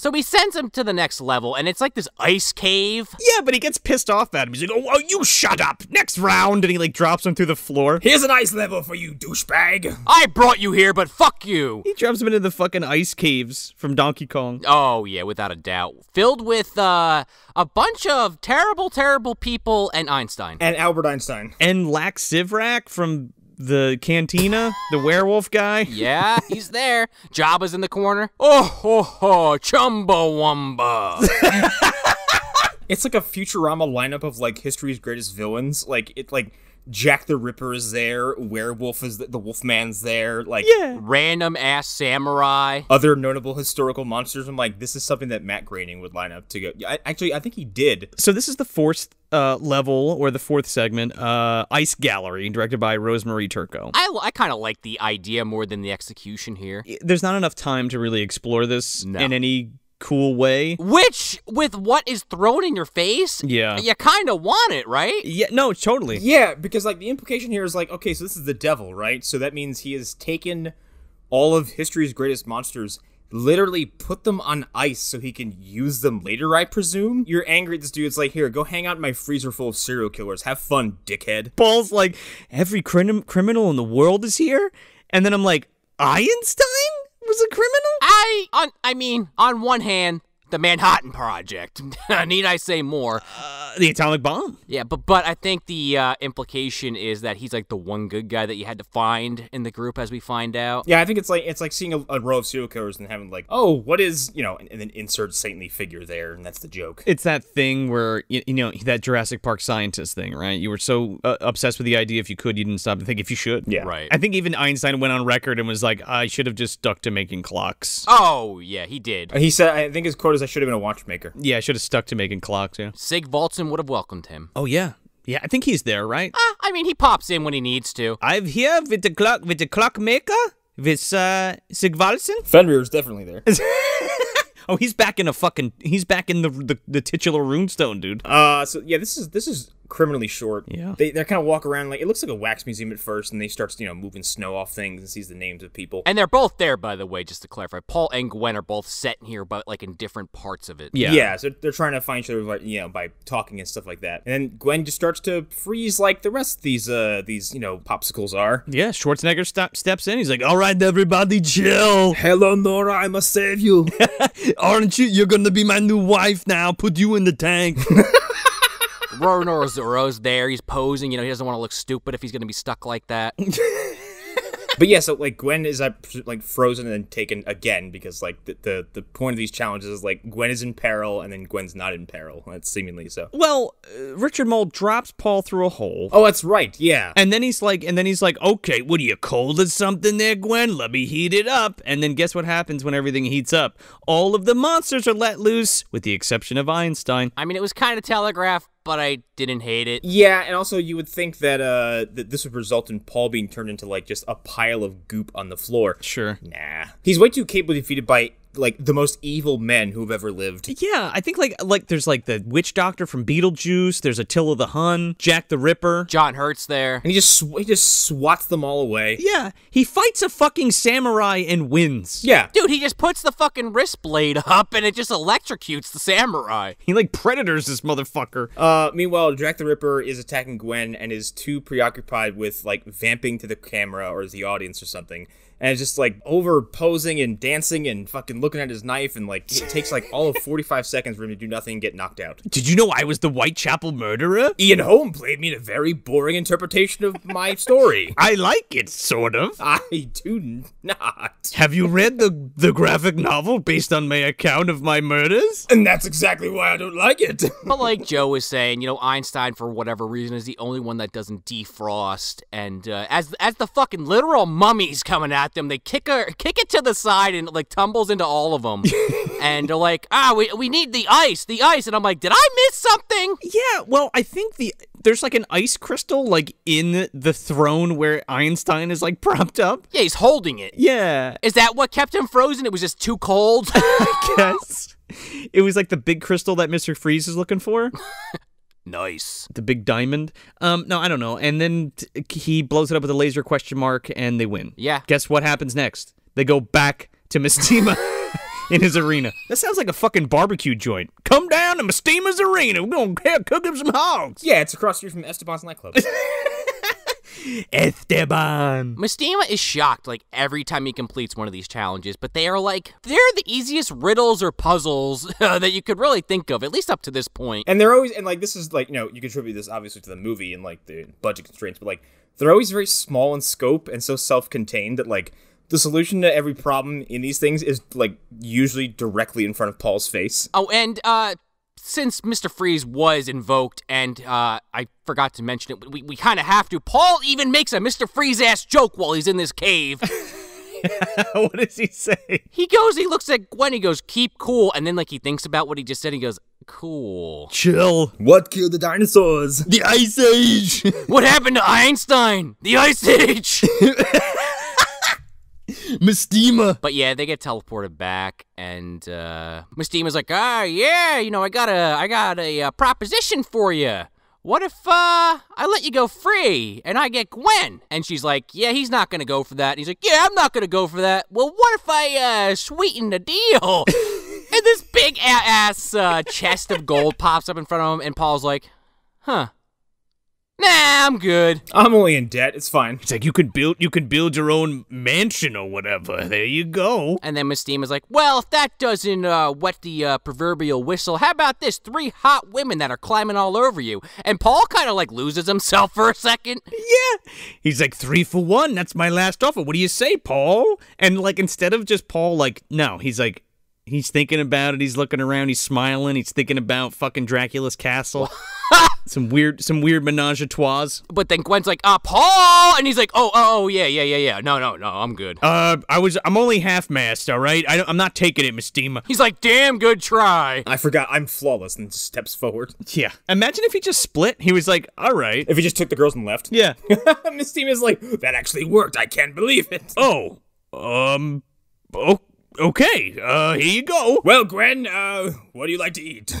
so he sends him to the next level, and it's like this ice cave. Yeah, but he gets pissed off at him. He's like, oh, oh, you shut up. Next round. And he, like, drops him through the floor. Here's an ice level for you, douchebag. I brought you here, but fuck you. He drops him into the fucking ice caves from Donkey Kong. Oh, yeah, without a doubt. Filled with uh, a bunch of terrible, terrible people and Einstein. And Albert Einstein. And Lak Sivrak from the cantina, the werewolf guy. <laughs> Yeah, he's there. Jabba's in the corner. Oh, ho, ho, Chumbawamba. It's like a Futurama lineup of like history's greatest villains. Like it, like Jack the Ripper is there, Werewolf is the, the Wolfman's there. Like Yeah. Random ass samurai. other notable historical monsters. I'm like, this is something that Matt Groening would line up to go. I, actually, I think he did. So this is the fourth uh, level or the fourth segment, uh, Ice Gallery, directed by Rosemarie Turko. I, I kind of like the idea more than the execution here. There's not enough time to really explore this No. in any cool way. Which, with what is thrown in your face, Yeah. you kind of want it, right? Yeah, no, totally. Yeah, because like the implication here is like, okay, so this is the devil, right? So that means he has taken all of history's greatest monsters, literally put them on ice so he can use them later, I presume. You're angry at this dude. It's like, here, go hang out in my freezer full of serial killers. Have fun, dickhead. Paul's like, every crim- criminal in the world is here? And then I'm like, Einstein was a criminal? I, on, I mean, on one hand, the Manhattan Project. <laughs> Need I say more? Uh, the atomic bomb. Yeah, but but I think the uh, implication is that he's like the one good guy that you had to find in the group, as we find out. Yeah, I think it's like it's like seeing a, a row of serial killers and having like, oh, what is you know, and, and then insert saintly figure there, and that's the joke. It's that thing where, you, you know, that Jurassic Park scientist thing, right? You were so uh, obsessed with the idea if you could, you didn't stop to think if you should. Yeah. Right. I think even Einstein went on record and was like, I should have just stuck to making clocks. Oh yeah, he did. He said, I think his quote is, "I should have been a watchmaker." Yeah, I should have stuck to making clocks, yeah. Sig Voltson would have welcomed him. Oh, yeah. Yeah, I think he's there, right? Ah, I mean, he pops in when he needs to. I'm here with the clock, with the clockmaker, with uh, Sigvaldson. Fenrir's definitely there. <laughs> Oh, he's back in a fucking, he's back in the, the, the titular runestone, dude. Uh, so yeah, this is this is criminally short. Yeah. they they kind of walk around like it looks like a wax museum at first, and they starts you know moving snow off things and sees the names of people. And they're both there, by the way, just to clarify. Paul and Gwen are both set here, but like in different parts of it. Yeah. Yeah, so they're trying to find each other, like, you know, by talking and stuff like that. And then Gwen just starts to freeze like the rest of these, uh, these, you know, popsicles are. Yeah, Schwarzenegger stop, steps in. He's like, all right, everybody, chill. <laughs> Hello, Nora, I must save you. <laughs> Aren't you? You're going to be my new wife now. Put you in the tank. <laughs> Roro Zoro's there. He's posing. You know, he doesn't want to look stupid if he's going to be stuck like that. <laughs> but yeah, so like Gwen is uh, like frozen and then taken again because like the, the the point of these challenges is like Gwen is in peril and then Gwen's not in peril. That's seemingly so. well, uh, Richard Moll drops Paul through a hole. Oh, that's right. Yeah. And then he's like, and then he's like, okay, what are you cold or something there, Gwen? Let me heat it up. And then guess what happens when everything heats up? All of the monsters are let loose, with the exception of Einstein. I mean, it was kind of telegraphed, but I didn't hate it. Yeah, and also you would think that uh that this would result in Paul being turned into like just a pile of goop on the floor. Sure. Nah. He's way too capable to be defeated by like the most evil men who've ever lived. Yeah, I think like like there's like the witch doctor from Beetlejuice. There's Attila the Hun, Jack the Ripper. John Hurt's there. And he just sw- he just swats them all away. Yeah, he fights a fucking samurai and wins. Yeah. Dude, he just puts the fucking wrist blade up and it just electrocutes the samurai. He like predators this motherfucker. Uh, meanwhile, Jack the Ripper is attacking Gwen and is too preoccupied with like vamping to the camera or the audience or something, and is just like over posing and dancing and fucking looking at his knife, and like it takes like all of <laughs> 45 seconds for him to do nothing and get knocked out. Did you know I was the Whitechapel murderer? Ian Holm played me in a very boring interpretation of my <laughs> story. I like it, sort of. I do not. Have you read the the graphic novel based on my account of my murders? And that's exactly why I don't like it. <laughs> But like Joe was saying, you know, Einstein for whatever reason is the only one that doesn't defrost. And uh, as as the fucking literal mummy's coming at them, they kick her kick it to the side and like tumbles into all of them. <laughs> and they're like, ah, we we need the ice, the ice. And I'm like, did I miss something? Yeah, well, I think the there's like an ice crystal like in the throne where Einstein is like propped up. Yeah, he's holding it. Yeah, Is that what kept him frozen? It was just too cold. <laughs> I guess. It was like the big crystal that Mr. Freeze is looking for, <laughs> nice. the big diamond. Um, no, I don't know. And then t- he blows it up with a laser question mark, and they win. Yeah. Guess what happens next? They go back to Mestema <laughs> <laughs> in his arena. That sounds like a fucking barbecue joint. Come down to Mestema's arena. We're gonna cook him some hogs. yeah, it's across the street from Esteban's nightclub. <laughs> Esteban. Mestema is shocked like every time he completes one of these challenges, but they are like they're the easiest riddles or puzzles uh, <laughs> that you could really think of, at least up to this point. and they're always and like this is like you know you contribute this obviously to the movie and like the budget constraints, but like they're always very small in scope and so self-contained that like the solution to every problem in these things is like usually directly in front of Paul's face. Oh, and uh since Mr. Freeze was invoked, and uh, I forgot to mention it, we, we kind of have to. Paul even makes a Mr. Freeze ass joke while he's in this cave. <laughs> what does he say? he goes, he looks at Gwen, he goes, keep cool. And then, like, he thinks about what he just said, he goes, cool. Chill. What killed the dinosaurs? The Ice Age. <laughs> What happened to Einstein? The Ice Age! <laughs> <laughs> Mestema. But yeah, they get teleported back, and uh, Mestema's like, ah, yeah, you know, I got a, I got a, uh proposition for you. What if uh, I let you go free and I get Gwen? And she's like, yeah, he's not gonna go for that. And he's like, yeah, I'm not gonna go for that. Well, what if I uh, sweeten the deal? <laughs> and this big ass uh, chest of gold pops up in front of him, and Paul's like, huh. Nah, I'm good. I'm only in debt. It's fine. It's like you could build you could build your own mansion or whatever. There you go. And then Mestema is like, well, if that doesn't uh, wet the uh, proverbial whistle, how about this? Three hot women that are climbing all over you. And Paul kind of like loses himself <laughs> for a second. Yeah. He's like three for one. That's my last offer. What do you say, Paul? And like instead of just Paul, like no, he's like he's thinking about it. He's looking around. He's smiling. He's thinking about fucking Dracula's castle. <laughs> <laughs> some weird, some weird menage a trois. But then Gwen's like, uh, Paul! And he's like, oh, oh, oh, yeah, yeah, yeah, yeah. No, no, no, I'm good. Uh, I was, I'm only half mast. All right, I I'm not taking it, Mestema. He's like, damn good try. I forgot I'm flawless and steps forward. Yeah. Imagine if he just split. He was like, all right. If he just took the girls and left. Yeah. <laughs> Mestema is like, that actually worked. I can't believe it. oh. Um. Oh. Okay. Uh. Here you go. Well, Gwen, uh, what do you like to eat? <laughs>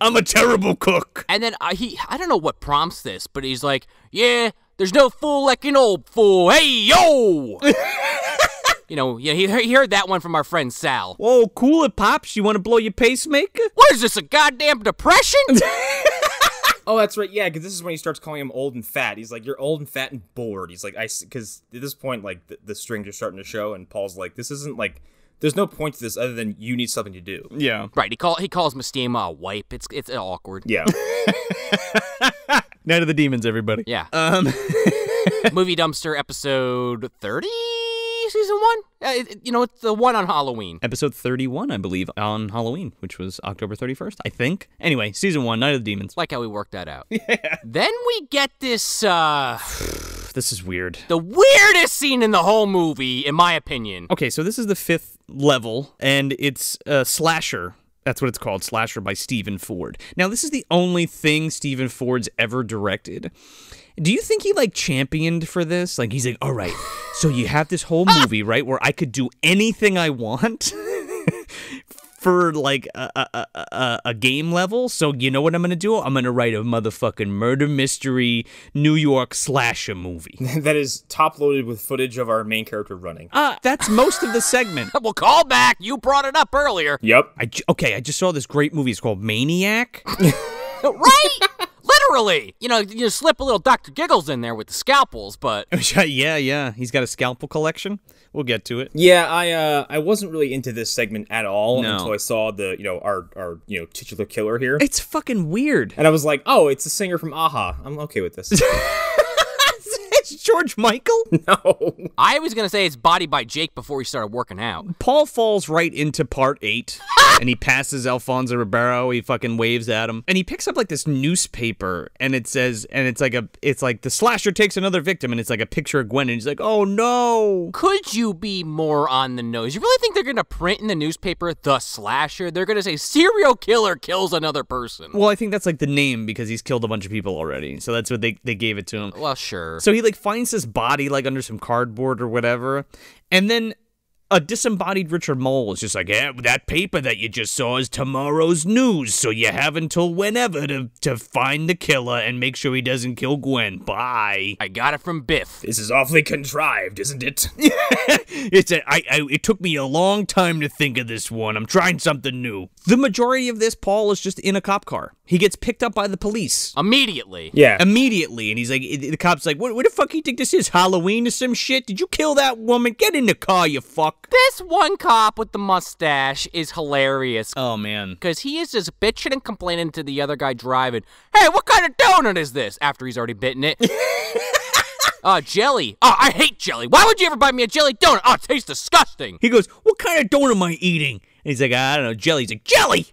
I'm a terrible cook. And then uh, he, I don't know what prompts this, but he's like, yeah, there's no fool like an old fool. Hey, yo! <laughs> you know, yeah, he, he heard that one from our friend Sal. Whoa, cool it, pops. You want to blow your pacemaker? What is this, a goddamn depression? <laughs> Oh, that's right. Yeah, because this is when he starts calling him old and fat. He's like, "You're old and fat and bored." He's like, "I," because at this point, like the, the strings are starting to show, and Paul's like, "This isn't like, there's no point to this other than you need something to do." Yeah. right, he call he calls Mestema a wipe. It's it's awkward. Yeah, <laughs> Night of the Demons, everybody. Yeah. Um. <laughs> Movie Dumpster episode 30 season 1? Uh, it- it- you know, it's the one on Halloween. Episode 31, I believe, on Halloween, which was October 31st, I think. Anyway, season one, Night of the Demons. Like how we worked that out. <laughs> Yeah. Then we get this uh This is weird. the weirdest scene in the whole movie in my opinion. Okay, so this is the fifth level, and it's a Slasher. That's what it's called, Slasher by Stephen Ford. Now, this is the only thing Stephen Ford's ever directed. Do you think he like championed for this? Like he's like, all right, so you have this whole <laughs> ah! movie, right, where I could do anything I want <laughs> for like a, a, a, a, a game level. So you know what I'm gonna do? I'm gonna write a motherfucking murder mystery New York slasher movie. <laughs> that is top loaded with footage of our main character running. Uh, that's most of the segment. <laughs> Well, call back. You brought it up earlier. Yep. I j- okay, I just saw this great movie. It's called Maniac. <laughs> right? Literally. You know, you slip a little Dr. Giggles in there with the scalpels, but <laughs> yeah, yeah. He's got a scalpel collection. We'll get to it. Yeah, I uh, I wasn't really into this segment at all No. until I saw the you know our our you know titular killer here, It's fucking weird. and I was like, oh, it's the singer from a-ha. I'm okay with this. <laughs> <laughs> it's George Michael. <laughs> no, I was gonna say it's Body by Jake before he started working out. Paul falls right into part eight, <laughs> and he passes Alfonso Ribeiro. He fucking waves at him, and he picks up like this newspaper, and it says, and it's like a, it's like the slasher takes another victim, and it's like a picture of Gwen, and he's like, oh no. Could you be more on the nose? You really think they're gonna print in the newspaper the slasher? They're gonna say serial killer kills another person. Well, I think that's like the name because he's killed a bunch of people already, so that's what they they gave it to him. Well, sure. So he like finds this body like under some cardboard or whatever, and then a disembodied Richard Moll is just like, yeah, that paper that you just saw is tomorrow's news, so you have until whenever to to find the killer and make sure he doesn't kill Gwen. Bye. I got it from Biff. this is awfully contrived, isn't it? <laughs> it's a, I, I, it took me a long time to think of this one. I'm trying something new. The majority of this, Paul is just in a cop car. He gets picked up by the police. Immediately. yeah, immediately and he's like the cop's like what, what the fuck you think this is halloween or some shit did you kill that woman get in the car you fuck This one cop with the mustache is hilarious. oh man Because he is just bitching and complaining to the other guy driving. Hey, what kind of donut is this? After he's already bitten it. <laughs> Uh, jelly. Oh, I hate jelly. Why would you ever buy me a jelly donut? Oh, it tastes disgusting. he goes what kind of donut am i eating and he's like i don't know jelly he's like jelly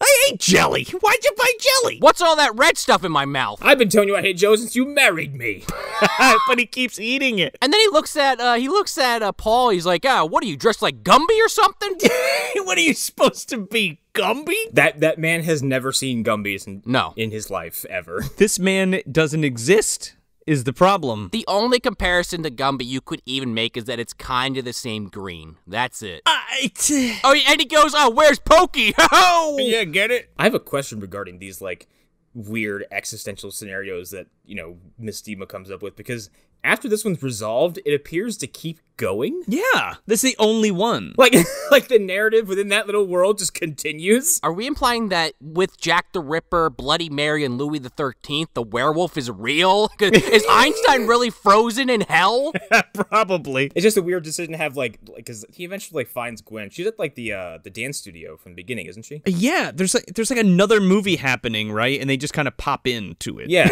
i hate jelly why'd you buy jelly What's all that red stuff in my mouth? I've been telling you I hate Joe since you married me. <laughs> but he keeps eating it And then he looks at uh, he looks at uh, Paul. He's like, "Ah, what are you dressed like Gumby or something?" <laughs> what are you supposed to be gumby That that man has never seen Gumbies in, No. in his life ever. this man doesn't exist is the problem the only comparison to Gumby you could even make is that it's kind of the same green. That's it. I t- Oh, and he goes, "Oh, where's Pokey?" <laughs> Oh, yeah get it I have a question regarding these like weird existential scenarios that you know Mestema comes up with because after this one's resolved, it appears to keep going. yeah this is the only one Like <laughs> like the narrative within that little world just continues. Are we implying that with Jack the Ripper, Bloody Mary, and Louis the Thirteenth, the werewolf is real? <laughs> is Einstein really frozen in hell? <laughs> probably It's just a weird decision to have like because he eventually like finds Gwen. She's at like the uh the dance studio from the beginning, isn't she? Yeah, there's like there's like another movie happening, right? And they just kind of pop into it. Yeah.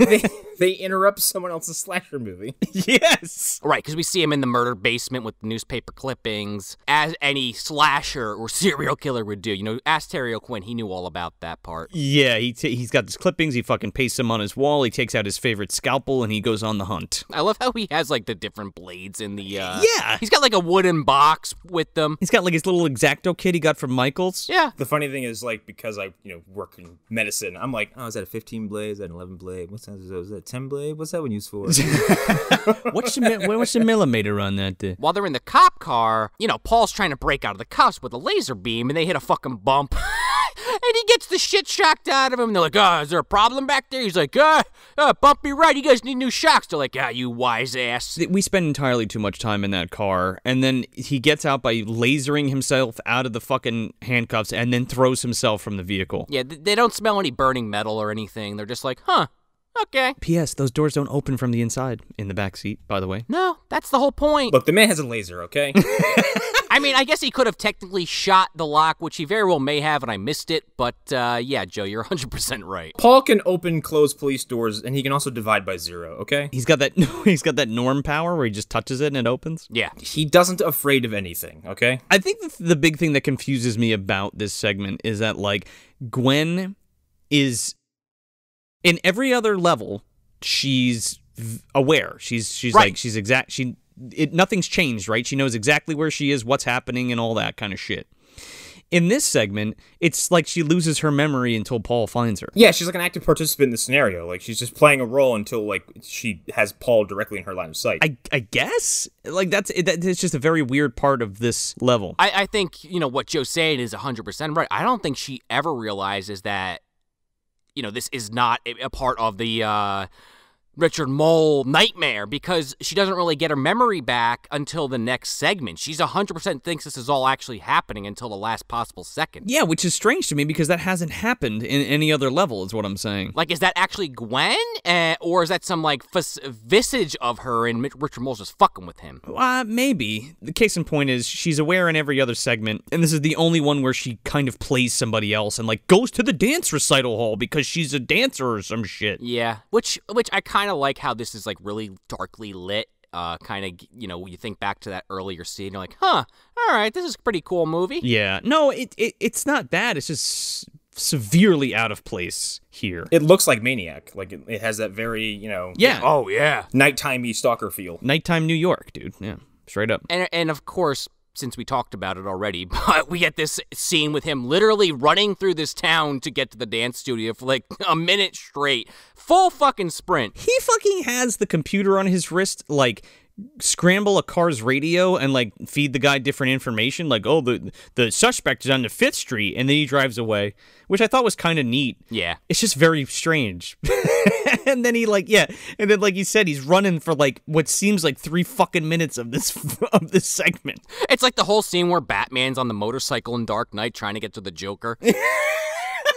they, they interrupt someone else's slasher movie. <laughs> yes. Right, because we see him in the murder basement with newspaper clippings, as any slasher or serial killer would do. You know, ask Terry O'Quinn; he knew all about that part. Yeah, he t- he's got his clippings. He fucking pastes them on his wall. He takes out his favorite scalpel and he goes on the hunt. I love how he has like the different blades in the. Uh, Yeah. he's got like a wooden box with them. He's got like his little X-Acto kit he got from Michaels. Yeah, The funny thing is, like, because I, you know, work in medicine, I'm like, oh, is that a 15 blade? Is that an 11 blade? What What's that? Is that a 10 blade? What's that one used for? <laughs> What's the mi- what's the millimeter on that? Uh? while they're in the cop car, you know, Paul's trying to break out of the cuffs with a laser beam, and they hit a fucking bump. <laughs> and he gets the shit shocked out of him. They're like, oh, is there a problem back there? He's like, ah, uh, bumpy ride. You guys need new shocks. They're like, ah, you wise ass. We spend entirely too much time in that car, and then he gets out by lasering himself out of the fucking handcuffs, and then throws himself from the vehicle. Yeah, they don't smell any burning metal or anything. They're just like, huh, okay. P.S. Those doors don't open from the inside in the back seat. By the way. No, that's the whole point. Look, the man has a laser, okay? <laughs> I mean, I guess he could have technically shot the lock, which he very well may have, and I missed it. But uh, yeah, Joe, you're <laughs> 100% right. Paul can open close police doors, and he can also divide by zero, okay? He's got that. <laughs> He's got that norm power where he just touches it and it opens. Yeah. He doesn't afraid of anything, okay? I think the, the big thing that confuses me about this segment is that like Gwen is in every other level she's aware. She's she's Right. like she's exact she it nothing's changed, right? She knows exactly where she is, what's happening and all that kind of shit. In this segment, it's like she loses her memory until Paul finds her. Yeah, she's like an active participant in the scenario. Like, she's just playing a role until, like, she has Paul directly in her line of sight. I, I guess like that's it, that, it's just a very weird part of this level. I, I think, you know, what Joe's saying is 100% right. I don't think she ever realizes that, you know, this is not a, part of the, uh, Richard Moll nightmare because she doesn't really get her memory back until the next segment. She's 100% thinks this is all actually happening until the last possible second. Yeah, which is strange to me because that hasn't happened in any other level, is what I'm saying. Like, is that actually Gwen? Uh, or is that some, like, vis- visage of her and Richard Moll's just fucking with him? Uh, maybe. The case in point is she's aware in every other segment, and this is the only one where she kind of plays somebody else and, like, goes to the dance recital hall because she's a dancer or some shit. Yeah, which which I kind of like how this is like really darkly lit. Uh, kind of you know you think back to that earlier scene, you're like, huh, all right, this is a pretty cool movie. Yeah. No, it, it it's not bad. It's just severely out of place here. It looks like Maniac. Like it, it has that very, you know, Yeah. Oh yeah, nighttime-y stalker feel. Nighttime New York, dude. Yeah. Straight up. and and of course since we talked about it already <laughs> but we get this scene with him literally running through this town to get to the dance studio for like <laughs> a minute straight. Full fucking sprint. He fucking has the computer on his wrist, like scramble a car's radio and like feed the guy different information like oh the the suspect is on the fifth street and then he drives away which i thought was kind of neat. Yeah. It's just very strange. <laughs> And then he like yeah and then like you said he's running for like what seems like three fucking minutes of this <laughs> of this segment. It's like the whole scene where batman's on the motorcycle in dark knight trying to get to the joker. <laughs>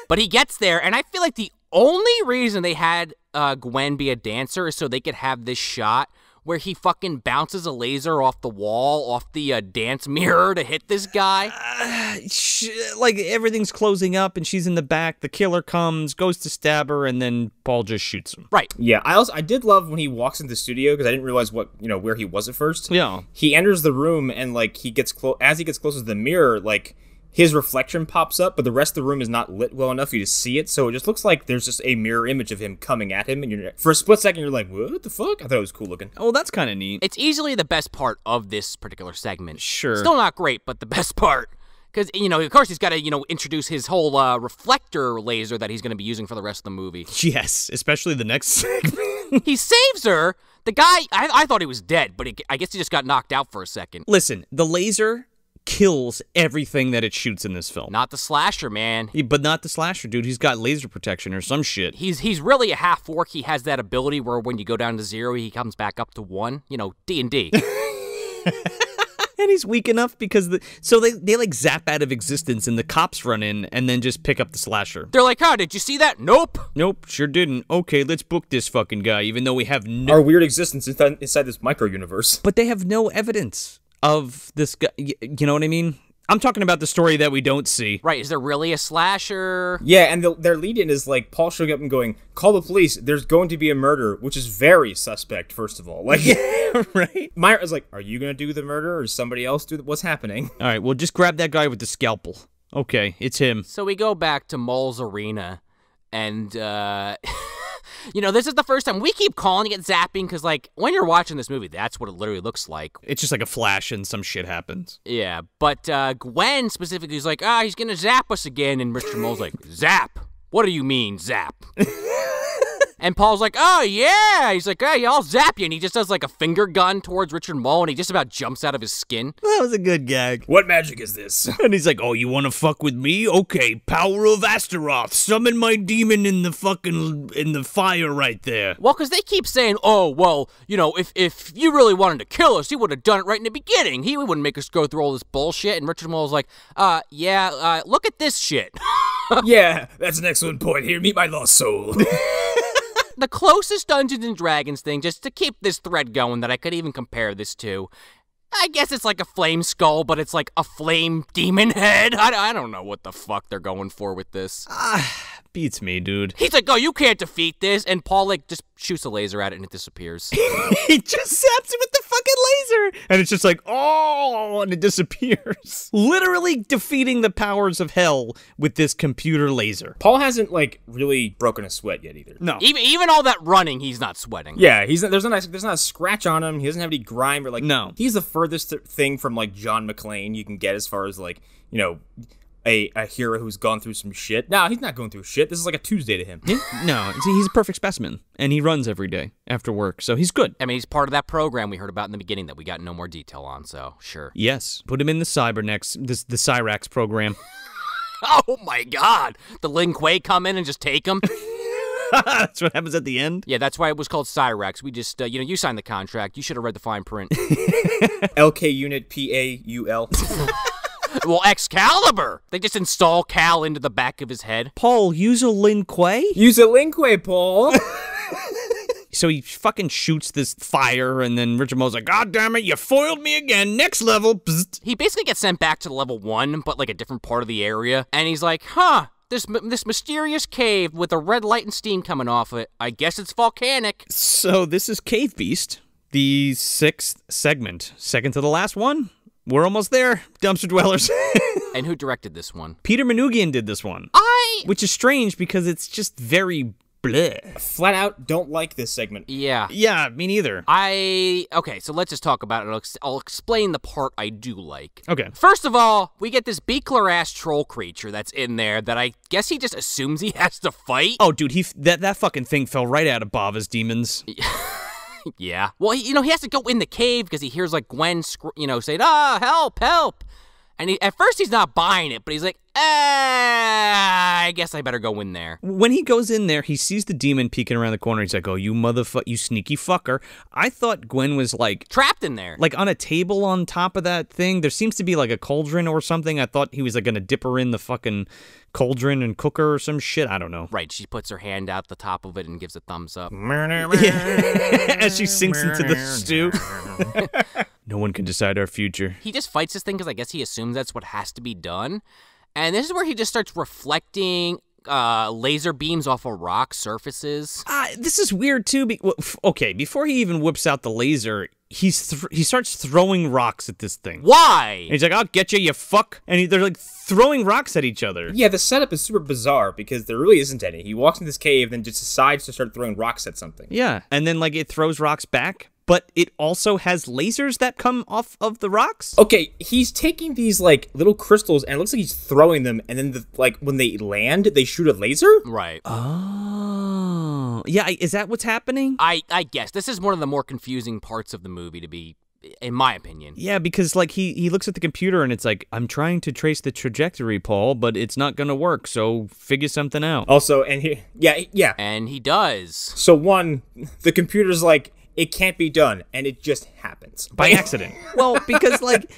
But he gets there and i feel like the only reason they had uh, gwen be a dancer is so they could have this shot where he fucking bounces a laser off the wall, off the uh, dance mirror to hit this guy. Sh- like everything's closing up and she's in the back the killer comes goes to stab her and then paul just shoots him Right. Yeah, I also I did love when he walks into the studio because I didn't realize what you know where he was at first. Yeah. he enters the room and like he gets close as he gets closer to the mirror, like his reflection pops up, but the rest of the room is not lit well enough for you to see it. So it just looks like there's just a mirror image of him coming at him, and you're for a split second you're like, "What the fuck?" I thought it was cool looking. oh that's kind of neat It's easily the best part of this particular segment. Sure. Still not great, but the best part. Because, you know, of course, he's got to, you know, introduce his whole uh, reflector laser that he's going to be using for the rest of the movie. <laughs> yes especially the next <laughs> segment he saves her. The guy, I, I thought he was dead, but he, I guess he just got knocked out for a second. listen the laser kills everything that it shoots in this film Not the slasher, man. He- but not the slasher dude he's got laser protection or some shit He's he's really a half orc. He has that ability where when you go down to zero, he comes back up to one. You know, D and D. <laughs> <laughs> and he's weak enough because the so they they like zap out of existence and the cops run in and then just pick up the slasher They're like, "Huh? Did you see that? Nope." nope sure didn't okay let's book this fucking guy even though we have no Our weird existence inside, inside this micro universe. but they have no evidence of this guy you know what i mean i'm talking about the story that we don't see Right? Is there really a slasher? Yeah, and the, their lead-in is like Paul showing up and going, "Call the police. There's going to be a murder," which is very suspect. First of all, like, <laughs> right Myra is like, "Are you gonna do the murder, or is somebody else do the, what's happening?" all right well just grab that guy with the scalpel okay it's him So we go back to Moll's Arena, and uh, <laughs> you know this is the first time we keep calling it zapping because like when you're watching this movie, that's what it literally looks like. it's just like a flash and some shit happens Yeah, but uh, Gwen specifically is like, ah, he's gonna zap us again, and Richard Moll's like, zap? What do you mean zap? <laughs> And Paul's like, oh yeah. He's like, hey, I'll zap you. And he just does like a finger gun towards Richard Moll, and he just about jumps out of his skin. that was a good gag What magic is this? <laughs> And he's like, "Oh, you want to fuck with me? Okay, power of Astaroth, summon my demon in the fucking in the fire right there." Well, because they keep saying, oh, well, you know, if if you really wanted to kill us, you would have done it right in the beginning. He wouldn't make us go through all this bullshit. And Richard Moll's like, uh, yeah, uh, look at this shit. <laughs> yeah, that's an excellent point. Here, meet my lost soul. <laughs> the closest Dungeons and Dragons thing, just to keep this thread going, that I could even compare this to. I guess it's like a flame skull, but it's like a flame demon <laughs> head. I, I don't know what the fuck they're going for with this. Ah, Beats me, dude. He's like, oh, you can't defeat this. And Paul, like, just shoots a laser at it and it disappears. <laughs> he just zaps it with the fucking laser, and it's just like, oh, and it disappears. <laughs> Literally defeating the powers of hell with this computer laser. Paul hasn't like really broken a sweat yet either. No, even, even all that running, he's not sweating. Yeah, he's there's not there's not a scratch on him. He doesn't have any grime or like. No. he's the furthest thing from like John McClane you can get as far as like you know a a hero who's gone through some shit. No, he's not going through shit. This is like a Tuesday to him. no, see, he's a perfect specimen, and he runs every day after work, so he's good. I mean, he's part of that program we heard about in the beginning that we got no more detail on, so sure. Yes, put him in the Cybernex, this the Cyrax program. <laughs> Oh my god! The Lin Kuei come in and just take him? <laughs> That's what happens at the end. Yeah, that's why it was called Cyrax. We just, uh, you know, you signed the contract. You should have read the fine print. <laughs> LK unit P A U L. well, Excalibur! They just install Cal into the back of his head. Paul, use a Lin Kuei? Use a linque, Paul. <laughs> So he fucking shoots this fire, and then Richard Moll's like, God damn it, you foiled me again. Next level. Bzzzt. He basically gets sent back to level one, but like a different part of the area. And he's like, huh, this, this mysterious cave with a red light and steam coming off it. I guess it's volcanic. So this is Cave Beast, the sixth segment, second to the last one. We're almost there, dumpster dwellers. <laughs> And who directed this one? Peter Manoogian did this one, I. which is strange because it's just very bleh. Flat out don't like this segment. Yeah. Yeah, me neither. I. Okay, so let's just talk about it. I'll, ex- I'll explain the part I do like. Okay. First of all, we get this Buechler ass troll creature that's in there that I guess he just assumes he has to fight. Oh, dude, he f- that that fucking thing fell right out of Bava's demons. <laughs> Yeah. Well, he, you know, he has to go in the cave because he hears like Gwen, you know, saying, "Ah, help, help!" And he, at first he's not buying it, but he's like, "Ah, I guess I better go in there." When he goes in there, he sees the demon peeking around the corner. He's like, "Oh, you motherfucker, you sneaky fucker!" I thought Gwen was like Trapped in there. like on a table on top of that thing. There seems to be like a cauldron or something. I thought he was like gonna dip her in the fucking cauldron and cook her or some shit. I don't know. right. She puts her hand out the top of it and gives a thumbs up. <laughs> <laughs> As she sinks into the stew. <laughs> no one can decide our future. He just fights this thing because I guess he assumes that's what has to be done. And this is where he just starts reflecting uh, laser beams off of rock surfaces. Uh, this is weird too. Be- okay, before he even whips out the laser, he's th- he starts throwing rocks at this thing. Why? And he's like, "I'll get you, you fuck!" And he, they're like throwing rocks at each other. Yeah, the setup is super bizarre because there really isn't any. He walks in this cave, then just decides to start throwing rocks at something. Yeah, and then like it throws rocks back, but it also has lasers that come off of the rocks. Okay, he's taking these like little crystals and it looks like he's throwing them, and then the, like when they land, they shoot a laser. Right. Oh, yeah. Is that what's happening? I, I guess this is one of the more confusing parts of the movie to be in my opinion. Yeah, because like he he looks at the computer and it's like I'm trying to trace the trajectory, Paul, but it's not gonna work. So figure something out. Also, and he, yeah, yeah. And he does. So one, the computer's like, it can't be done, and it just happens by accident. <laughs> well, because like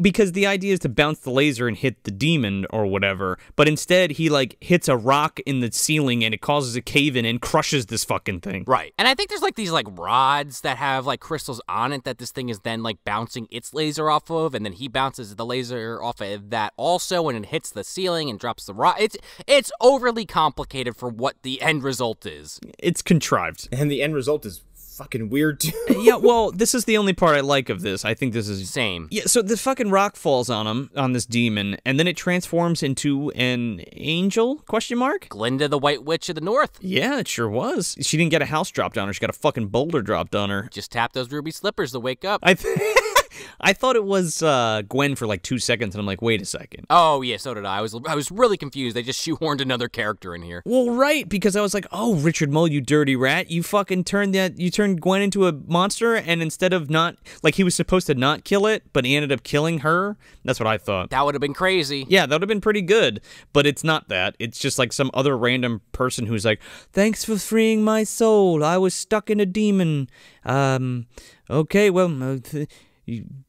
because the idea is to bounce the laser and hit the demon or whatever, but instead he like hits a rock in the ceiling and it causes a cave in and crushes this fucking thing. Right. And I think there's like these like rods that have like crystals on it that this thing is then like bouncing its laser off of and then he bounces the laser off of that also and it hits the ceiling and drops the rock. It's it's overly complicated for what the end result is. It's contrived. and the end result is fucking weird too. Uh, yeah, <laughs> well, this is the only part I like of this. I think this is Same. Yeah, so the fucking rock falls on him, on this demon, and then it transforms into an angel? Question mark? Glinda the White Witch of the North. Yeah, it sure was. She didn't get a house dropped on her. She got a fucking boulder dropped on her. Just tap those ruby slippers to wake up. I th- <laughs> I thought it was uh, Gwen for like two seconds, and I'm like, wait a second. Oh yeah, so did I. I was I was really confused. They just shoehorned another character in here. Well, right, because I was like, "Oh, Richard Moll, you dirty rat! You fucking turned that, you turned Gwen into a monster, and instead of not, like, he was supposed to not kill it, but he ended up killing her. That's what I thought. That would have been crazy. Yeah, that would have been pretty good, but it's not that. It's just like some other random person who's like, "Thanks for freeing my soul. I was stuck in a demon. Um, okay, well, uh,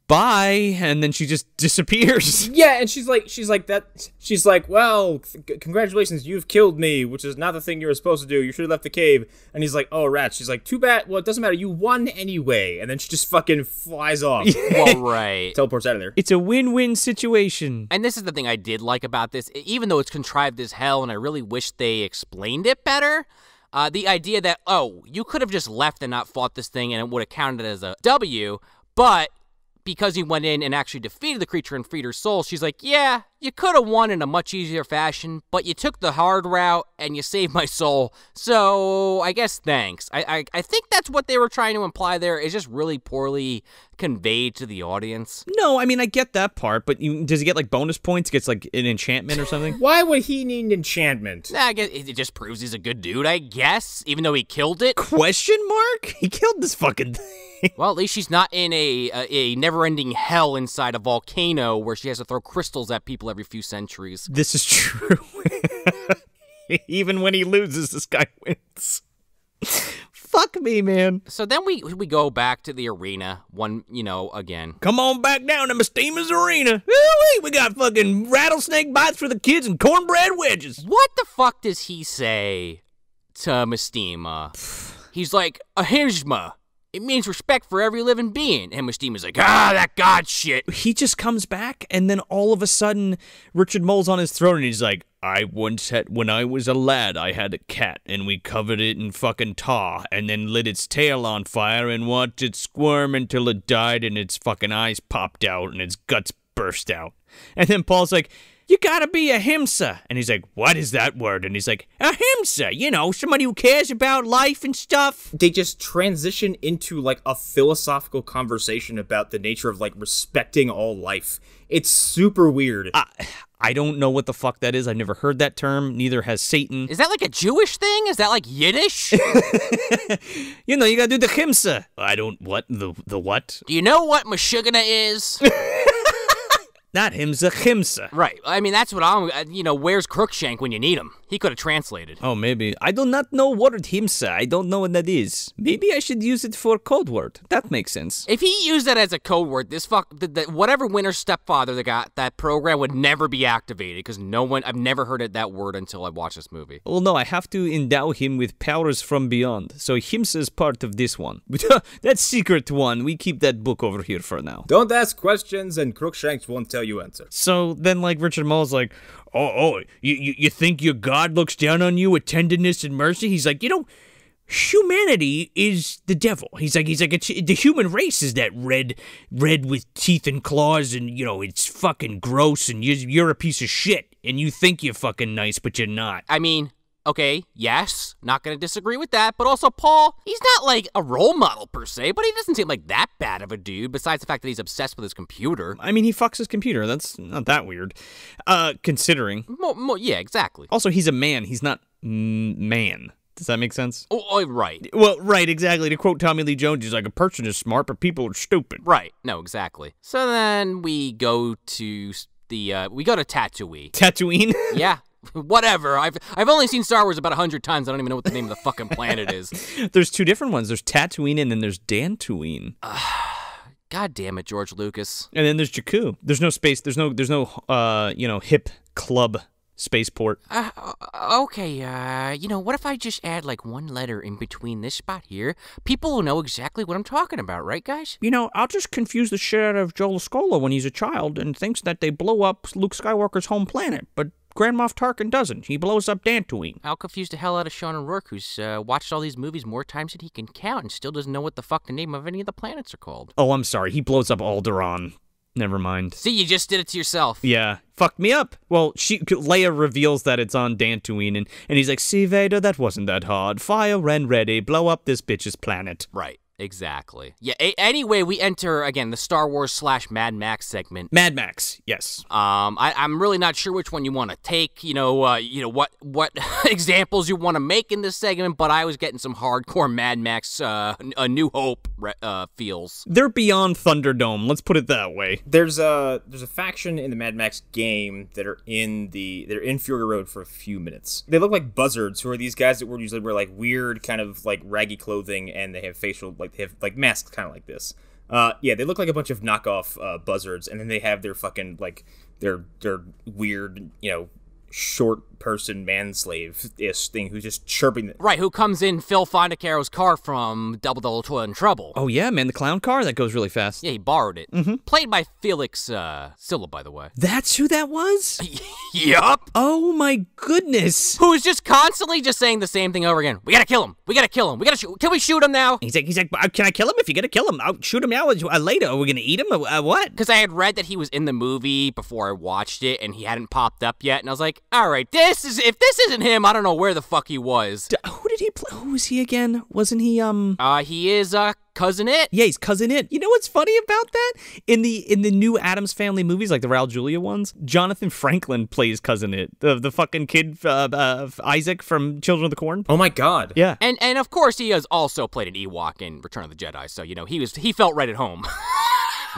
bye." And then she just disappears. <laughs> yeah, and she's like, she's like that. She's like, well, c- congratulations, you've killed me, which is not the thing you were supposed to do. You should have left the cave. And he's like, oh, rat. She's like, too bad. Well, it doesn't matter. You won anyway. And then she just fucking flies off, <laughs> Well, right. teleports out of there. It's a win-win situation. And this is the thing I did like about this, even though it's contrived as hell, and I really wish they explained it better. Uh, the idea that oh, you could have just left and not fought this thing, and it would have counted as a W, but because he went in and actually defeated the creature and freed her soul, she's like, yeah, you could have won in a much easier fashion, but you took the hard route and you saved my soul. So I guess thanks. I I, I think that's what they were trying to imply there. It's just really poorly conveyed to the audience. No, I mean I get that part, but you, does he get like bonus points? Gets like an enchantment or something? <laughs> Why would he need an enchantment? Nah, I guess it it just proves he's a good dude, I guess, even though he killed it. Question mark? He killed this fucking thing. <laughs> Well, at least she's not in a a, a never-ending hell inside a volcano where she has to throw crystals at people every few centuries. This is true. <laughs> Even when he loses, this guy wins. <laughs> Fuck me, man. So then we we go back to the arena. One, you know, again. Come on back down to Mestema's Arena. Woo-wee, We got fucking rattlesnake bites for the kids and cornbread wedges. What the fuck does he say to Mestema? He's like, ahimsa. It means respect for every living being. And Mestema's like, ah, that god shit. He just comes back, and then all of a sudden, Richard Moll's on his throne, and he's like, I once had, when I was a lad, I had a cat, and we covered it in fucking tar, and then lit its tail on fire and watched it squirm until it died, and its fucking eyes popped out, and its guts burst out. And then Paul's like, you gotta be a himsa. And he's like, what is that word? And he's like, a himsa, you know, somebody who cares about life and stuff. They just transition into like a philosophical conversation about the nature of like respecting all life. It's super weird. I, I don't know what the fuck that is. I've never heard that term. Neither has Satan. Is that like a Jewish thing? Is that like Yiddish? <laughs> You know, you gotta do the himsa. I don't, what? The, the what? Do you know what Meshuggah is? <laughs> Not himsa, himsa. right. I mean, that's what I'm. uh, You know, where's Crookshank when you need him? He could have translated. Oh, maybe. I do not know word himsa. I don't know what that is. Maybe I should use it for code word. That makes sense. If he used that as a code word, this fuck, the, the, whatever winner's stepfather that got that program would never be activated because no one, I've never heard it, that word until I watched this movie. Well, no, I have to endow him with powers from beyond. So himsa is part of this one. <laughs> that secret one, we keep that book over here for now. Don't ask questions, and Crookshanks won't tell you answers. So then, like Richard Moll's like, oh, oh, you, you, you think your God looks down on you with tenderness and mercy? He's like, you know, humanity is the devil. He's like, he's like, it's, the human race is that red, red with teeth and claws, and you know, it's fucking gross, and you're, you're a piece of shit, and you think you're fucking nice, but you're not. I mean, okay, yes, not gonna disagree with that, but also Paul, he's not like a role model per se, but he doesn't seem like that bad of a dude. Besides the fact that he's obsessed with his computer. I mean, he fucks his computer. That's not that weird, uh, considering. Mo- mo- yeah, exactly. Also, he's a man. He's not man. Does that make sense? Oh, oh, right, Well, right, exactly. To quote Tommy Lee Jones, he's like, a person is smart, but people are stupid. right. No, exactly. So then we go to the uh, we go to Tatooine. Tatooine? <laughs> yeah. Whatever. I've I've only seen Star Wars about a hundred times. I don't even know what the name of the fucking planet is. <laughs> there's two different ones. There's Tatooine and then there's Dantooine. <sighs> God damn it, George Lucas. And then there's Jakku. There's no space. There's no. There's no. Uh, you know, hip club spaceport. Uh, uh, okay, uh, you know, what if I just add like one letter in between this spot here? People will know exactly what I'm talking about, right, guys? You know, I'll just confuse the shit out of Joe LaScola when he's a child and thinks that they blow up Luke Skywalker's home planet, but Grand Moff Tarkin doesn't. He blows up Dantooine. I'll confuse the hell out of Sean O'Rourke, who's uh, watched all these movies more times than he can count and still doesn't know what the fuck the name of any of the planets are called. Oh, I'm sorry. He blows up Alderaan. Never mind. See, you just did it to yourself. Yeah, fucked me up. Well, she Leia reveals that it's on Dantooine, and, and he's like, "See, Vader, that wasn't that hard. Fire Ren ready. Blow up this bitch's planet." Right. Exactly. Yeah. A- anyway, we enter again the Star Wars slash Mad Max segment. Mad Max, yes. Um, I, I'm really not sure which one you want to take. You know, uh, you know what what <laughs> examples you want to make in this segment, but I was getting some hardcore Mad Max, uh, A New Hope re- uh, feels. They're beyond Thunderdome. Let's put it that way. There's a there's a faction in the Mad Max game that are in the they're in Fury Road for a few minutes. They look like buzzards, who are these guys that were usually wear like weird kind of like raggy clothing and they have facial like they have like masks kind of like this. Uh, yeah, they look like a bunch of knockoff uh, buzzards, and then they have their fucking like their their weird you know short person manslave ish thing who's just chirping. Right, who comes in Phil Fondacaro's car from Double Double Toil and Trouble. Oh yeah, man, the clown car that goes really fast. Yeah, he borrowed it. Mm-hmm. Played by Felix uh, Silla, by the way. That's who that was. <laughs> yup. Oh my goodness. Who's just constantly just saying the same thing over again. We gotta kill him. We gotta kill him. We gotta shoot. Can we shoot him now? He's like, he's like, "Uh, can I kill him? If you're gonna kill him, I'll shoot him now. Uh, later, are we gonna eat him? Uh, uh, what? Because I had read that he was in the movie before I watched it, and he hadn't popped up yet. And I was like, all right, this is if this isn't him, I don't know where the fuck he was. D- who did he play? Who was he again? Wasn't he um? Uh, he is uh cousin it. Yeah, he's cousin it. You know what's funny about that? In the in the new Addams Family movies, like the Raul Julia ones, Jonathan Franklin plays cousin it, the the fucking kid uh, uh, Isaac from Children of the Corn. Oh my god! Yeah. And and of course he has also played an Ewok in Return of the Jedi, so you know he was he felt right at home. <laughs>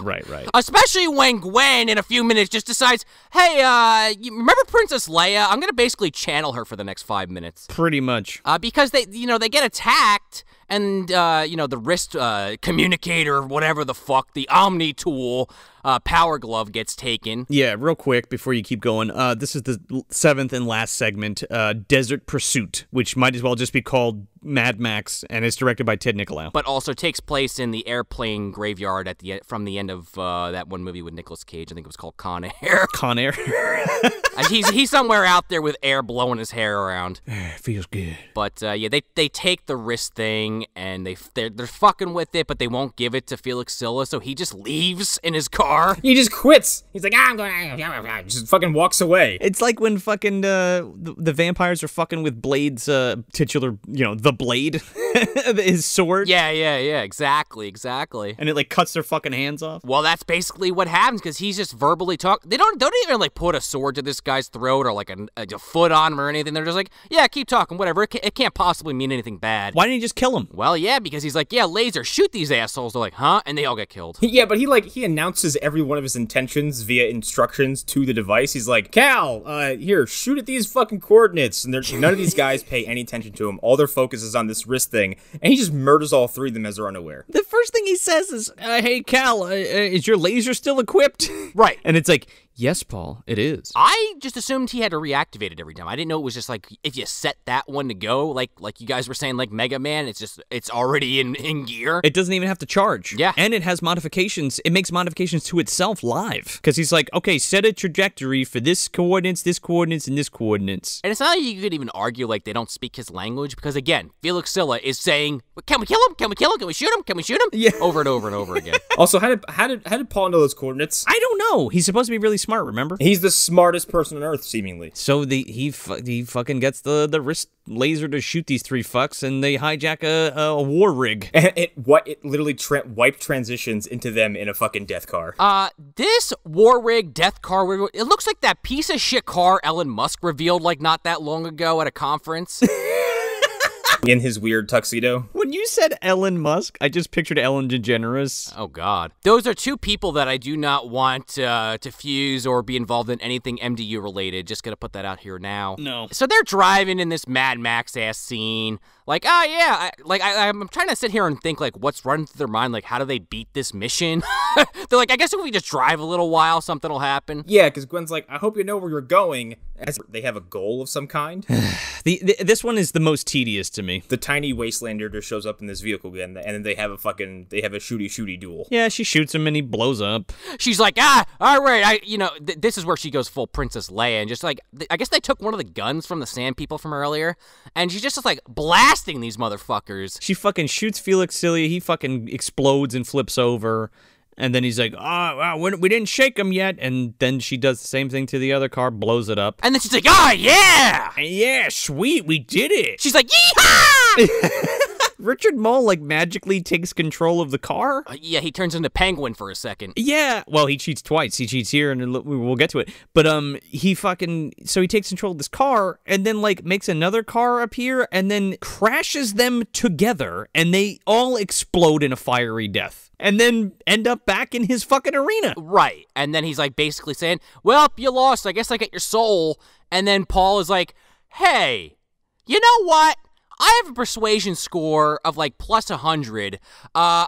Right, right. Especially when Gwen, in a few minutes, just decides, "Hey, uh, you remember Princess Leia? I'm gonna basically channel her for the next five minutes." Pretty much. uh, because they, you know, they get attacked, and uh, you know, the wrist uh, communicator, whatever the fuck, the Omni tool, uh, power glove gets taken. Yeah, real quick before you keep going. Uh, this is the seventh and last segment, uh, Desert Pursuit, which might as well just be called Mad Max, and it's directed by Ted Nicolau. But also takes place in the airplane graveyard at the from the end of uh, that one movie with Nicolas Cage. I think it was called Con Air. <laughs> Con Air. <laughs> he's he's somewhere out there with air blowing his hair around. <sighs> Feels good. But uh, yeah, they they take the wrist thing and they they're, they're fucking with it, but they won't give it to Felix Silla, so he just leaves in his car. He just quits. He's like, ah, I'm going. Just fucking walks away. It's like when fucking uh, the, the vampires are fucking with Blade's uh, titular, you know, the blade, <laughs> his sword, Yeah, yeah, yeah, exactly, exactly. and it like cuts their fucking hands off. Well, that's basically what happens because he's just verbally talk. They don't don't even like put a sword to this guy's throat or like a, a foot on him or anything. They're just like, yeah, keep talking, whatever. It, ca- it can't possibly mean anything bad. Why didn't he just kill him? Well, yeah, because he's like, yeah, laser, shoot these assholes. They're like, huh? And they all get killed. <laughs> Yeah, but he like he announces every one of his intentions via instructions to the device. He's like, Cal, uh, here, shoot at these fucking coordinates. And they're, none of these guys pay any attention to him. All their focus is on this wrist thing, and he just murders all three of them as they're unaware. The first thing he says is, uh, "Hey Cal, uh, uh, is your laser still equipped?" Right. <laughs> And it's like, "Yes, Paul, it is." I just assumed he had to reactivate it every time. I didn't know it was just like if you set that one to go, like like you guys were saying, like Mega Man, it's just it's already in in gear. It doesn't even have to charge. Yeah. And it has modifications. It makes modifications to itself live. Because he's like, okay, set a trajectory for this coordinates, this coordinates, and this coordinates. And it's not like you could even argue like they don't speak his language because again, Felix Silla is saying, "Can we kill him? Can we kill him? Can we shoot him? Can we shoot him?" Yeah. over and over and over again. <laughs> Also, how did how did how did Paul know those coordinates? I don't know. He's supposed to be really smart, remember? He's the smartest person on earth, seemingly. So the he fu- he fucking gets the the wrist laser to shoot these three fucks, and they hijack a a, a war rig. <laughs> And it what it literally tra- wiped transitions into them in a fucking death car. Uh, this war rig death car, it looks like that piece of shit car Elon Musk revealed like not that long ago at a conference. <laughs> in his weird tuxedo. When you said Elon Musk, I just pictured Ellen DeGeneres. Oh God, those are two people that I do not want uh, to fuse or be involved in anything MDU related. Just gonna put that out here now. No. So they're driving in this Mad Max ass scene. Like, oh yeah, I, like I, I'm trying to sit here and think like what's running through their mind. Like, how do they beat this mission? <laughs> they're like, I guess if we just drive a little while, something will happen. Yeah, because Gwen's like, I hope you know where you're going. As they have a goal of some kind. <sighs> The, the this one is the most tedious to me. the tiny wastelander just shows up in this vehicle again, and then they have a fucking they have a shooty shooty duel. Yeah, she shoots him and he blows up. She's like, ah, all right, I, you know, th- this is where she goes full Princess Leia, and just like, th- I guess they took one of the guns from the Sand People from earlier, and she's just like blasting these motherfuckers. She fucking shoots Felix Silla. He fucking explodes and flips over. And then he's like, ah, ah, oh, wow, we didn't shake him yet. And then she does the same thing to the other car, blows it up. And then she's like, ah, yeah. Ah, yeah, sweet, we did it. She's like, yeehaw! <laughs> Richard Moll, like, magically takes control of the car. Uh, yeah, he turns into Penguin for a second. Yeah, well, he cheats twice. He cheats here, and we- we'll get to it. But um, he fucking so he takes control of this car, and then like makes another car appear, and then crashes them together, and they all explode in a fiery death, and then end up back in his fucking arena. Right. And then he's like basically saying, well, you lost. I guess I get your soul. And then Paul is like, hey, you know what? I have a persuasion score of like plus 100. Uh,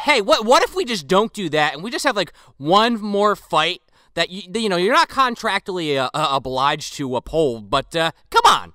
hey, what what if we just don't do that and we just have like one more fight that you you know you're not contractually uh, uh, obliged to uphold, but uh, come on,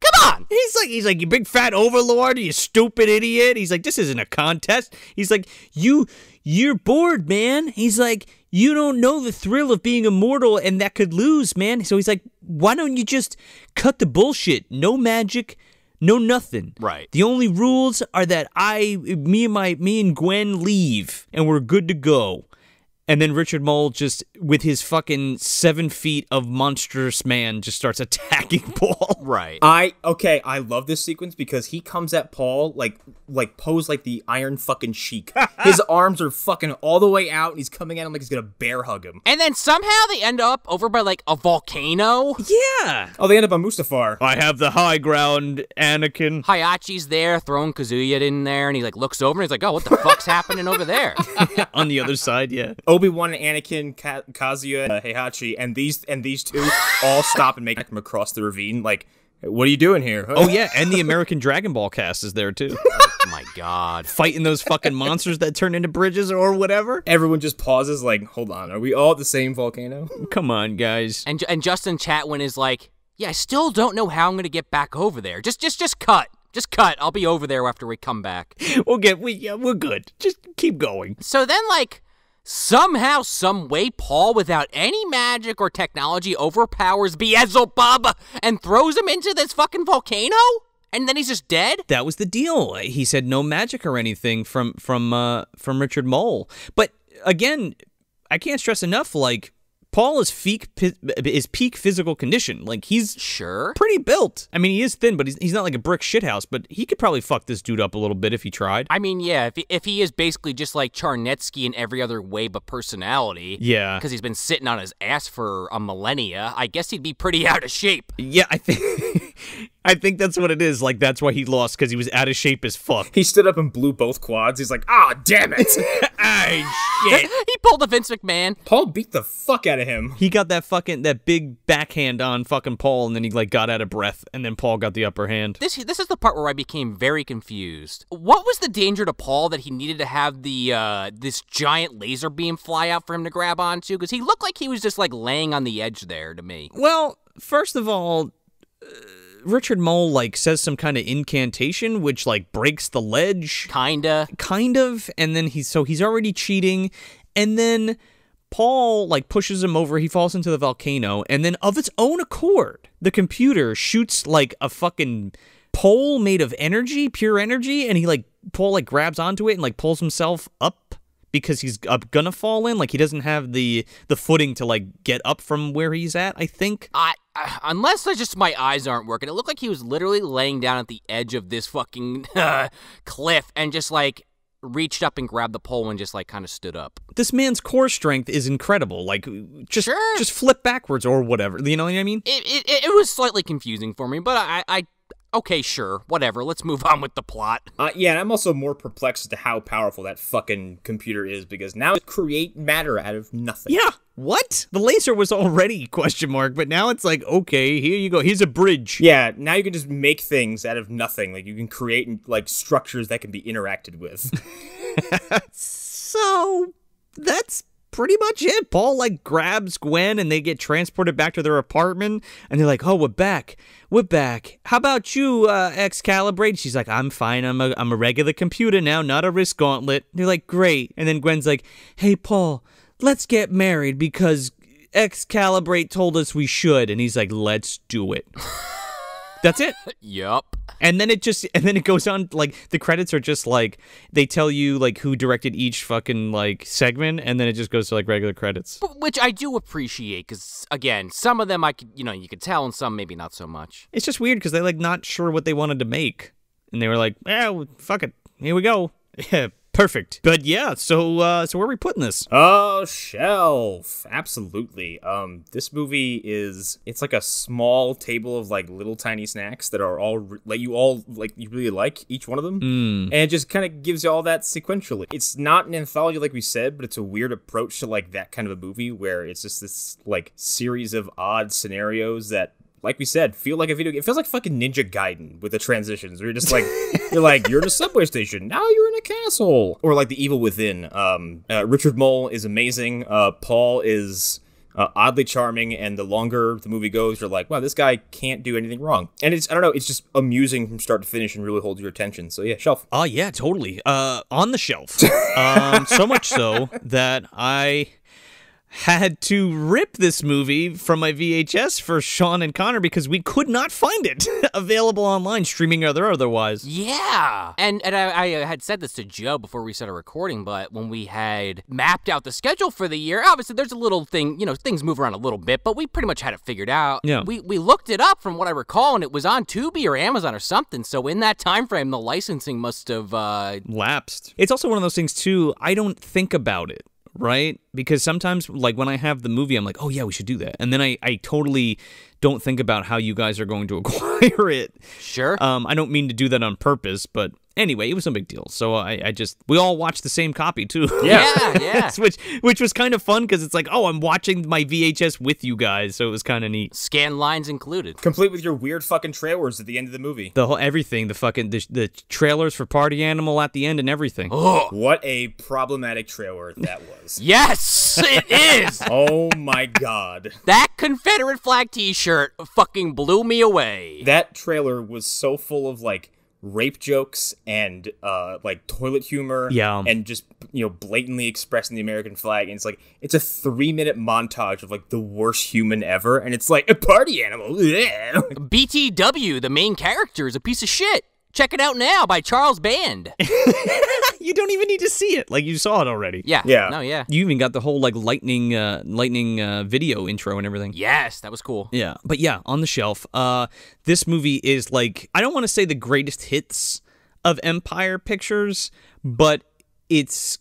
come on. He's like, he's like, you big fat overlord, you stupid idiot. He's like, this isn't a contest. He's like, you, you're bored, man. He's like, you don't know the thrill of being immortal and that could lose, man. So he's like, why don't you just cut the bullshit? No magic, no nothing. Right. The only rules are that I, me and my, me and Gwen leave and we're good to go. And then Richard Moll just with his fucking seven feet of monstrous man just starts <laughs> attacking Paul. Right. I okay, I love this sequence because he comes at Paul like like posed like the Iron fucking Sheik. <laughs> His arms are fucking all the way out, and he's coming at him like he's gonna bear hug him. and then somehow they end up over by like a volcano. Yeah. Oh, they end up on Mustafar. I have the high ground, Anakin. Heihachi's there throwing Kazuya in there, and he like looks over and he's like, "Oh, what the fuck's happening over there?" <laughs> On the other side, yeah. Oh, Obi Wan and Anakin, Ka- Kazuya, uh, Heihachi, and these and these two all stop and make him across the ravine. Like, what are you doing here? Oh yeah, and the American Dragon Ball cast is there too, <laughs> oh my god. fighting those fucking monsters that turn into bridges or whatever. Everyone just pauses. Like, hold on, are we all at the same volcano? Come on, guys. And and Justin Chatwin is like, "Yeah, I still don't know how I'm gonna get back over there. Just just just cut." Just cut. I'll be over there after we come back. We'll get we yeah, we're good. Just keep going. So then, like, somehow, some way, Paul, without any magic or technology, overpowers Beelzebub and throws him into this fucking volcano? And then he's just dead? That was the deal. He said no magic or anything from from uh from Richard Moll. But again, I can't stress enough like Paul is peak is peak physical condition. Like he's Sure. pretty built. I mean, he is thin, but he's, he's not like a brick shithouse. But he could probably fuck this dude up a little bit if he tried. I mean, yeah, if he, if he is basically just like Charnetsky in every other way but personality, Yeah, because he's been sitting on his ass for a millennia, I guess he'd be pretty <laughs> out of shape. yeah. I think <laughs> I think that's what it is. Like that's why he lost because he was out of shape as fuck. He stood up and blew both quads. He's like, ah, damn it. <laughs> ah shit. he pulled a Vince McMahon. Paul beat the fuck out of him. He got that fucking that big backhand on fucking Paul, and then he like got out of breath, and then Paul got the upper hand. This this is the part where I became very confused. What was the danger to Paul that he needed to have the uh, this giant laser beam fly out for him to grab onto? Because he looked like he was just like laying on the edge there to me. Well, first of all, uh, Richard Moll like says some kind of incantation which like breaks the ledge, Kinda. kind of, and then he's so he's already cheating, and then Paul like pushes him over. He falls into the volcano, and then of its own accord, the computer shoots like a fucking pole made of energy, pure energy, and he like Paul like grabs onto it and like pulls himself up because he's gonna fall in. Like he doesn't have the the footing to like get up from where he's at. I think. I <sighs> unless I just my eyes aren't working. It looked like he was literally laying down at the edge of this fucking <laughs> cliff and just like reached up and grabbed the pole and just like kind of stood up. This man's core strength is incredible. Like just Sure. just flip backwards or whatever. You know what I mean? It it, it, it was slightly confusing for me, but I I okay sure whatever. Let's move on with the plot. <laughs> Uh, yeah, and I'm also more perplexed as to how powerful that fucking computer is because now it create matter out of nothing. Yeah. What? The laser was already question mark, but now it's like, okay, here you go. Here's a bridge. Yeah, now you can just make things out of nothing. Like you can create like structures that can be interacted with. <laughs> So that's pretty much it. Paul like grabs Gwen and they get transported back to their apartment and they're like, "Oh, we're back. We're back. How about you, uh, Excalibrate?" She's like, "I'm fine. I'm a I'm a regular computer now, not a wrist gauntlet." They're like, "Great." And then Gwen's like, "Hey, Paul, let's get married because Excalibrate told us we should." And he's like, "Let's do it." <laughs> That's it. <laughs> Yup. And then it just and then it goes on like the credits are just like they tell you like who directed each fucking like segment and then it just goes to like regular credits. Which I do appreciate because again, some of them I could you know you could tell, and some maybe not so much. It's just weird because they're like not sure what they wanted to make. And they were like, "Yeah, well, fuck it. Here we go." <laughs> Perfect. But yeah, so uh so where are we putting this? oh, shelf. Absolutely. Um this movie is it's like a small table of like little tiny snacks that are all re- like you all like you really like each one of them. Mm. And it just kind of gives you all that sequentially. It's not an anthology like we said, but it's a weird approach to like that kind of a movie where it's just this like series of odd scenarios that like we said, feel like a video game. It feels like fucking Ninja Gaiden with the transitions. Where you're just like, you're like, you're in a <laughs> subway station. Now you're in a castle. Or like the Evil Within. Um, uh, Richard Moll is amazing. Uh, Paul is uh, oddly charming, and the longer the movie goes, you're like, wow, this guy can't do anything wrong. And it's, I don't know, it's just amusing from start to finish and really holds your attention. So yeah, shelf. Oh yeah, totally. Uh on the shelf. um so much so <laughs> that I had to rip this movie from my VHS for Sean and Connor because we could not find it <laughs> available online, streaming or otherwise. Yeah, and and I, I had said this to Joe before we started recording, but when we had mapped out the schedule for the year, obviously there's a little thing, you know, things move around a little bit, but we pretty much had it figured out. Yeah. we we looked it up from what I recall, and it was on Tubi or Amazon or something. So in that time frame, the licensing must have. Uh, Lapsed. It's also one of those things too. I don't think about it. Right? Because sometimes, like when I have the movie, I'm like, oh, yeah, we should do that. And then I, I totally don't think about how you guys are going to <laughs> acquire it. sure. Um, I don't mean to do that on purpose, but anyway, it was no big deal. So I, I just we all watched the same copy too. yeah, yeah. <laughs> which which was kind of fun because it's like, oh, I'm watching my VHS with you guys, so it was kind of neat. Scan lines included. Complete with your weird fucking trailers at the end of the movie. The whole everything, the fucking the, the trailers for Party Animal at the end and everything. <gasps> Oh, What a problematic trailer that was. <laughs> yes, it is. <laughs> oh my god. That Confederate flag T-shirt fucking blew me away. That trailer was so full of like rape jokes and uh like toilet humor Yeah. and just you know blatantly expressing the American flag and it's like it's a 3 minute montage of like the worst human ever and it's like a party animal. <laughs> Yeah. BTW, the main character, is a piece of shit. Check it out now by Charles Band. <laughs> You don't even need to see it, like you saw it already. Yeah. Yeah. No, yeah. You even got the whole like lightning, uh, lightning uh, video intro and everything. Yes, that was cool. Yeah, but yeah, on the shelf. Uh, this movie is like I don't want to say the greatest hits of Empire Pictures, but it's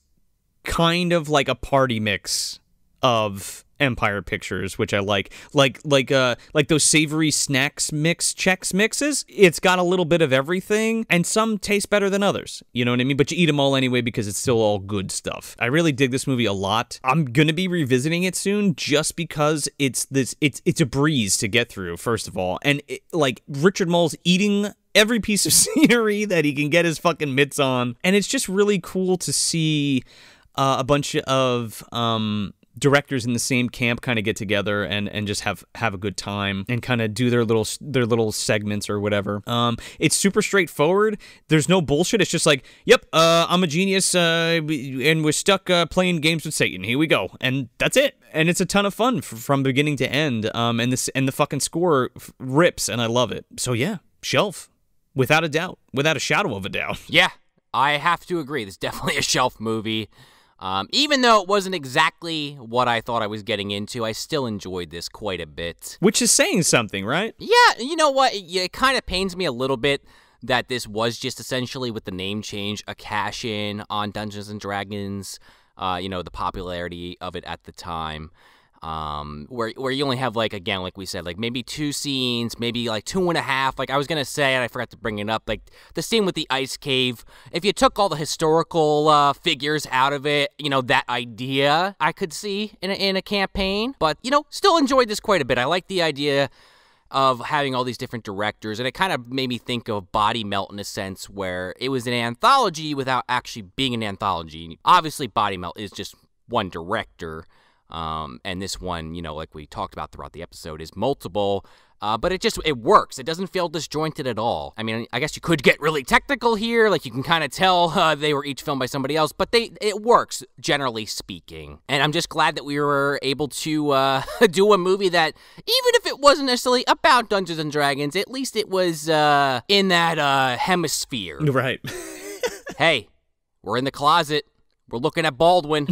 kind of like a party mix of Empire Pictures, which I like. Like like uh like those savory snacks mix checks mixes. It's got a little bit of everything, and some taste better than others. You know what I mean? But you eat them all anyway because it's still all good stuff. I really dig this movie a lot. I'm gonna be revisiting it soon just because it's this it's it's a breeze to get through. First of all, and it, like Richard Moll's eating every piece of <laughs> scenery that he can get his fucking mitts on, and it's just really cool to see uh, a bunch of um, directors in the same camp kind of get together and, and just have have a good time and kind of do their little their little segments or whatever. Um, it's super straightforward. There's no bullshit. It's just like, yep, uh, I'm a genius, uh, and we're stuck uh, playing games with Satan. Here we go, and that's it. And it's a ton of fun from beginning to end. Um, and this and the fucking score rips, and I love it. So yeah, shelf, without a doubt, without a shadow of a doubt. Yeah, I have to agree. This is definitely a shelf movie. Um, even though it wasn't exactly what I thought I was getting into, I still enjoyed this quite a bit. Which is saying something, right? Yeah, you know what? It, it kind of pains me a little bit that this was just essentially with the name change a cash in on Dungeons and Dragons. Uh, you know the popularity of it at the time. Um, where where you only have like again, like we said, like maybe two scenes, maybe like two and a half. Like I was gonna say, and I forgot to bring it up. Like the scene with the ice cave. If you took all the historical uh, figures out of it, you know that idea I could see in a, in a campaign. But you know, still enjoyed this quite a bit. I like the idea of having all these different directors, and it kind of made me think of Body Melt in a sense, where it was an anthology without actually being an anthology. Obviously, Body Melt is just one director, um, and this one, you know, like we talked about throughout the episode, is multiple. Uh, but it just it works. It doesn't feel disjointed at all. I mean, I guess you could get really technical here, like you can kind of tell <laughs> uh, they were each filmed by somebody else, but they it works generally speaking. And I'm just glad that we were able to uh, <laughs> do a movie that, even if it wasn't necessarily about Dungeons and Dragons, at least it was uh, in that uh, hemisphere. Right. <laughs> hey, we're in the closet. We're looking at Baldwin.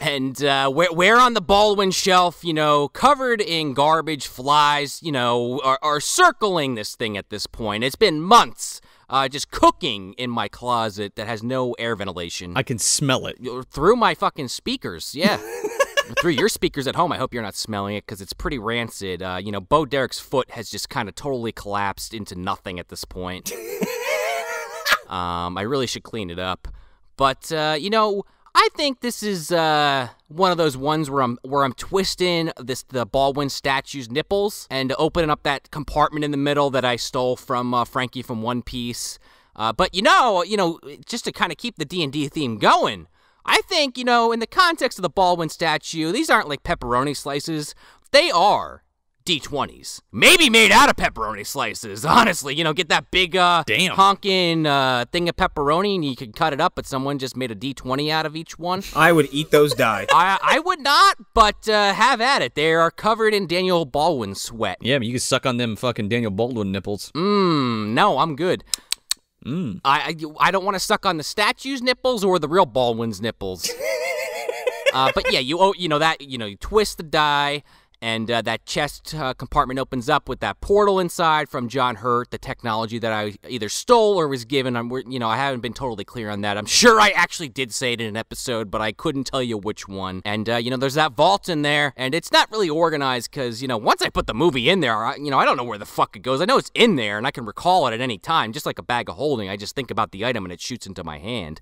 And uh, where, where on the Baldwin shelf, you know, covered in garbage, flies, you know, are, are circling this thing at this point. It's been months uh, just cooking in my closet that has no air ventilation. I can smell it. Through my fucking speakers, yeah. <laughs> Through your speakers at home, I hope you're not smelling it because it's pretty rancid. Uh, you know, Bo Derek's foot has just kind of totally collapsed into nothing at this point. <laughs> um, I really should clean it up. But uh, you know, I think this is uh, one of those ones where I'm where I'm twisting this the Baldwin statue's nipples and opening up that compartment in the middle that I stole from uh, Frankie from One Piece. Uh, but you know, you know, just to kind of keep the D and D theme going, I think you know, in the context of the Baldwin statue, these aren't like pepperoni slices; they are D20s. Maybe made out of pepperoni slices, <laughs> honestly. You know, get that big, uh, Damn. honking uh, thing of pepperoni and you can cut it up, but someone just made a D20 out of each one. <laughs> I would eat those die. <laughs> I, I would not, but uh, have at it. They are covered in Daniel Baldwin sweat. Yeah, but you can suck on them fucking Daniel Baldwin nipples. Mmm, no, I'm good. Mm. I, I, I don't want to suck on the statue's nipples or the real Baldwin's nipples. uh, but yeah, you oh, you know that you know you twist the die, and uh, that chest uh, compartment opens up with that portal inside from John Hurt, the technology that I either stole or was given. I'm you know I haven't been totally clear on that. I'm <laughs> sure I actually did say it in an episode, but I couldn't tell you which one. And uh, you know there's that vault in there, and it's not really organized because you know once I put the movie in there, I, you know I don't know where the fuck it goes. I know it's in there, and I can recall it at any time, just like a bag of holding. I just think about the item and it shoots into my hand.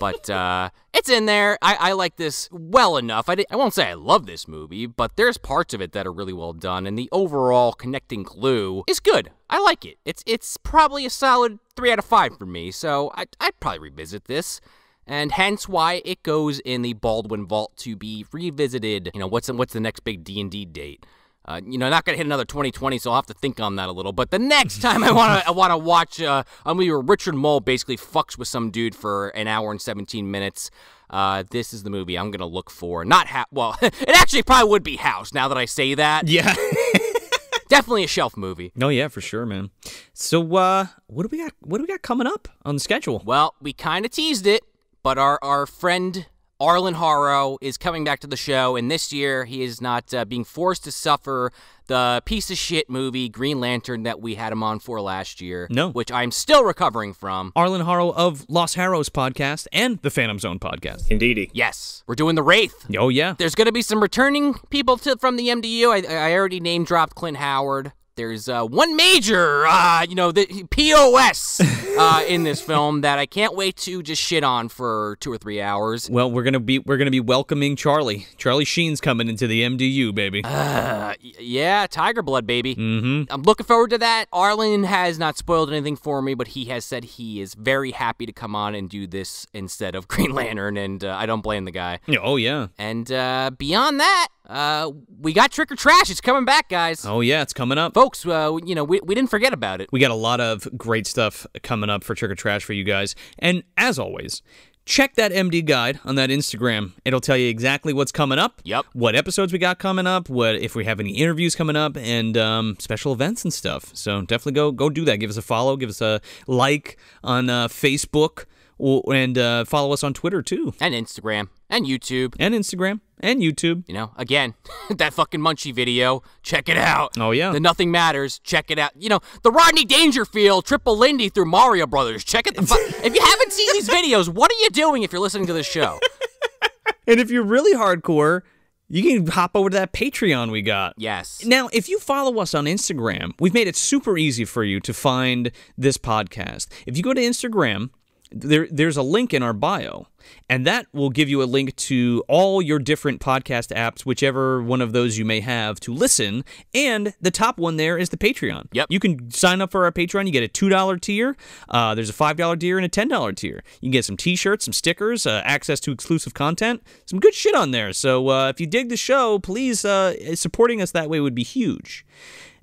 but uh, it's in there. I, I like this well enough. I, I won't say I love this movie, but there's parts of it that are really well done, and the overall connecting glue is good. I like it. It's it's probably a solid three out of five for me. So I, I'd probably revisit this. And hence why it goes in the Baldwin Vault to be revisited. You know, what's what's the next big D and D date? Uh, you know, not gonna hit another 2020, so I'll have to think on that a little. But the next time I wanna I wanna watch uh, a movie where Richard Moll basically fucks with some dude for an hour and 17 minutes, uh, this is the movie I'm gonna look for. Not ha- well, <laughs> it actually probably would be House. Now that I say that, Yeah. <laughs> definitely a shelf movie. oh yeah, for sure, man. So uh what do we got what do we got coming up on the schedule? Well, we kind of teased it, but our, our friend Arlen Harrow is coming back to the show, and this year he is not uh, being forced to suffer the piece of shit movie Green Lantern that we had him on for last year. No. Which I'm still recovering from. Arlen Harrow of Los Harrows podcast and the Phantom Zone podcast. Indeedy. Yes, we're doing The Wraith. Oh yeah. There's going to be some returning people to, from the MDU. I, I already name dropped Clint Howard. There's uh, one major, uh, you know, the POS uh, in this <laughs> film that I can't wait to just shit on for two or three hours. Well, we're gonna be we're gonna be welcoming Charlie. Charlie Sheen's coming into the MDU, baby. Uh, yeah, Tiger Blood, baby. mm-hmm. I'm looking forward to that. Arlen has not spoiled anything for me, but he has said he is very happy to come on and do this instead of <laughs> Green Lantern, and uh, I don't blame the guy. Oh yeah. And uh, beyond that, uh, we got Trick or Trash. It's coming back, guys. Oh yeah, it's coming up. Folks, uh, you know, we, we didn't forget about it. We got a lot of great stuff coming up for Trick or Trash for you guys. And as always, check that MD guide on that Instagram. It'll tell you exactly what's coming up. Yep. What episodes we got coming up, what if we have any interviews coming up and um, special events and stuff. So definitely go go do that. Give us a follow, give us a like on uh, Facebook and uh, follow us on Twitter too. And Instagram and YouTube. And Instagram and YouTube. You know, again, <laughs> that fucking Munchie video. Check it out. Oh, yeah. The Nothing Matters. Check it out. You know, the Rodney Dangerfield triple Lindy through Mario Brothers. Check it. The fu- <laughs> if you haven't seen these videos, what are you doing if you're listening to this show? <laughs> And if you're really hardcore, you can hop over to that Patreon we got. Yes. Now, if you follow us on Instagram, we've made it super easy for you to find this podcast. If you go to Instagram, there, there's a link in our bio, and that will give you a link to all your different podcast apps, whichever one of those you may have to listen. And the top one there is the Patreon. Yep. You can sign up for our Patreon. You get a $2 tier, uh, there's a $5 tier, and a $10 tier. You can get some t shirts, some stickers, uh, access to exclusive content, some good shit on there. So uh, if you dig the show, please, uh, supporting us that way would be huge.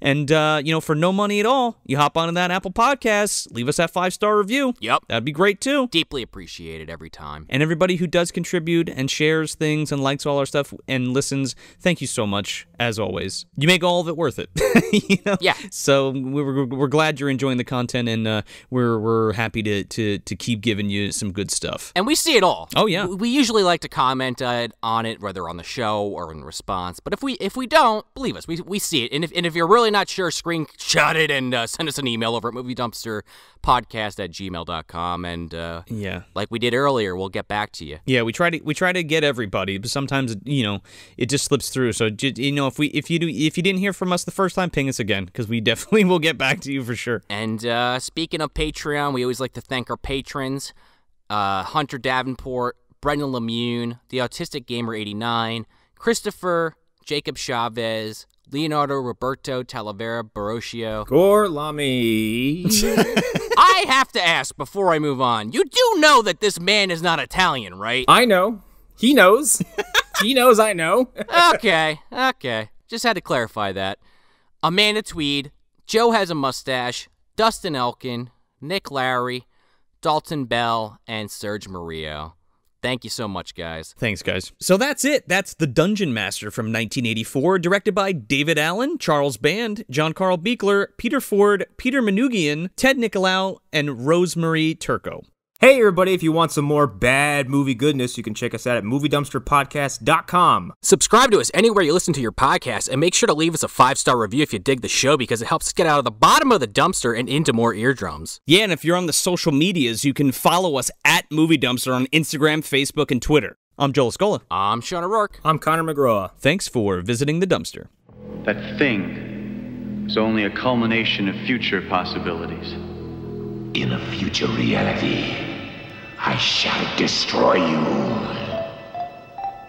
And, uh, you know, for no money at all, you hop onto that Apple Podcast, leave us that five star review. Yep. That'd be great too. Deeply appreciated every time. And everybody who does contribute and shares things and likes all our stuff and listens, thank you so much, as always. You make all of it worth it. <laughs> you know? Yeah. So we're, we're glad you're enjoying the content and uh, we're, we're happy to, to, to keep giving you some good stuff. And we see it all. Oh, yeah. We- We usually like to comment uh, on it, whether on the show or in response. But if we if we don't, believe us, we, we see it. And if and if you're really not sure, screenshot it and uh, send us an email over at movie dumpster podcast at gmail.com. And uh, Yeah. like we did earlier, we'll get back to you. Yeah, we try to we try to get everybody, but sometimes you know it just slips through. So you know if we if you do if you didn't hear from us the first time, ping us again because we <laughs> definitely will get back to you for sure. And uh, speaking of Patreon, we always like to thank our patrons uh, Hunter Davenport, Brendan Lemune, The Autistic Gamer 89, Christopher, Jacob Chavez, Leonardo Roberto Talavera Barocio. Gorlami. <laughs> I have to ask before I move on. You do know that this man is not Italian, right? I know. He knows. <laughs> he knows I know. okay, okay. Just had to clarify that. Amanda Tweed, Joe has a mustache, Dustin Elkin, Nick Larry, Dalton Bell, and Serge Murillo. Thank you so much, guys. Thanks, guys. So that's it. That's The Dungeon Master from 1984, directed by David Allen, Charles Band, John Carl Buechler, Peter Ford, Peter Manoogian, Ted Nicolaou, and Rosemarie Turko. Hey, everybody, if you want some more bad movie goodness, you can check us out at MovieDumpsterPodcast.com. Subscribe to us anywhere you listen to your podcast and make sure to leave us a five star review if you dig the show because it helps us get out of the bottom of the dumpster and into more eardrums. Yeah, and if you're on the social medias, you can follow us at Movie Dumpster on Instagram, Facebook, and Twitter. I'm Joe LaScola. I'm Sean O'Rourke. I'm Connor McGraw. Thanks for visiting the dumpster. That thing is only a culmination of future possibilities. In a future reality, I shall destroy you.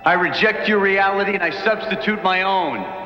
I reject your reality and I substitute my own.